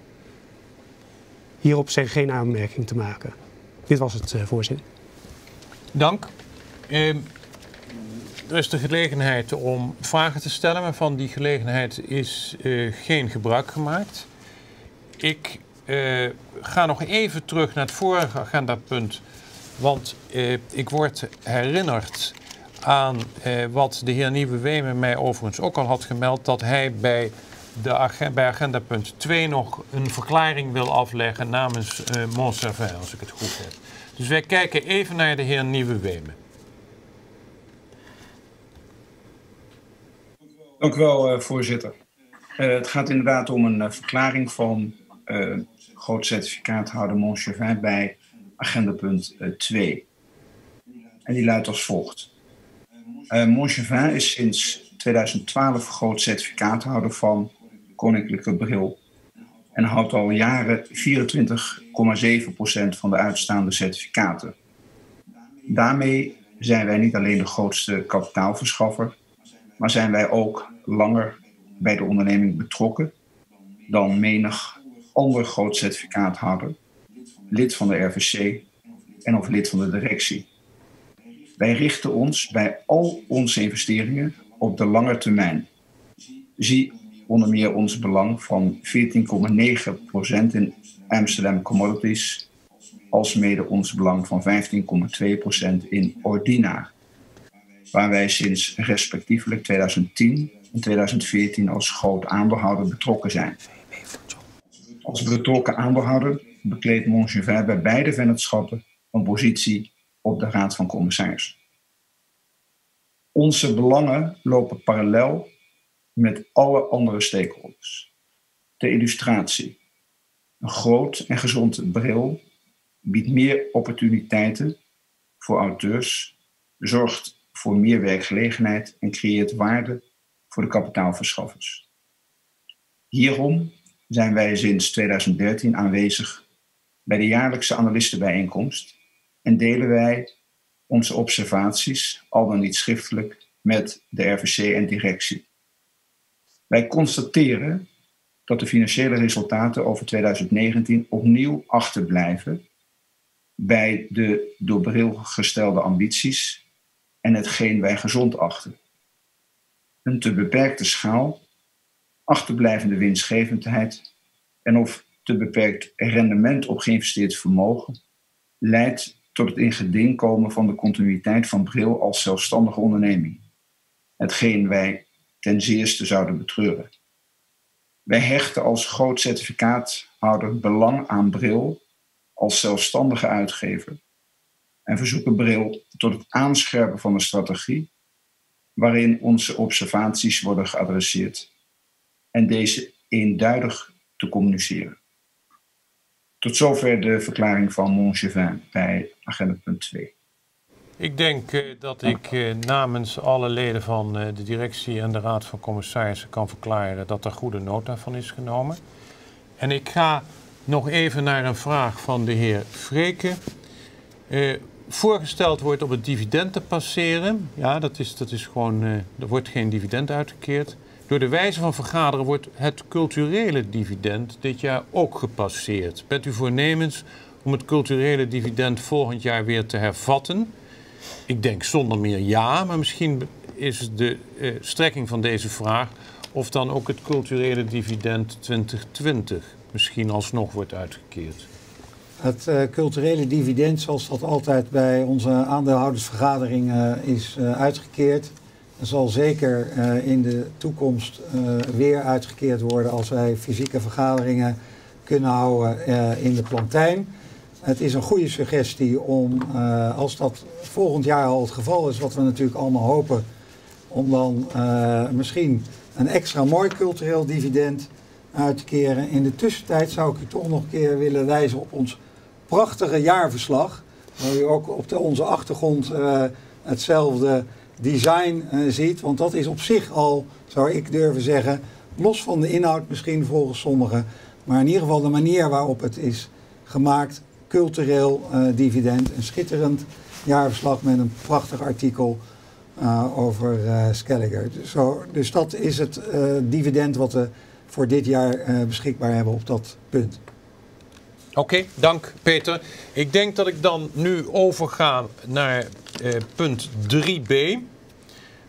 Hierop zijn geen aanmerkingen te maken. Dit was het, uh, voorzitter. Dank. Uh, er is de gelegenheid om vragen te stellen, maar van die gelegenheid is uh, geen gebruik gemaakt. Ik uh, ga nog even terug naar het vorige agendapunt, want ik word herinnerd aan wat de heer Nieuwe Wemen mij overigens ook al had gemeld, dat hij bij, de agenda, bij agendapunt 2 nog een verklaring wil afleggen namens uh, als ik het goed heb. Dus wij kijken even naar de heer Nieuwe Wemen. Dank u wel, uh, voorzitter. Uh, het gaat inderdaad om een uh, verklaring van groot certificaathouder Montchevin bij agendapunt 2. En die luidt als volgt. Montchevin is sinds 2012 groot certificaathouder van Koninklijke Bril en houdt al jaren 24,7% van de uitstaande certificaten. Daarmee zijn wij niet alleen de grootste kapitaalverschaffer, maar zijn wij ook langer bij de onderneming betrokken dan menig ander groot certificaathouder, lid van de RVC en of lid van de directie. Wij richten ons bij al onze investeringen op de lange termijn. Zie onder meer ons belang van 14,9% in Amsterdam Commodities alsmede ons belang van 15,2% in Ordina, waar wij sinds respectievelijk 2010 en 2014 als groot aandeelhouder betrokken zijn. Als betrokken aandeelhouder bekleedt Montjevin bij beide vennootschappen een positie op de Raad van Commissarissen. Onze belangen lopen parallel met alle andere stakeholders. De illustratie. Een groot en gezond bril biedt meer opportuniteiten voor auteurs, zorgt voor meer werkgelegenheid en creëert waarde voor de kapitaalverschaffers. Hierom zijn wij sinds 2013 aanwezig bij de jaarlijkse analistenbijeenkomst en delen wij onze observaties, al dan niet schriftelijk, met de RVC en directie. Wij constateren dat de financiële resultaten over 2019 opnieuw achterblijven bij de door bril gestelde ambities en hetgeen wij gezond achten. Een te beperkte schaal, achterblijvende winstgevendheid en of te beperkt rendement op geïnvesteerd vermogen leidt tot het in geding komen van de continuïteit van Bril als zelfstandige onderneming. Hetgeen wij ten zeerste zouden betreuren. Wij hechten als groot certificaathouder belang aan Bril als zelfstandige uitgever en verzoeken Bril tot het aanscherpen van een strategie waarin onze observaties worden geadresseerd en deze eenduidig te communiceren. Tot zover de verklaring van Montjevin bij agenda punt 2. Ik denk uh, dat ik uh, namens alle leden van uh, de directie en de Raad van Commissarissen kan verklaren dat er goede nota van is genomen. En ik ga nog even naar een vraag van de heer Freke. voorgesteld wordt om het dividend te passeren. Ja, dat is, dat is gewoon, er wordt geen dividend uitgekeerd. Door de wijze van vergaderen wordt het culturele dividend dit jaar ook gepasseerd. Bent u voornemens om het culturele dividend volgend jaar weer te hervatten? Ik denk zonder meer ja, maar misschien is de uh, strekking van deze vraag of dan ook het culturele dividend 2020 misschien alsnog wordt uitgekeerd. Het uh, culturele dividend, zoals dat altijd bij onze aandeelhoudersvergadering uh, is uitgekeerd, zal zeker in de toekomst weer uitgekeerd worden als wij fysieke vergaderingen kunnen houden in de plantijn. Het is een goede suggestie om, uh, als dat volgend jaar al het geval is, wat we natuurlijk allemaal hopen, om dan uh, misschien een extra mooi cultureel dividend uit te keren. In de tussentijd zou ik u toch nog een keer willen wijzen op ons prachtige jaarverslag, waar u ook op de, onze achtergrond uh, hetzelfde design ziet. Want dat is op zich al, zou ik durven zeggen, los van de inhoud misschien volgens sommigen, maar in ieder geval de manier waarop het is gemaakt cultureel uh, dividend. Een schitterend jaarverslag met een prachtig artikel uh, over uh, Skelliger. Dus, zo, dus, dat is het dividend wat we voor dit jaar beschikbaar hebben op dat punt. Oké, dank Peter. Ik denk dat ik dan nu overga naar punt 3b.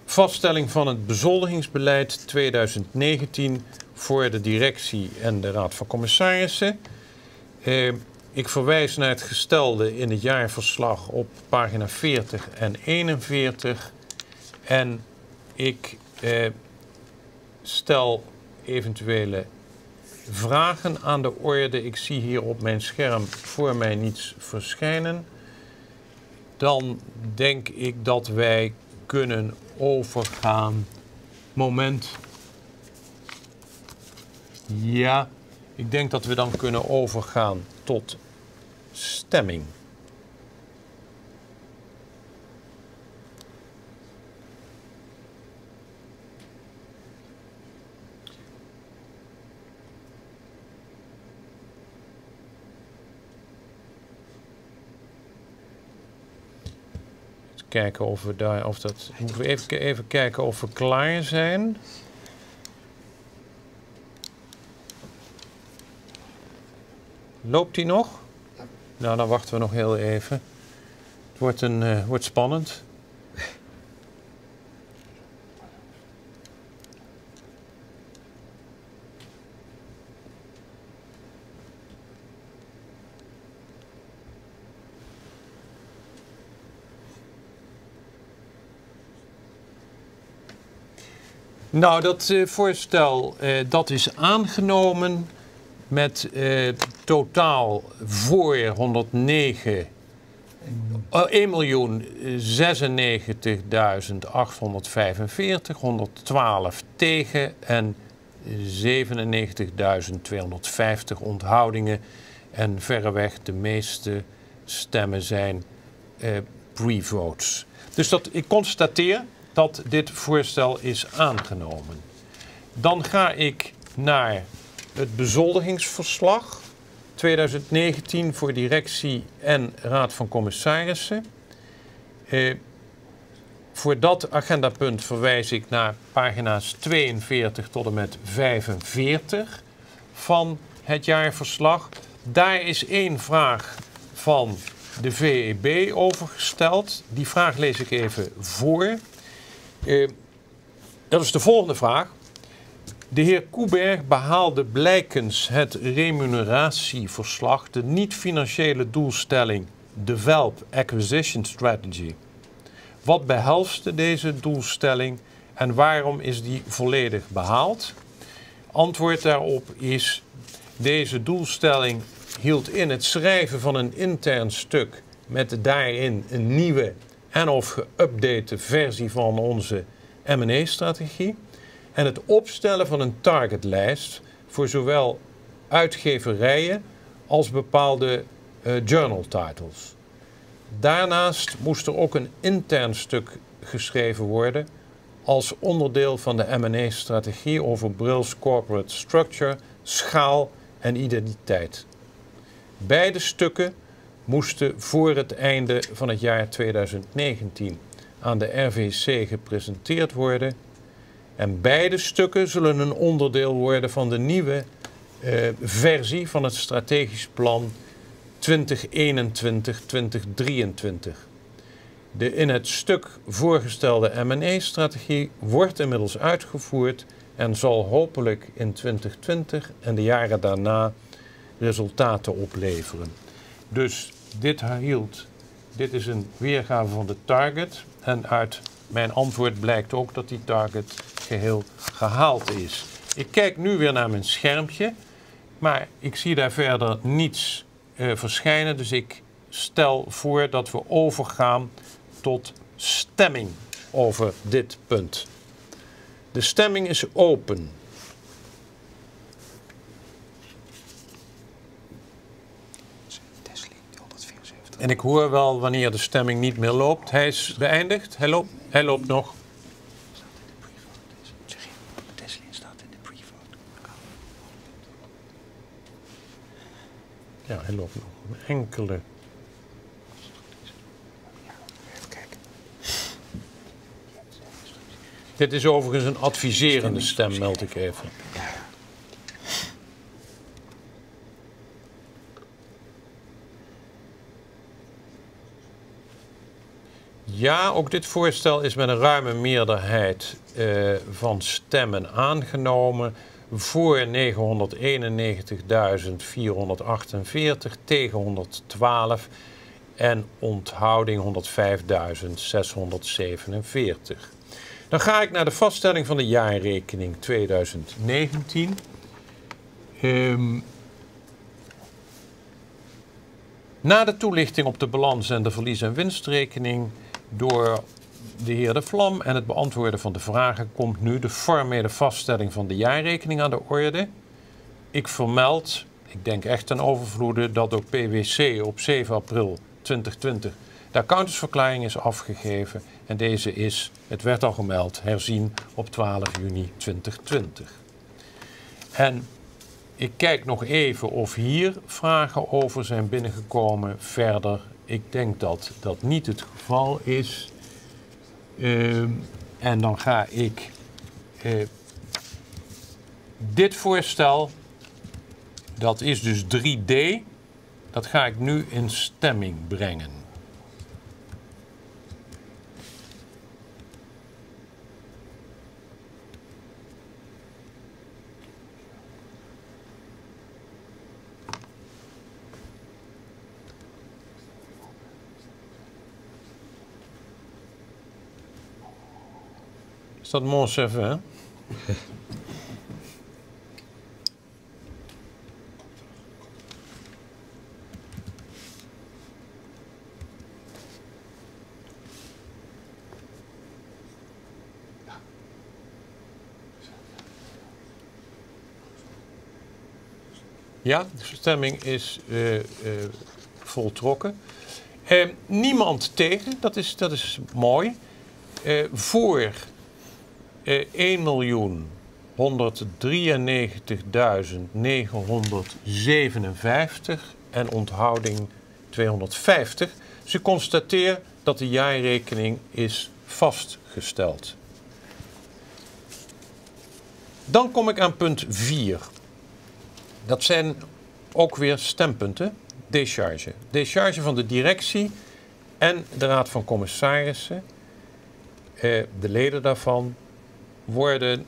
Vaststelling van het bezoldigingsbeleid 2019 voor de directie en de Raad van Commissarissen. Ik verwijs naar het gestelde in het jaarverslag op pagina 40 en 41. En ik eh, stel eventuele vragen aan de orde. Ik zie hier op mijn scherm voor mij niets verschijnen. Dan denk ik dat wij kunnen overgaan. Moment. Ja, ik denk dat we dan kunnen overgaan tot stemming. kijken of we daar, of dat, moeten we even, even kijken of we klaar zijn. Loopt die nog? Nou, dan wachten we nog heel even. Het wordt, een, eh, wordt spannend. Nou, dat eh, voorstel eh, dat is aangenomen met eh, totaal voor 109 uh, 1.096.845, 112 tegen en 97.250 onthoudingen. En verreweg de meeste stemmen zijn eh, pre-votes. Dus dat, ik constateer dat dit voorstel is aangenomen. Dan ga ik naar het bezoldigingsverslag 2019 voor directie en raad van commissarissen. Eh, voor dat agendapunt verwijs ik naar pagina's 42 tot en met 45 van het jaarverslag. Daar is één vraag van de VEB overgesteld. Die vraag lees ik even voor. Uh, dat is de volgende vraag. De heer Koeberg behaalde blijkens het remuneratieverslag, de niet-financiële doelstelling Develop Acquisition Strategy. Wat behelste deze doelstelling en waarom is die volledig behaald? Antwoord daarop is: deze doelstelling hield in het schrijven van een intern stuk met daarin een nieuwe en of geüpdate versie van onze M&A-strategie en het opstellen van een targetlijst voor zowel uitgeverijen als bepaalde uh, journal titles. Daarnaast moest er ook een intern stuk geschreven worden als onderdeel van de M&A-strategie over Brill's corporate structure, schaal en identiteit. Beide stukken moesten voor het einde van het jaar 2019 aan de RVC gepresenteerd worden. En beide stukken zullen een onderdeel worden van de nieuwe uh, versie van het strategisch plan 2021-2023. De in het stuk voorgestelde M&A-strategie wordt inmiddels uitgevoerd en zal hopelijk in 2020 en de jaren daarna resultaten opleveren. Dus dit hield, dit is een weergave van de target. En uit mijn antwoord blijkt ook dat die target geheel gehaald is. Ik kijk nu weer naar mijn schermpje, maar ik zie daar verder niets uh, verschijnen. Dus ik stel voor dat we overgaan tot stemming over dit punt. De stemming is open. En ik hoor wel wanneer de stemming niet meer loopt. Hij is beëindigd. Hij loopt nog. Ja, hij loopt nog. Enkele. Dit is overigens een adviserende stem, meld ik even. Ja, ook dit voorstel is met een ruime meerderheid uh, van stemmen aangenomen. Voor 991.448 tegen 112 en onthouding 105.647. Dan ga ik naar de vaststelling van de jaarrekening 2019. Um, na de toelichting op de balans en de verlies- en winstrekening door de heer De Vlam en het beantwoorden van de vragen komt nu de formele vaststelling van de jaarrekening aan de orde. Ik vermeld, ik denk echt een overvloede, dat door PwC op 7 april 2020 de accountantsverklaring is afgegeven en deze is, het werd al gemeld, herzien op 12 juni 2020. En ik kijk nog even of hier vragen over zijn binnengekomen verder ik denk dat dat niet het geval is. Uh, en dan ga ik uh, dit voorstel, dat is dus 3D, dat ga ik nu in stemming brengen. Is dat Monsef, hè? Ja, de stemming is uh, uh, voltrokken. Uh, niemand tegen, dat is, dat is mooi. voor 1 miljoen 193.957 en onthouding 250. Ze constateert dat de jaarrekening is vastgesteld. Dan kom ik aan punt 4. Dat zijn ook weer stempunten. Decharge. Decharge van de directie en de Raad van Commissarissen. Eh, de leden daarvan worden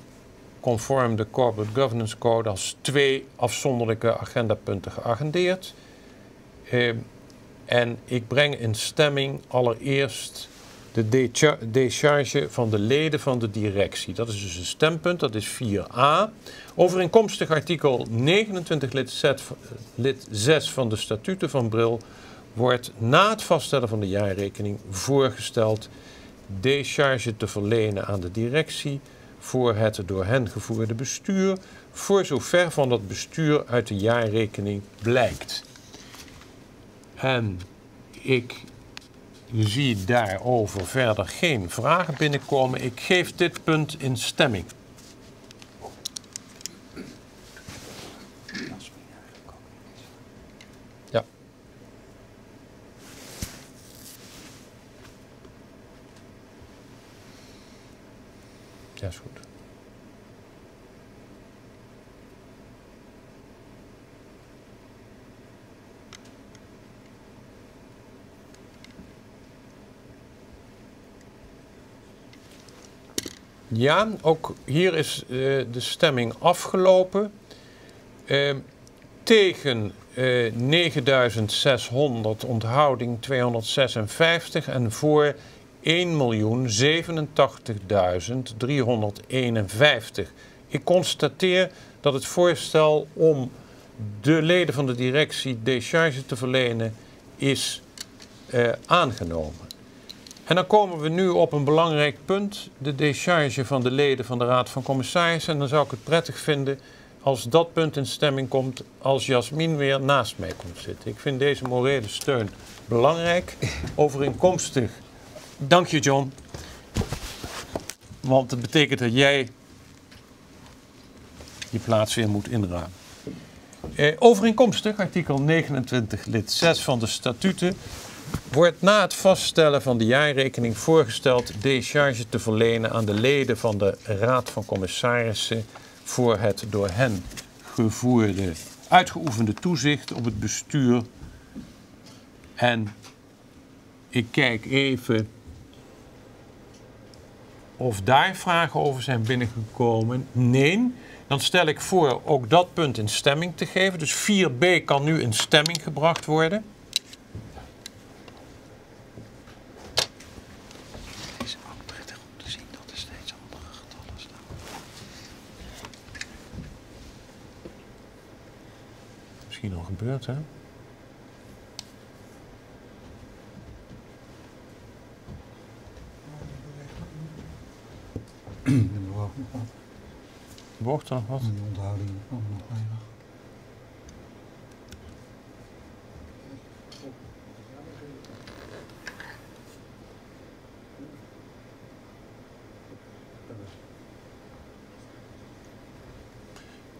conform de Corporate Governance Code als twee afzonderlijke agendapunten geagendeerd. Eh, en ik breng in stemming allereerst de decharge van de leden van de directie. Dat is dus een stempunt, dat is 4a. Overeenkomstig artikel 29 lid, lid 6 van de statuten van Bril wordt na het vaststellen van de jaarrekening voorgesteld decharge te verlenen aan de directie voor het door hen gevoerde bestuur, voor zover van dat bestuur uit de jaarrekening blijkt. En ik zie daarover verder geen vragen binnenkomen. Ik geef dit punt in stemming. Ja, goed. Ja, ook hier is uh, de stemming afgelopen. Uh, tegen uh, eh, 9600 onthouding 256 en voor 1.087.351. Ik constateer dat het voorstel om de leden van de directie decharge te verlenen is uh, aangenomen. En dan komen we nu op een belangrijk punt, de decharge van de leden van de Raad van Commissarissen. En dan zou ik het prettig vinden als dat punt in stemming komt, als Jasmin weer naast mij komt zitten. Ik vind deze morele steun belangrijk, overeenkomstig. Dank je, John. Want het betekent dat jij je plaats weer moet inruimen. Eh, overeenkomstig, artikel 29, lid 6 van de statuten, wordt na het vaststellen van de jaarrekening voorgesteld decharge te verlenen aan de leden van de Raad van Commissarissen voor het door hen gevoerde, uitgeoefende toezicht op het bestuur. En ik kijk even of daar vragen over zijn binnengekomen. Nee. Dan stel ik voor ook dat punt in stemming te geven. Dus 4b kan nu in stemming gebracht worden. misschien al gebeurd, hè? Bewoog er nog wat? Een onthouding nog weinig.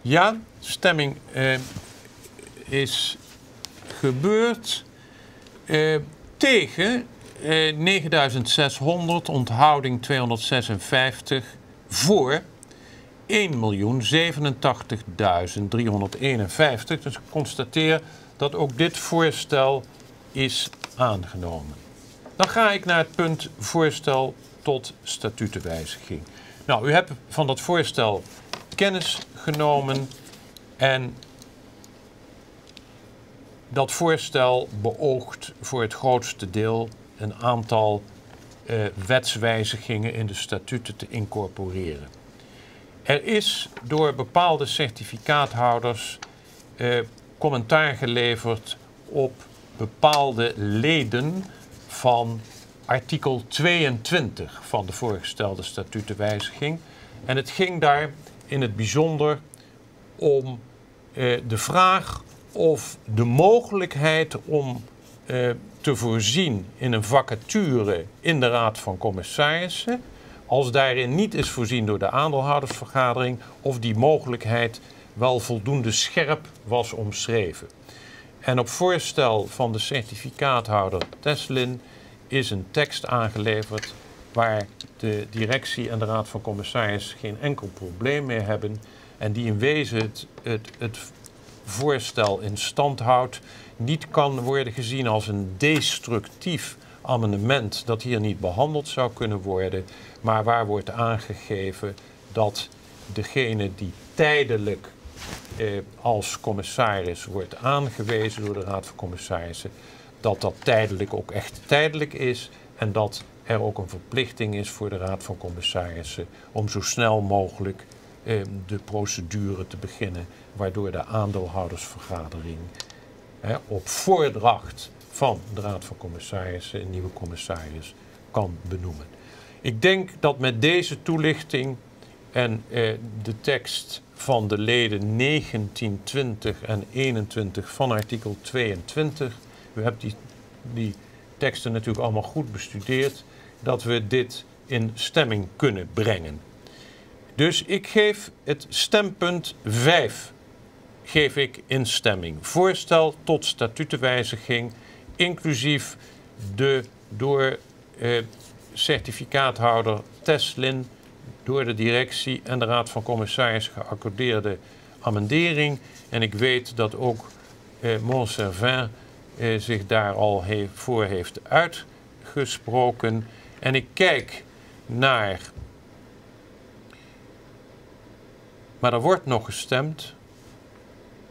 Ja, stemming eh, is gebeurd uh, tegen eh, 9600, onthouding 256, voor 1.087.351. Dus ik constateer dat ook dit voorstel is aangenomen. Dan ga ik naar het punt voorstel tot statutenwijziging. Nou, u hebt van dat voorstel kennis genomen en dat voorstel beoogt voor het grootste deel een aantal uh, wetswijzigingen in de statuten te incorporeren. Er is door bepaalde certificaathouders eh, commentaar geleverd op bepaalde leden van artikel 22 van de voorgestelde statutenwijziging. En het ging daar in het bijzonder om eh, de vraag of de mogelijkheid om eh, te voorzien in een vacature in de Raad van Commissarissen, als daarin niet is voorzien door de aandeelhoudersvergadering, of die mogelijkheid wel voldoende scherp was omschreven. En op voorstel van de certificaathouder Teslin is een tekst aangeleverd waar de directie en de Raad van Commissarissen geen enkel probleem mee hebben en die in wezen het, het, het voorstel in stand houdt, niet kan worden gezien als een destructief amendement dat hier niet behandeld zou kunnen worden, maar waar wordt aangegeven dat degene die tijdelijk eh, als commissaris wordt aangewezen door de Raad van Commissarissen, dat dat tijdelijk ook echt tijdelijk is en dat er ook een verplichting is voor de Raad van Commissarissen om zo snel mogelijk eh, de procedure te beginnen, waardoor de aandeelhoudersvergadering op voordracht van de Raad van Commissarissen een nieuwe commissaris kan benoemen. Ik denk dat met deze toelichting en eh, de tekst van de leden 19, 20 en 21 van artikel 22, we hebben die, die teksten natuurlijk allemaal goed bestudeerd, dat we dit in stemming kunnen brengen. Dus ik geef het stempunt 5 geef ik in stemming. Voorstel tot statutenwijziging, inclusief de door eh, certificaathouder Teslin, door de directie en de Raad van Commissarissen geaccordeerde amendering. En ik weet dat ook eh, eh, zich daar al voor heeft uitgesproken. En ik kijk naar. Maar er wordt nog gestemd.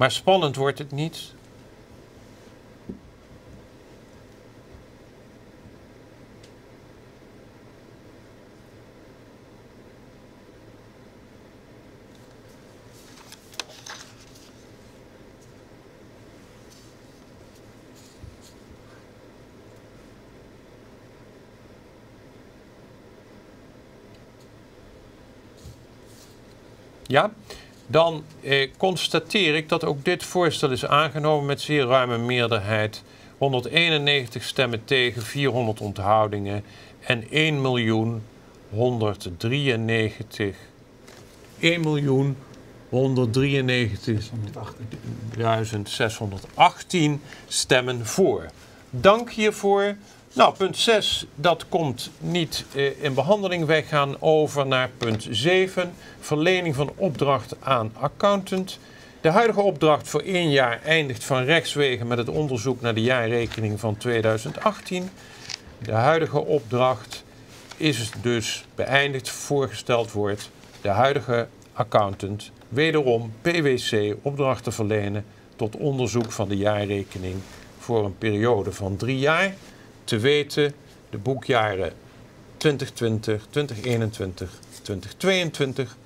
Maar spannend wordt het niet. Ja, dan eh, constateer ik dat ook dit voorstel is aangenomen met zeer ruime meerderheid. 191 stemmen tegen, 400 onthoudingen en 1 miljoen 193. 1 miljoen 193.618 stemmen voor. Dank hiervoor. Nou, punt 6, dat komt niet eh, in behandeling. Wij gaan over naar punt 7, verlening van opdracht aan accountant. De huidige opdracht voor één jaar eindigt van rechtswege met het onderzoek naar de jaarrekening van 2018. De huidige opdracht is dus beëindigd, voorgesteld wordt de huidige accountant wederom PwC opdrachten verlenen tot onderzoek van de jaarrekening voor een periode van drie jaar te weten de boekjaren 2020, 2021, 2022,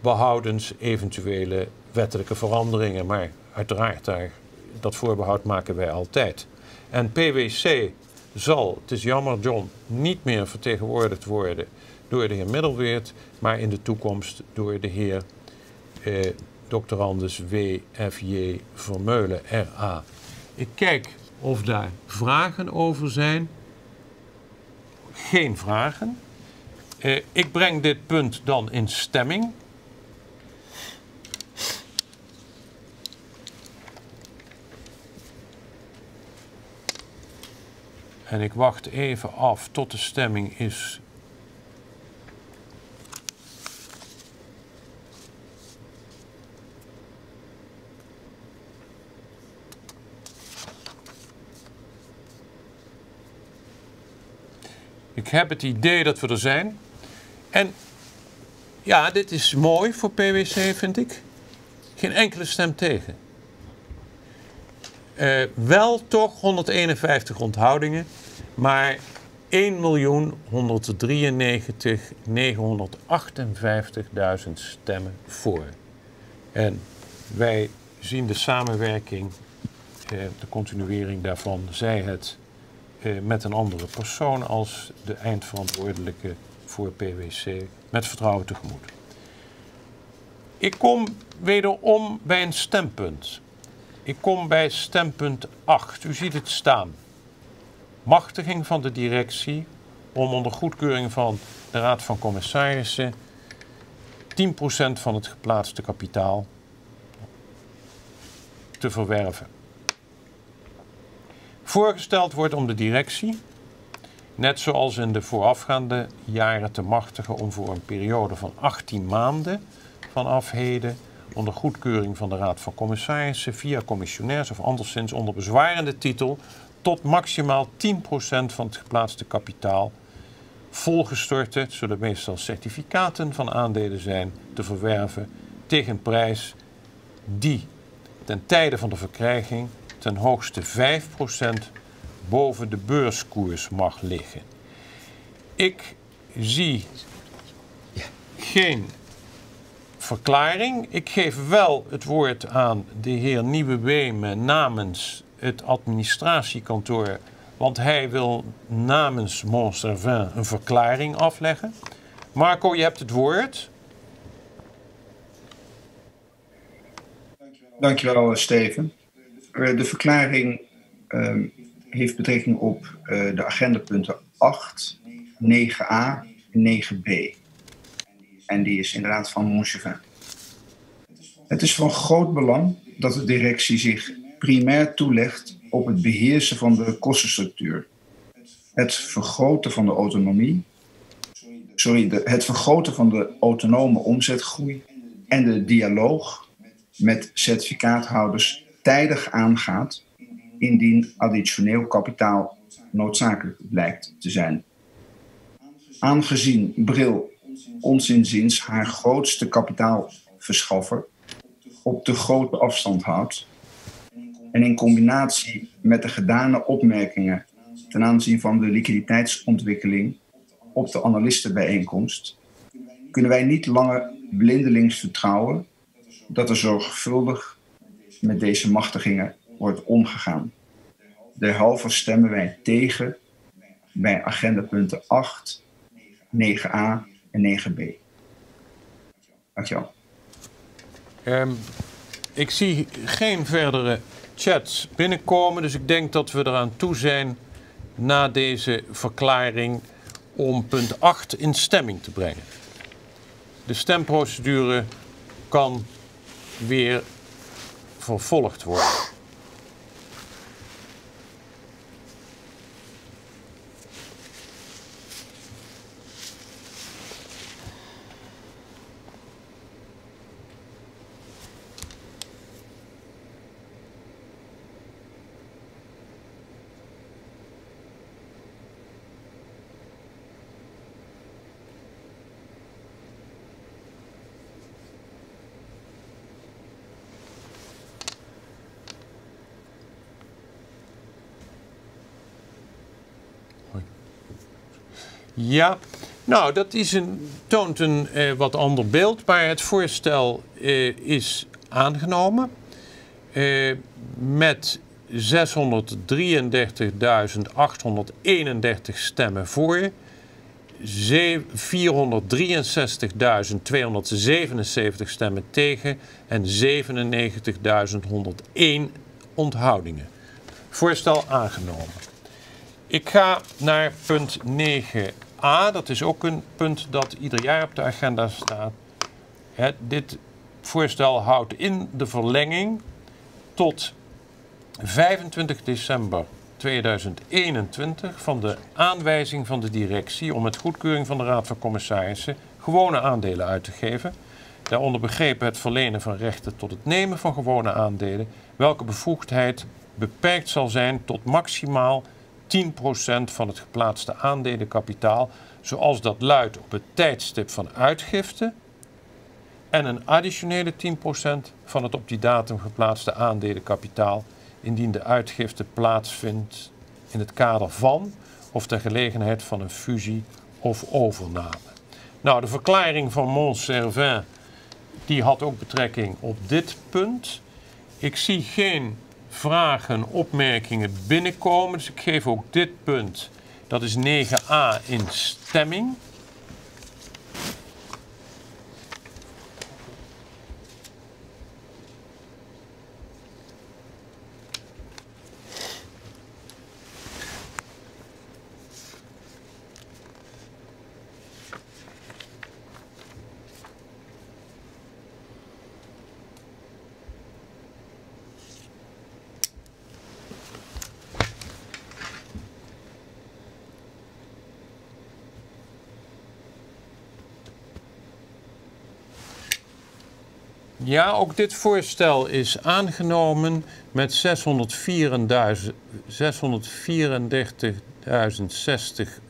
behoudens eventuele wettelijke veranderingen. Maar uiteraard, daar, dat voorbehoud maken wij altijd. En PwC zal, het is jammer John, niet meer vertegenwoordigd worden door de heer Middelweert, maar in de toekomst door de heer eh. Anders W.F.J. Vermeulen, R.A. Ik kijk of daar vragen over zijn. Geen vragen. Eh, ik breng dit punt dan in stemming. En ik wacht even af tot de stemming is Ik heb het idee dat we er zijn. En ja, dit is mooi voor PwC, vind ik. Geen enkele stem tegen. Uh, wel toch 151 onthoudingen. Maar 1.193.958.000 stemmen voor. En wij zien de samenwerking, eh, de continuering daarvan, zij het eh, met een andere persoon als de eindverantwoordelijke voor PwC, met vertrouwen tegemoet. Ik kom wederom bij een stempunt. Ik kom bij stempunt 8. U ziet het staan. Machtiging van de directie om onder goedkeuring van de Raad van Commissarissen 10% van het geplaatste kapitaal te verwerven. Voorgesteld wordt om de directie, net zoals in de voorafgaande jaren, te machtigen om voor een periode van 18 maanden vanaf heden onder goedkeuring van de Raad van Commissarissen via commissionairs of anderszins onder bezwarende titel tot maximaal 10% van het geplaatste kapitaal volgestorte, het zullen meestal certificaten van aandelen zijn, te verwerven tegen prijs die ten tijde van de verkrijging ten hoogste 5% boven de beurskoers mag liggen. Ik zie geen verklaring. Ik geef wel het woord aan de heer Nieuwe namens het administratiekantoor, want hij wil namens Montservin een verklaring afleggen. Marco, je hebt het woord. Dankjewel, Steven. Eh, de verklaring uh, heeft betrekking op uh, de agendapunten 8, 9a en 9b. En die is inderdaad van Montchevin. Het is van groot belang dat de directie zich primair toelegt op het beheersen van de kostenstructuur, het vergroten van de autonomie, sorry, de, het vergroten van de autonome omzetgroei en de dialoog met certificaathouders tijdig aangaat indien additioneel kapitaal noodzakelijk blijkt te zijn. Aangezien Bril ons inziens haar grootste kapitaalverschaffer op de grote afstand houdt en in combinatie met de gedane opmerkingen ten aanzien van de liquiditeitsontwikkeling op de analistenbijeenkomst, kunnen wij niet langer blindelings vertrouwen dat er zorgvuldig met deze machtigingen wordt omgegaan. Derhalve stemmen wij tegen bij agendapunten 8, 9a en 9b. Dankjewel. Um, ik zie geen verdere chats binnenkomen, dus ik denk dat we eraan toe zijn na deze verklaring om punt 8 in stemming te brengen. De stemprocedure kan weer vervolgd worden. Ja, nou, dat is een, toont een eh, wat ander beeld, maar het voorstel eh, is aangenomen eh, met 633.831 stemmen voor, 463.277 stemmen tegen en 97.101 onthoudingen. Voorstel aangenomen. Ik ga naar punt 9a. Dat is ook een punt dat ieder jaar op de agenda staat. dit voorstel houdt in de verlenging tot 25 december 2021 van de aanwijzing van de directie om met goedkeuring van de Raad van Commissarissen gewone aandelen uit te geven. Daaronder begrepen het verlenen van rechten tot het nemen van gewone aandelen, welke bevoegdheid beperkt zal zijn tot maximaal 10% van het geplaatste aandelenkapitaal, zoals dat luidt op het tijdstip van uitgifte, en een additionele 10% van het op die datum geplaatste aandelenkapitaal, indien de uitgifte plaatsvindt in het kader van of ter gelegenheid van een fusie of overname. Nou, de verklaring van Montservin die had ook betrekking op dit punt. Ik zie geen vragen, opmerkingen binnenkomen, dus ik geef ook dit punt, dat is 9a, in stemming. Ja, ook dit voorstel is aangenomen met 634.060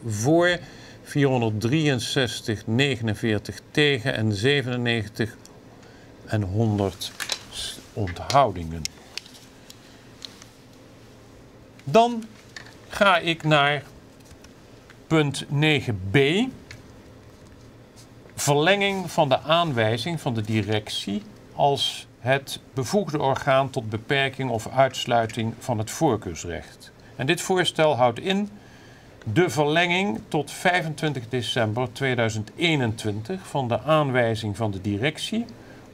voor, 463, 49 tegen en 97 en 100 onthoudingen. Dan ga ik naar punt 9b. Verlenging van de aanwijzing van de directie als het bevoegde orgaan tot beperking of uitsluiting van het voorkeursrecht. En dit voorstel houdt in de verlenging tot 25 december 2021 van de aanwijzing van de directie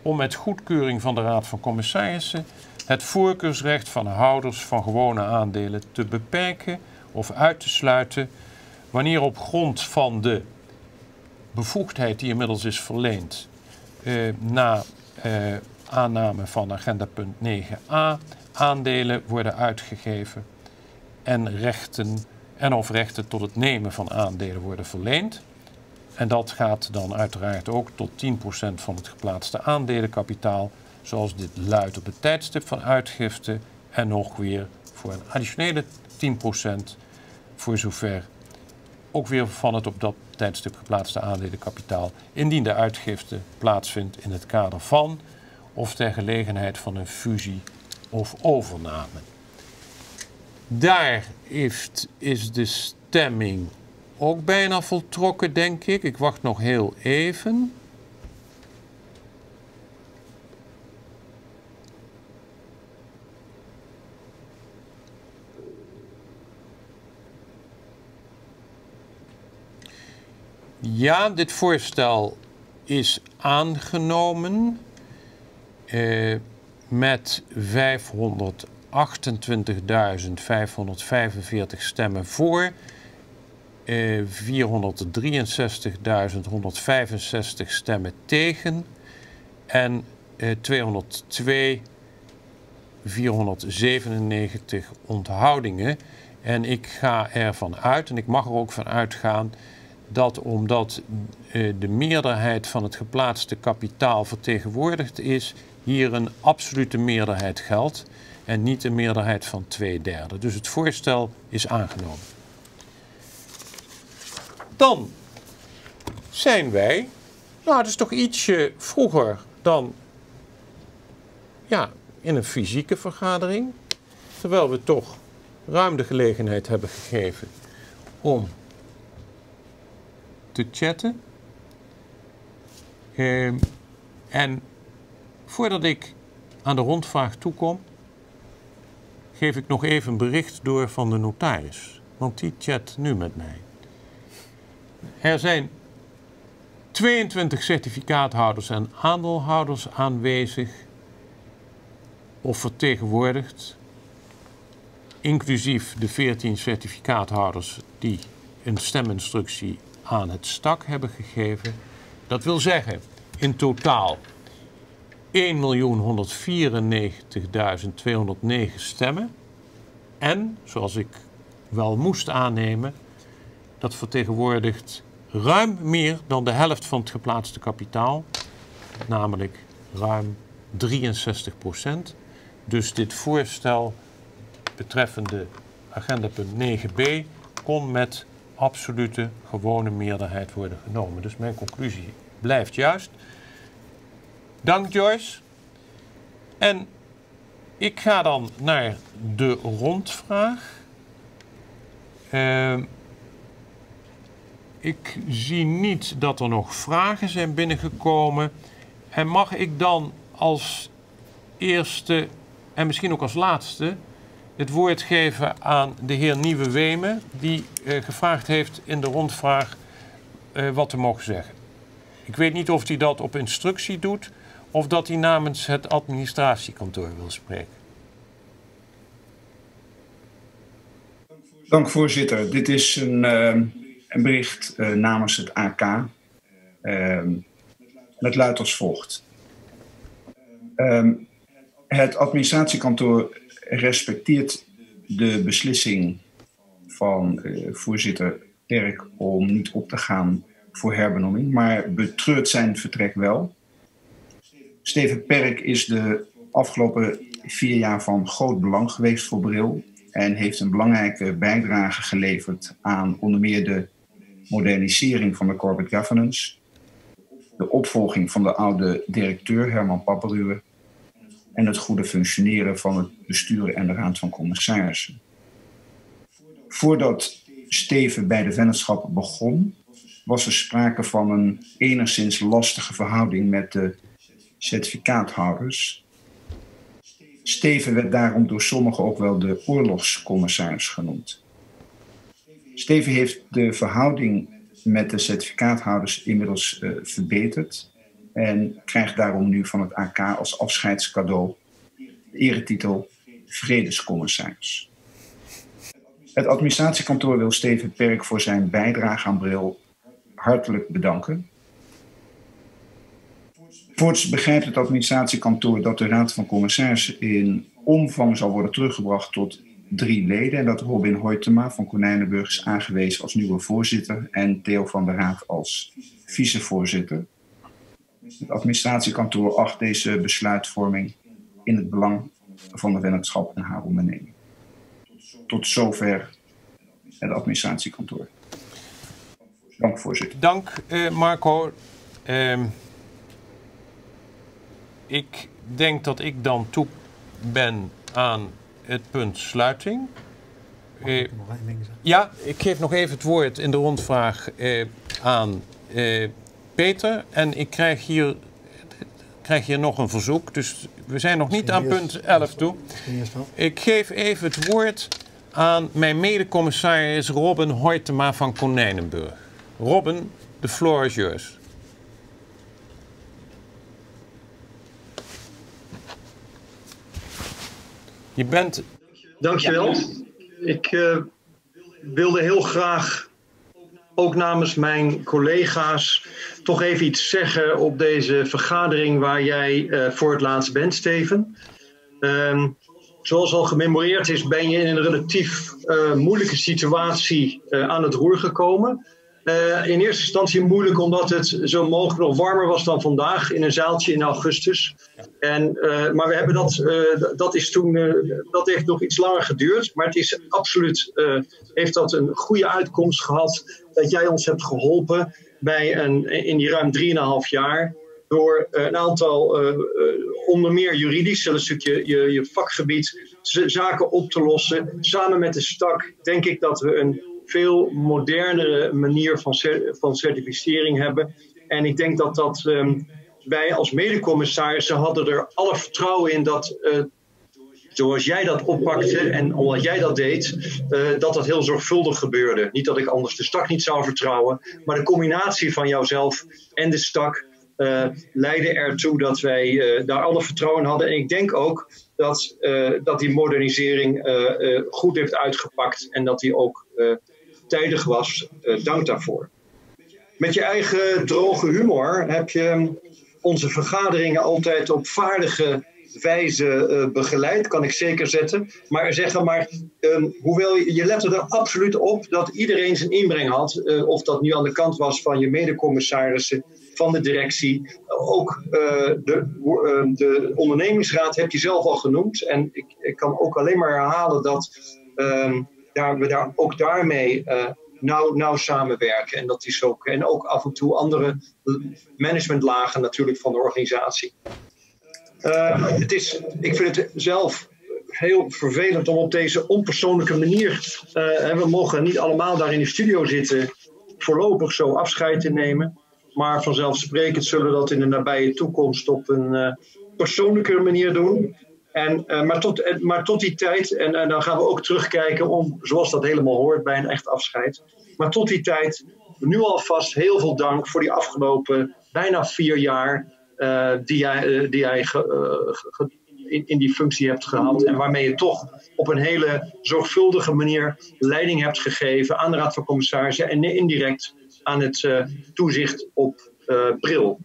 om met goedkeuring van de Raad van Commissarissen het voorkeursrecht van houders van gewone aandelen te beperken of uit te sluiten wanneer op grond van de bevoegdheid die inmiddels is verleend eh, na aanname van agenda punt 9a aandelen worden uitgegeven en rechten en of rechten tot het nemen van aandelen worden verleend. En dat gaat dan uiteraard ook tot 10% van het geplaatste aandelenkapitaal, zoals dit luidt op het tijdstip van uitgifte en nog weer voor een additionele 10% voor zover ook weer van het op dat tijdstip geplaatste aandelenkapitaal, indien de uitgifte plaatsvindt in het kader van of ter gelegenheid van een fusie of overname. Daar heeft, is de stemming ook bijna voltrokken, denk ik. Ik wacht nog heel even. Ja, dit voorstel is aangenomen eh, met 528.545 stemmen voor, eh, 463.165 stemmen tegen en eh, 202 497 onthoudingen. En ik ga ervan uit, en ik mag er ook van uitgaan, dat omdat eh, de meerderheid van het geplaatste kapitaal vertegenwoordigd is, hier een absolute meerderheid geldt en niet een meerderheid van twee derde. Dus het voorstel is aangenomen. Dan zijn wij, nou het is toch ietsje vroeger dan ja, in een fysieke vergadering, terwijl we toch ruim de gelegenheid hebben gegeven om te chatten. Ehm, en voordat ik aan de rondvraag toekom, geef ik nog even een bericht door van de notaris. Want die chat nu met mij. Er zijn 22 certificaathouders en aandeelhouders aanwezig of vertegenwoordigd, inclusief de 14 certificaathouders die een steminstructie aan het stak hebben gegeven. Dat wil zeggen, in totaal 1.194.209 stemmen. En, zoals ik wel moest aannemen, dat vertegenwoordigt ruim meer dan de helft van het geplaatste kapitaal, namelijk ruim 63 procent. Dus dit voorstel betreffende agenda punt 9b kon met absolute gewone meerderheid worden genomen. Dus mijn conclusie blijft juist. Dank Joyce. En ik ga dan naar de rondvraag. Uh, ik zie niet dat er nog vragen zijn binnengekomen. En mag ik dan als eerste en misschien ook als laatste het woord geven aan de heer Nieuwe Wemen, die eh, gevraagd heeft in de rondvraag eh, wat te mogen zeggen. Ik weet niet of hij dat op instructie doet of dat hij namens het administratiekantoor wil spreken. Dank voorzitter. Dit is een, uh, een bericht uh, namens het AK. Het luidt als volgt. Um, het administratiekantoor respecteert de beslissing van uh, voorzitter Perk om niet op te gaan voor herbenoeming, maar betreurt zijn vertrek wel. Steven Perk is de afgelopen vier jaar van groot belang geweest voor Bril en heeft een belangrijke bijdrage geleverd aan onder meer de modernisering van de corporate governance, de opvolging van de oude directeur Herman Papperuwe en het goede functioneren van het bestuur en de raad van commissarissen. Voordat Steven bij de vennootschap begon, was er sprake van een enigszins lastige verhouding met de certificaathouders. Steven werd daarom door sommigen ook wel de oorlogscommissaris genoemd. Steven heeft de verhouding met de certificaathouders inmiddels uh, verbeterd en krijgt daarom nu van het AK als afscheidscadeau de eretitel Vredescommissaris. Het administratiekantoor wil Steven Perk voor zijn bijdrage aan Bril hartelijk bedanken. Voorts begrijpt het administratiekantoor dat de Raad van Commissarissen in omvang zal worden teruggebracht tot drie leden. En dat Robin Hoytema van Konijnenburg is aangewezen als nieuwe voorzitter en Theo van der Raad als vicevoorzitter. Het administratiekantoor acht deze besluitvorming in het belang van de vennootschap en haar onderneming. Tot zover het administratiekantoor. Dank, voorzitter. Dank, uh, Marco. Uh, ik denk dat ik dan toe ben aan het punt sluiting. Uh, ja, ik geef nog even het woord in de rondvraag uh, aan uh, Peter. En ik krijg hier, krijg hier nog een verzoek. Dus we zijn nog niet aan punt 11 toe. Ik geef even het woord aan mijn medecommissaris Robin Hoytema van Konijnenburg. Robin, the floor is yours. Je bent. Dankjewel. Ik uh, wilde heel graag, ook namens mijn collega's, toch even iets zeggen op deze vergadering waar jij uh, voor het laatst bent, Steven. Uh, zoals al gememoreerd is, ben je in een relatief uh, moeilijke situatie aan het roer gekomen. Uh, in eerste instantie moeilijk omdat het zo mogelijk nog warmer was dan vandaag in een zaaltje in augustus. En, uh, maar we hebben dat, uh, dat is toen, dat heeft nog iets langer geduurd. Maar het is absoluut, heeft dat een goede uitkomst gehad dat jij ons hebt geholpen bij een, in die ruim 3,5 jaar. Door een aantal, onder meer juridisch, een stukje je, je vakgebied, zaken op te lossen. Samen met de stak denk ik dat we een veel modernere manier van, van certificering hebben. En ik denk dat dat um, wij als medecommissarissen hadden er alle vertrouwen in dat. Uh, zoals jij dat oppakte en omdat jij dat deed, uh, dat dat heel zorgvuldig gebeurde. Niet dat ik anders de stak niet zou vertrouwen, maar de combinatie van jouzelf en de stak uh, leidde ertoe dat wij daar alle vertrouwen hadden. En ik denk ook dat, dat die modernisering goed heeft uitgepakt en dat die ook tijdig was. Uh, dank daarvoor. Met je eigen droge humor heb je onze vergaderingen altijd op vaardige wijze uh, begeleid, kan ik zeker zetten. Maar zeggen maar, um, hoewel je, lette er absoluut op dat iedereen zijn inbreng had, uh, of dat nu aan de kant was van je medecommissarissen, van de directie, ook de, de ondernemingsraad heb je zelf al genoemd. En ik, ik kan ook alleen maar herhalen dat daar, we daar ook daarmee uh, nauw, nauw samenwerken. En, dat is ook, en ook af en toe andere managementlagen natuurlijk van de organisatie. Uh, het is, ik vind het zelf heel vervelend om op deze onpersoonlijke manier. Uh, we mogen niet allemaal daar in de studio zitten. voorlopig zo afscheid te nemen. Maar vanzelfsprekend zullen we dat in de nabije toekomst op een uh, manier doen. En, uh, maar, tot, maar tot die tijd, en, dan gaan we ook terugkijken om, zoals dat helemaal hoort bij een echt afscheid. Maar tot die tijd, nu alvast heel veel dank voor die afgelopen bijna vier jaar uh, die jij, die jij in, in die functie hebt gehaald. En waarmee je toch op een hele zorgvuldige manier leiding hebt gegeven aan de Raad van Commissarissen en indirect aan het toezicht op bril.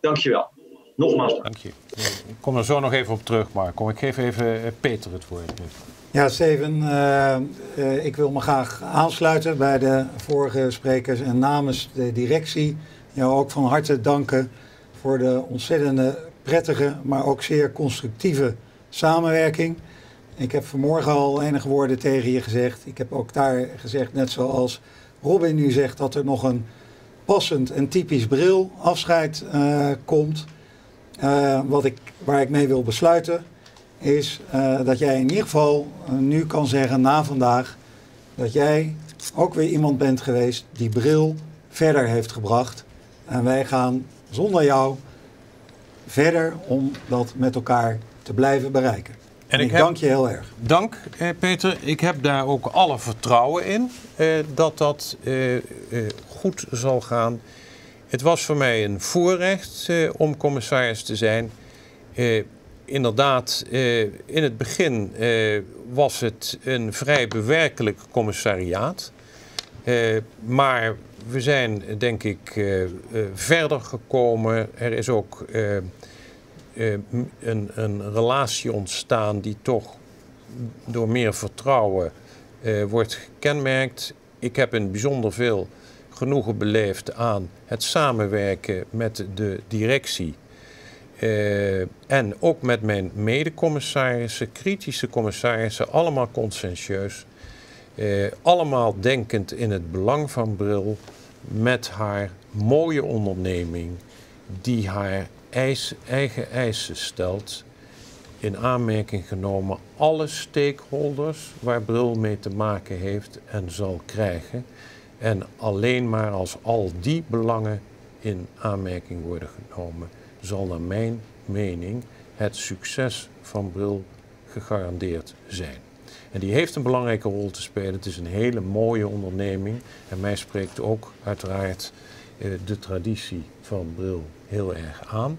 Dankjewel. Nogmaals. Dank je. Ik kom er zo nog even op terug, Marco. Ik geef even Peter het woord. Ja, Steven, uh, uh, ik wil me graag aansluiten bij de vorige sprekers en namens de directie jou ook van harte danken voor de ontzettende prettige, maar ook zeer constructieve samenwerking. Ik heb vanmorgen al enige woorden tegen je gezegd. Ik heb ook daar gezegd, net zoals Robin nu zegt, dat er nog een passend en typisch bril afscheid uh, komt. Uh, wat ik, waar ik mee wil besluiten is uh, dat jij in ieder geval nu kan zeggen na vandaag dat jij ook weer iemand bent geweest die bril verder heeft gebracht. En wij gaan zonder jou verder om dat met elkaar te blijven bereiken. En, ik, ik dank je heel erg. Dank, eh, Peter. Ik heb daar ook alle vertrouwen in eh, dat dat eh, goed zal gaan. Het was voor mij een voorrecht om commissaris te zijn. inderdaad, in het begin was het een vrij bewerkelijk commissariaat. maar we zijn, denk ik, verder gekomen. Er is ook een, een, relatie ontstaan die toch door meer vertrouwen wordt gekenmerkt. Ik heb een bijzonder veel genoegen beleefd aan het samenwerken met de directie. Uh, en ook met mijn medecommissarissen, kritische commissarissen, allemaal conscientieus. allemaal denkend in het belang van Bril met haar mooie onderneming die haar eigen eisen stelt, in aanmerking genomen alle stakeholders waar Bril mee te maken heeft en zal krijgen. En alleen maar als al die belangen in aanmerking worden genomen, zal naar mijn mening het succes van Bril gegarandeerd zijn. En die heeft een belangrijke rol te spelen. Het is een hele mooie onderneming. En mij spreekt ook uiteraard eh, de traditie van Bril heel erg aan.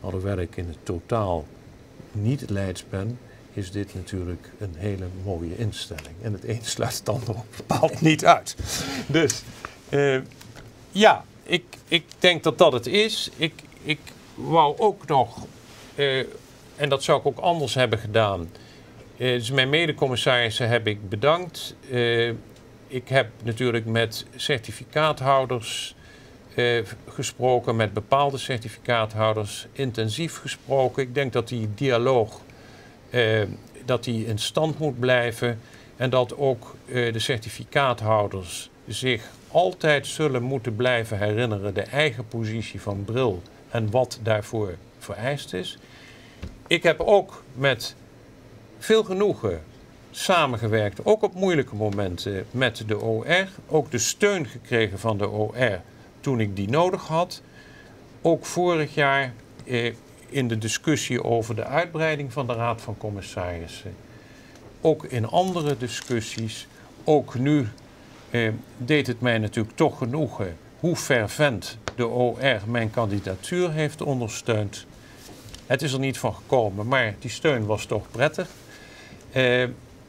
Alhoewel ik in het totaal niet Leids ben, is dit natuurlijk een hele mooie instelling. En het een sluit het ander bepaald niet uit. Dus uh, ja, ik, ik denk dat dat het is. Ik, ik wou ook nog, uh, en dat zou ik ook anders hebben gedaan. Uh, mijn medecommissarissen heb ik bedankt. ik heb natuurlijk met certificaathouders eh, gesproken met bepaalde certificaathouders, intensief gesproken. Ik denk dat die dialoog eh, dat die in stand moet blijven en dat ook eh, de certificaathouders zich altijd zullen moeten blijven herinneren de eigen positie van bril en wat daarvoor vereist is. Ik heb ook met veel genoegen samengewerkt, ook op moeilijke momenten met de OR, ook de steun gekregen van de OR toen ik die nodig had. Ook vorig jaar eh, in de discussie over de uitbreiding van de Raad van Commissarissen. Ook in andere discussies. Ook nu eh, deed het mij natuurlijk toch genoegen hoe fervent de OR mijn kandidatuur heeft ondersteund. Het is er niet van gekomen, maar die steun was toch prettig. Eh,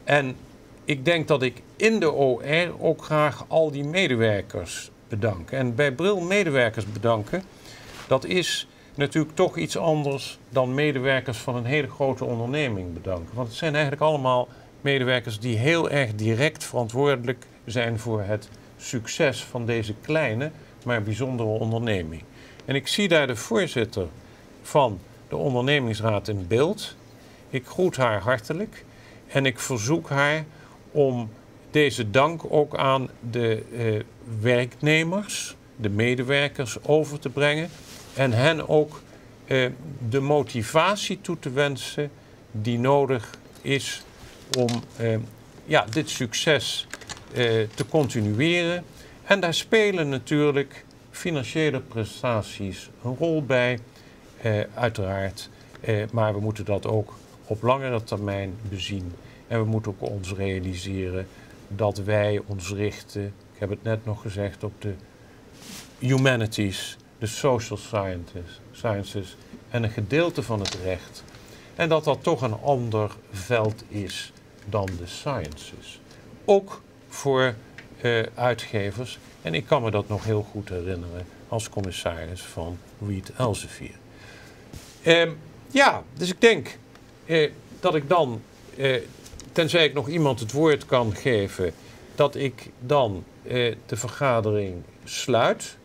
en ik denk dat ik in de OR ook graag al die medewerkers bedanken. En bij Bril medewerkers bedanken, dat is natuurlijk toch iets anders dan medewerkers van een hele grote onderneming bedanken. Want het zijn eigenlijk allemaal medewerkers die heel erg direct verantwoordelijk zijn voor het succes van deze kleine, maar bijzondere onderneming. En ik zie daar de voorzitter van de ondernemingsraad in beeld. Ik groet haar hartelijk en ik verzoek haar om deze dank ook aan de eh, werknemers, de medewerkers over te brengen en hen ook eh, de motivatie toe te wensen die nodig is om eh, ja, dit succes eh, te continueren En daar spelen natuurlijk financiële prestaties een rol bij, uiteraard. Maar we moeten dat ook op langere termijn bezien. En we moeten ook ons realiseren dat wij ons richten, ik heb het net nog gezegd, op de humanities, de social sciences, sciences en een gedeelte van het recht. En dat dat toch een ander veld is dan de sciences. Ook voor uh, uitgevers. En ik kan me dat nog heel goed herinneren als commissaris van Reed Elsevier. Uh, ja, dus ik denk uh, dat ik dan, eh, tenzij ik nog iemand het woord kan geven, dat ik dan de vergadering sluit.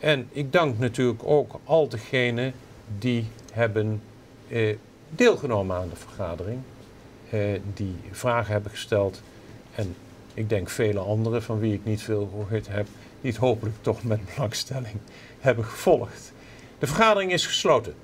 En ik dank natuurlijk ook al degenen die hebben deelgenomen aan de vergadering, die vragen hebben gesteld en ik denk vele anderen van wie ik niet veel gehoord heb, die het hopelijk toch met belangstelling hebben gevolgd. De vergadering is gesloten.